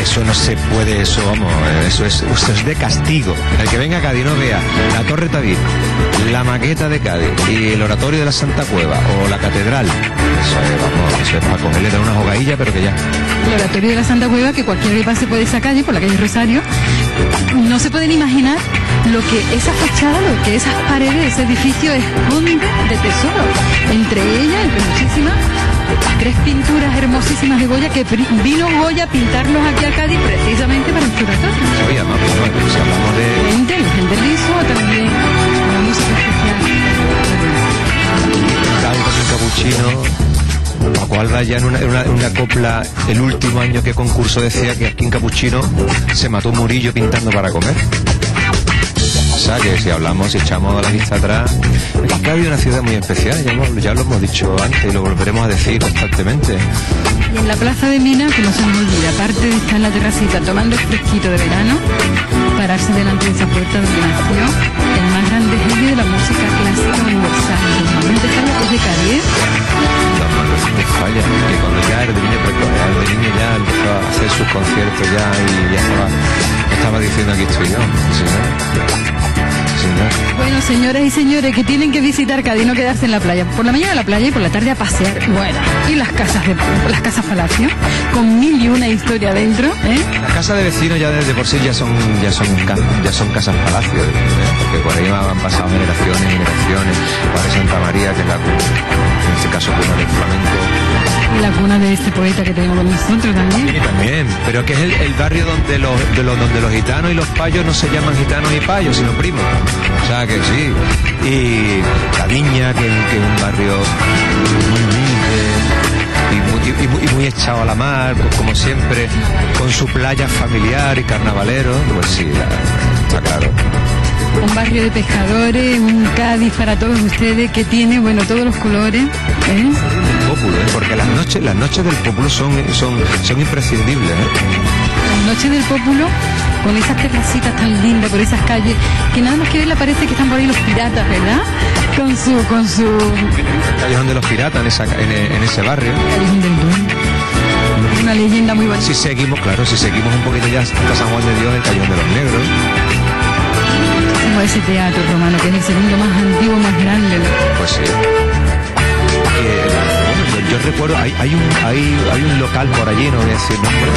Eso no se puede, eso vamos, eso es, eso es de castigo. El que venga a Cádiz no vea la Torre Tabit, la maqueta de Cádiz y el oratorio de la Santa Cueva o la catedral, eso es, vamos, eso es para cogerle de una jogailla, pero que ya. El Oratorio de la Santa Cueva, que cualquiera que pase por esa calle, por la calle Rosario, no se pueden imaginar lo que esa fachada, lo que esas paredes de ese edificio esconde de tesoro. Entre ellas, entre muchísimas, tres pinturas hermosísimas de Goya que vino Goya a pintarlos aquí a Cádiz precisamente para nuestro oratorio. Oye, además, pues, si hablamos de, Gente, gente liso, también una música especial. También capuchino. Paco ya en una, copla el último año que concurso decía que aquí en Capuchino se mató murillo pintando para comer. O si hablamos, si echamos la vista atrás, Cádiz es una ciudad muy especial, ya, lo hemos dicho antes y lo volveremos a decir constantemente. Y en la plaza de Mina, que no se aparte de estar en la terracita tomando el fresquito de verano, pararse delante de esa puerta donde nació el más grande genio de la música clásica universal. Normalmente Carlos de Cádiz. Las manos te falla, que cuando ya era de niño precoz, era de niño ya empezó a hacer sus conciertos ya y ya estaba, estaba diciendo aquí estoy yo. Sí, ¿no? Sí, ¿no? Bueno, señoras y señores, que tienen que visitar Cádiz, no quedarse en la playa. Por la mañana a la playa y por la tarde a pasear. Bueno, y las casas de las casas palacio, con mil y una historia dentro, ¿eh? Las casas de vecinos ya desde por sí ya son ya son ya son casas palacios, ¿eh? porque por ahí han pasado generaciones y generaciones. Padre Santa María, que es la este caso cuna del flamenco. Y la cuna de este poeta que tenemos con nosotros también. Y también, pero que es el, el barrio donde los, de los donde los gitanos y los payos no se llaman gitanos y payos, sino primos. O sea que sí. Y la Viña, que, que es un barrio muy humilde. Y muy, y muy- y muy echado a la mar, pues, como siempre, con su playa familiar y carnavalero, pues sí, la- está claro. Un barrio de pescadores, un Cádiz para todos ustedes que tiene, bueno, todos los colores. ¿eh? Pópulo, ¿eh? porque las noches, las noches del pueblo son, son, son imprescindibles. ¿eh? Las noches del Pópulo, con esas terracitas tan lindas por esas calles, que nada más que verla parece que están por ahí los piratas, ¿verdad? Con su, con su El callejón de los piratas en, esa, en, en ese barrio. callejón del duende. Una leyenda muy bonita. Si seguimos, claro, si seguimos un poquito ya hasta San Juan de Dios, el Callejón de los Negros. Como ese teatro romano, que es el segundo más antiguo, más grande. Pues sí. Bueno, yo recuerdo, hay, hay, un, hay, un local por allí, no voy a decir nombre,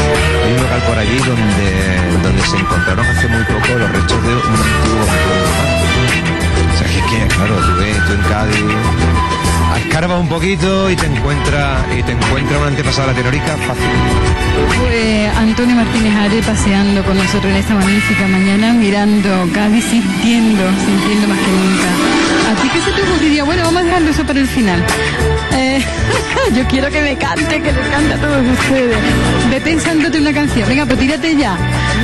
hay un local por allí donde, donde se encontraron hace muy poco los restos de un antiguo O sea, que, claro, tú ves, en Cádiz, escarbas un poquito y te encuentra y te encuentra una antepasada latinoamérica fácil. Fue Antonio Martínez Are paseando con nosotros en esta magnífica mañana, mirando Cádiz, sintiendo, sintiendo más que nunca. ¿A ti qué se te ocurriría? Bueno, vamos a dejarlo eso para el final. Eh, yo quiero que me cante, que le cante a todos ustedes. Ve pensándote una canción. Venga, pues tírate ya.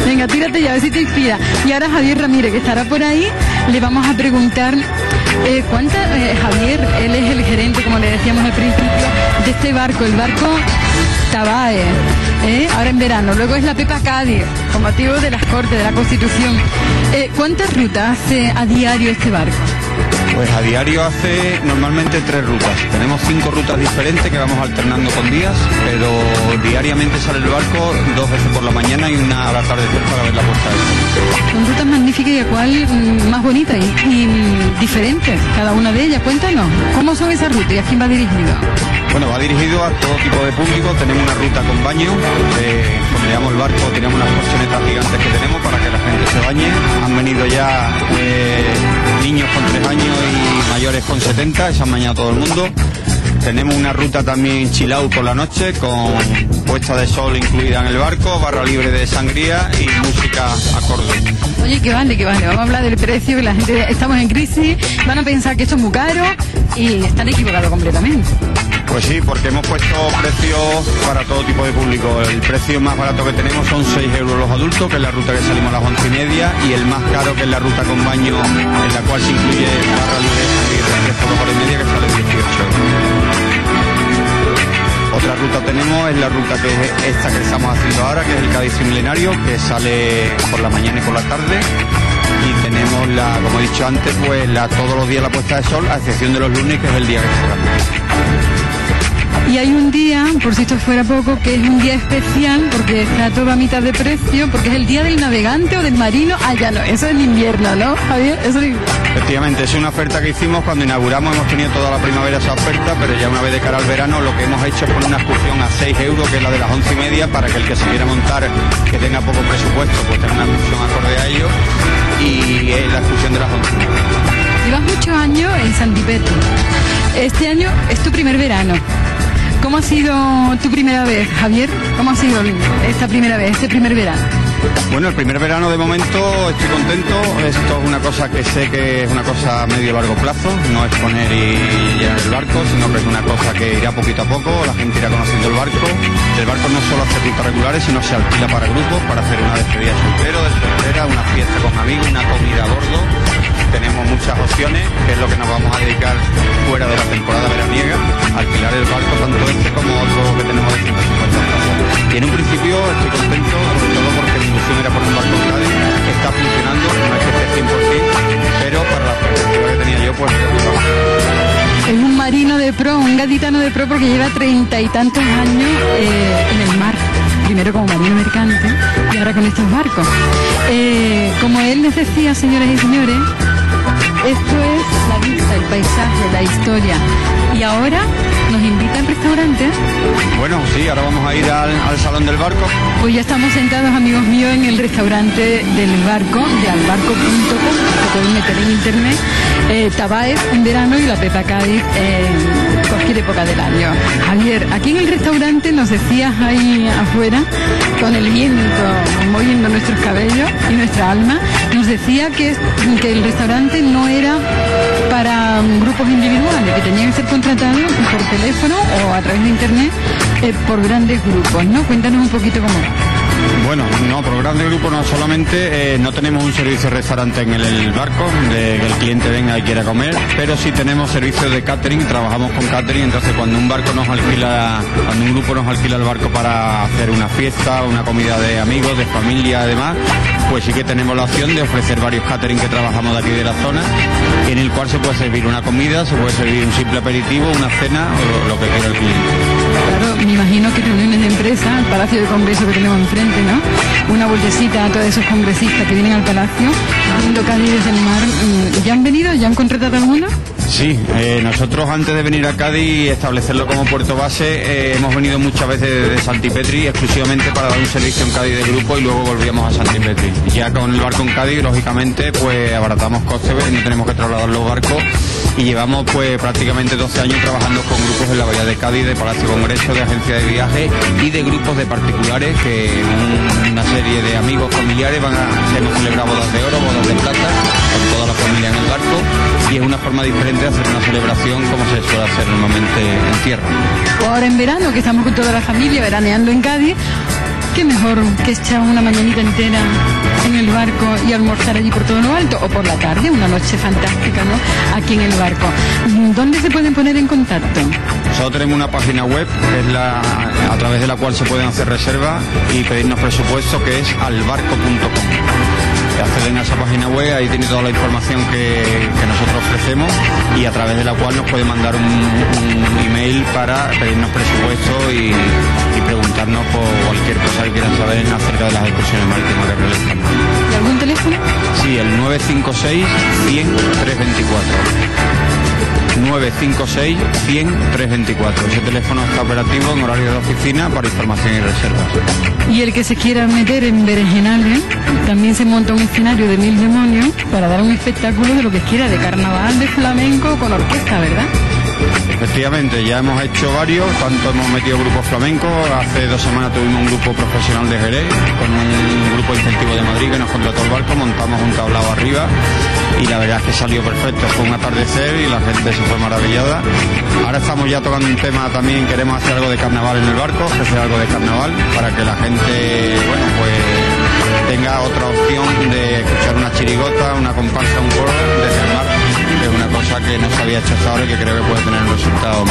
Venga, tírate ya, a ver si te inspira. Y ahora Javier Ramírez, que estará por ahí, le vamos a preguntar eh, ¿Cuánta, eh, Javier, él es el gerente, como le decíamos al principio, de este barco, el barco Tabae, ¿eh? ahora en verano. Luego es la Pepa Cádiz, con motivo de las Cortes, de la Constitución. Eh, ¿Cuántas rutas hace a diario este barco? Pues a diario hace normalmente tres rutas. Tenemos cinco rutas diferentes que vamos alternando con días, pero diariamente sale el barco dos veces por la mañana y una a la tarde para ver la puesta de. Son rutas magníficas y a cuál mm, más bonita y, y mm, diferentes, cada una de ellas. Cuéntanos, ¿cómo son esas rutas y a quién va dirigido? Bueno, va dirigido a todo tipo de público. Tenemos una ruta con baño, le llamo el barco, tenemos unas porcionetas gigantes que tenemos para que la gente se bañe. Han venido ya eh, niños con tres años y mayores con 70, se han bañado todo el mundo. Tenemos una ruta también chilao por la noche con puesta de sol incluida en el barco, barra libre de sangría y música acorde. Oye, que vale, que vale. Vamos a hablar del precio, que la gente estamos en crisis, van a pensar que esto es muy caro y están equivocados completamente. Pues sí, porque hemos puesto precios para todo tipo de público. El precio más barato que tenemos son 6 euros los adultos, que es la ruta que salimos a las 11 y media, y el más caro, que es la ruta con baño, en la cual se incluye barra libre y horas y media, que sale 18 euros. Otra ruta tenemos es la ruta que es esta que estamos haciendo ahora, que es el Cádiz Milenario, que sale por la mañana y por la tarde. Y tenemos la, como he dicho antes, pues la, todos los días la puesta de sol, a excepción de los lunes, que es el día que se cambia. Y hay un día, por si esto fuera poco, que es un día especial porque está todo a mitad de precio, porque es el día del navegante o del marino. Ah, ya no, eso es el invierno, ¿no, Javier? Eso es... Efectivamente, es una oferta que hicimos cuando inauguramos, hemos tenido toda la primavera esa oferta, pero ya una vez de cara al verano lo que hemos hecho es poner una excursión a 6 euros, que es la de las 11 y media, para que el que se quiera montar, que tenga poco presupuesto, pues tenga una excursión acorde a ello, y es la excursión de las 11 y media. Llevas muchos años en Santipetro. Este año es tu primer verano. ¿Cómo ha sido tu primera vez, Javier? ¿Cómo ha sido esta primera vez, este primer verano? Bueno, el primer verano de momento estoy contento. Esto es una cosa que sé que es una cosa a medio y largo plazo. No es poner y llenar el barco, sino que es una cosa que irá poquito a poco. La gente irá conociendo el barco. El barco no solo hace rutas regulares, sino se alquila para grupos, para hacer una despedida soltero, de soltera, una fiesta con amigos, una comida a bordo. Tenemos muchas opciones, que es lo que nos vamos a dedicar fuera de la temporada veraniega, alquilar el barco, tanto este como otro que tenemos de 150 plazas. Y en un principio estoy contento, sobre todo porque mi ilusión era poner un barco que está funcionando, no es que esté 100%, pero para la perspectiva que tenía yo, pues Es un marino de pro, un gaditano de pro porque lleva treinta y tantos años eh, en el mar. Primero como marino mercante y ahora con estos barcos. Eh, como él les decía, señoras y señores, esto es la vista, el paisaje, la historia. Y ahora nos invita al restaurante. Bueno, sí, ahora vamos a ir al, al salón del barco. Pues ya estamos sentados, amigos míos, en el restaurante del barco, de albarco.com, que pueden meter en internet. Eh, Tabaez en verano y la Pepa Cádiz en cualquier época del año. Javier, aquí en el restaurante nos decías ahí afuera, con el viento moviendo nuestros cabellos y nuestra alma, nos decía que, que el restaurante no era para mm, grupos individuales, que tenían que ser por teléfono o a través de internet eh, por grandes grupos, ¿no? Cuéntanos un poquito cómo. Bueno, no, por grande grupo no solamente eh, no tenemos un servicio restaurante en el, el barco, de que el cliente venga y quiera comer, pero sí tenemos servicio de catering, trabajamos con catering, entonces cuando un barco nos alquila, cuando un grupo nos alquila el barco para hacer una fiesta, una comida de amigos, de familia, además, pues sí que tenemos la opción de ofrecer varios catering que trabajamos de aquí de la zona, en el cual se puede servir una comida, se puede servir un simple aperitivo, una cena o lo que quiera el cliente. Claro, me imagino que reuniones de empresa, el Palacio de Congreso que tenemos enfrente, ¿no? Una vueltecita a todos esos congresistas que vienen al Palacio, viendo Cádiz desde el mar. Mm, ¿Ya han venido? ¿Ya han contratado alguno? Sí, eh, nosotros antes de venir a Cádiz y establecerlo como puerto base, eh, hemos venido muchas veces de Santipetri exclusivamente para dar un servicio en Cádiz de grupo y luego volvíamos a Santipetri. Ya con el barco en Cádiz, lógicamente, pues abaratamos costes, no tenemos que trasladar los barcos y llevamos pues prácticamente 12 años trabajando con grupos en la Bahía de Cádiz, de Palacio Congreso, de agencias de viaje y de grupos de particulares que una serie de amigos familiares van a se hemos celebrado bodas de oro, bodas de plata, con toda la familia en el barco y es una forma diferente de hacer una celebración como se suele hacer normalmente en tierra. Ahora en verano, que estamos con toda la familia veraneando en Cádiz, qué mejor que echar una mañanita entera en el barco y almorzar allí por todo lo alto o por la tarde, una noche fantástica, ¿no? Aquí en el barco. ¿Dónde se pueden poner en contacto? Nosotros tenemos una página web a través de la cual se pueden hacer reservas y pedirnos presupuesto que es albarco.com acceden a esa página web, ahí tiene toda la información que, que nosotros ofrecemos y a través de la cual nos puede mandar un, un email para pedirnos presupuesto y, y, preguntarnos por cualquier cosa que quieran saber acerca de las excursiones marítimas que realizamos. ¿Y algún teléfono? Sí, el 956 100 324. 956 100 324. Ese teléfono está operativo en horario de oficina para información y reservas. Y el que se quiera meter en berenjenales, también se monta un escenario de mil demonios para dar un espectáculo de lo que quiera, de carnaval, de flamenco, con orquesta, ¿verdad? Efectivamente, ya hemos hecho varios, tanto hemos metido grupos flamencos, hace dos semanas tuvimos un grupo profesional de Jerez, con un grupo incentivo de Madrid que nos contrató el barco, montamos un tablado arriba y la verdad es que salió perfecto, fue un atardecer y la gente se fue maravillada. Ahora estamos ya tocando un tema también, queremos hacer algo de carnaval en el barco, ofrecer algo de carnaval para que la gente, bueno, pues tenga otra opción de escuchar una chirigota, una comparsa, un coro desde el mar, es una cosa que no se había hecho hasta ahora y que creo que puede tener un resultado.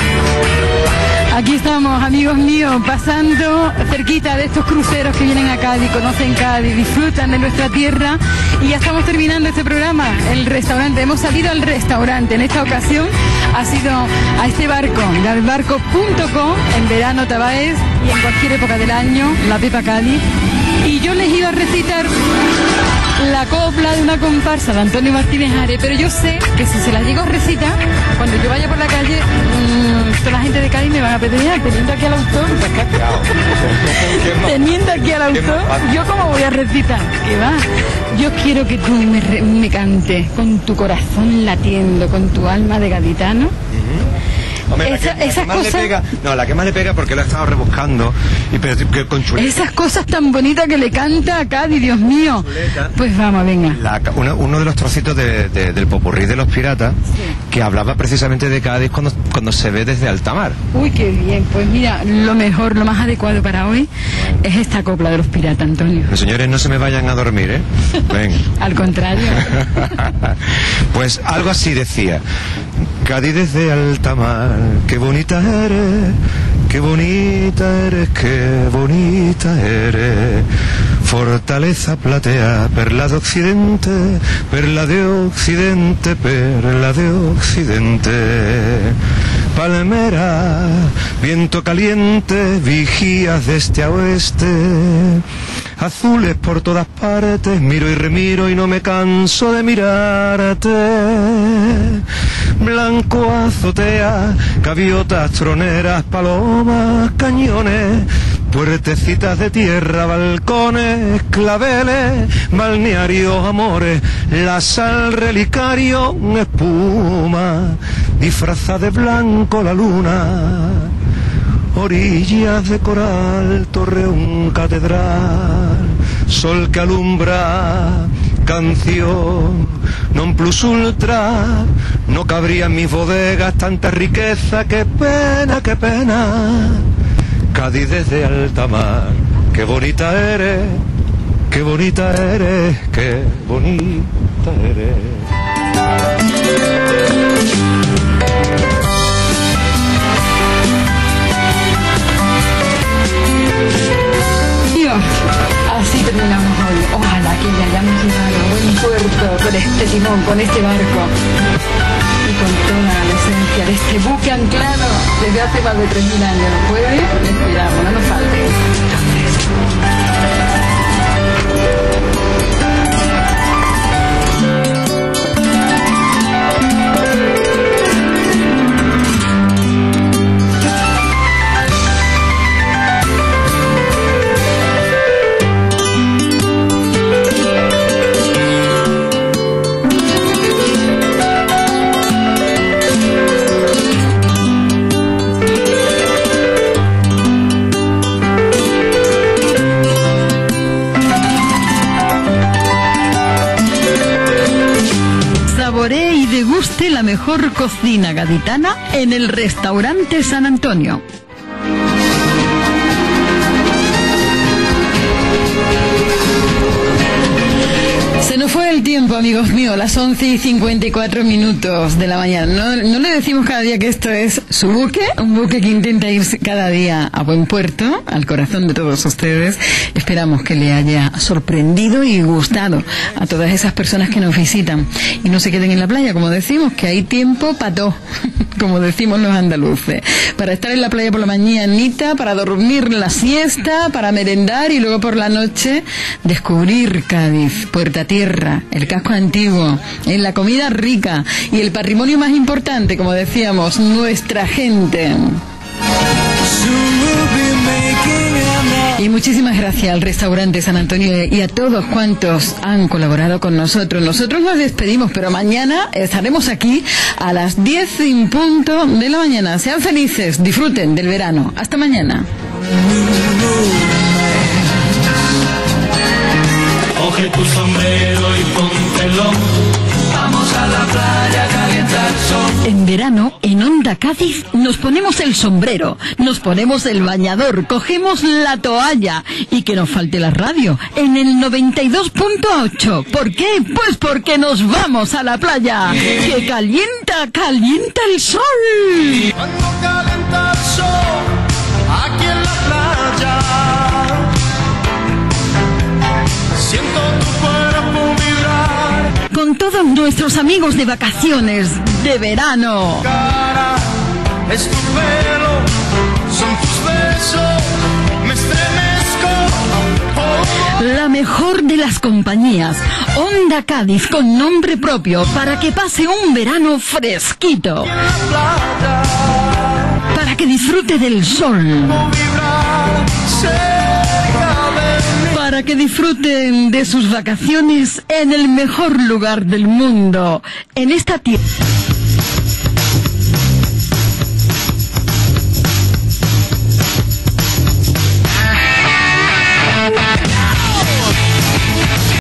Aquí estamos, amigos míos, pasando cerquita de estos cruceros que vienen a Cádiz, conocen Cádiz, disfrutan de nuestra tierra y ya estamos terminando este programa, el restaurante. Hemos salido al restaurante, en esta ocasión ha sido a este barco, galbarco.com, en verano Tabaez y en cualquier época del año, la Pepa Cádiz. Y yo les iba a recitar la copla de una comparsa de Antonio Martínez Are, pero yo sé que si se la llego a recitar, cuando yo vaya por la calle, mmm, toda la gente de Cádiz me van a pedir, teniendo aquí al autor, teniendo aquí al autor, yo cómo voy a recitar, que va, yo quiero que tú me, me cantes con tu corazón latiendo, con tu alma de gaditano. Hombre, la, Esa- la esas que más cosas- le pega, no, la que más le pega porque lo he estado rebuscando y pero que con chuleta. Esas cosas tan bonitas que le canta a Cádiz, Dios mío. Pues vamos, venga. La- una- uno de los trocitos de- de- del popurrí de los piratas que hablaba precisamente de Cádiz cuando, cuando se ve desde alta mar. Uy, qué bien. Pues mira, lo mejor, lo más adecuado para hoy es esta copla de los piratas, Antonio. Los señores no se me vayan a dormir, ¿eh? Venga. Al contrario. Pues algo así decía. Cádiz desde alta mar, qué bonita eres, qué bonita eres, qué bonita eres. Fortaleza platea, perla de occidente, perla de occidente, perla de occidente. Palmera, viento caliente, vigías de este a oeste. Azules por todas partes, miro y remiro y no me canso de mirarte. Blanco azotea, gaviotas, troneras, palomas, cañones, puertecitas de tierra, balcones, claveles, balnearios, amores, la sal relicario, espuma, disfraza de blanco la luna. Orillas de coral, torreón catedral, sol que alumbra, canción, non plus ultra, no cabría en mis bodegas tanta riqueza, qué pena, qué pena. Cádiz desde alta mar, qué bonita eres, qué bonita eres, qué bonita eres. Dios, así terminamos hoy. Ojalá que le hayamos llegado a buen puerto con este timón, con este barco y con toda la esencia de este buque anclado desde hace más de 3.000 años. ¿Puede? Le esperamos, no nos falte. Guste la mejor cocina gaditana en el restaurante San Antonio. Se nos fue el tiempo, amigos míos, las 11 y 54 minutos de la mañana. No, no le decimos cada día que esto es su buque, un buque que intenta ir cada día a buen puerto, al corazón de todos ustedes. Esperamos que le haya sorprendido y gustado a todas esas personas que nos visitan. Y no se queden en la playa, como decimos, que hay tiempo para todo, como decimos los andaluces. Para estar en la playa por la mañanita, para dormir la siesta, para merendar y luego por la noche descubrir Cádiz, Puerta Tierra, el casco antiguo, en la comida rica y el patrimonio más importante, como decíamos, nuestra gente. Y muchísimas gracias al restaurante San Antonio y a todos cuantos han colaborado con nosotros. Nosotros nos despedimos, pero mañana estaremos aquí a las 10 en punto de la mañana. Sean felices, disfruten del verano. Hasta mañana. Coge tu sombrero y póntelo. Vamos a la playa calentar sol. En verano, en Onda Cádiz, nos ponemos el sombrero, nos ponemos el bañador, cogemos la toalla y que nos falte la radio en el 92.8. ¿Por qué? Pues porque nos vamos a la playa. Que calienta, calienta el sol. Calienta el sol Con todos nuestros amigos de vacaciones, de verano. Cara, es tu pelo, son tus besos. Me estremezco. Oh, La mejor de las compañías, Onda Cádiz con nombre propio para que pase un verano fresquito. Para que disfrute del sol. vibrar. Para que disfruten de sus vacaciones en el mejor lugar del mundo, en esta tierra.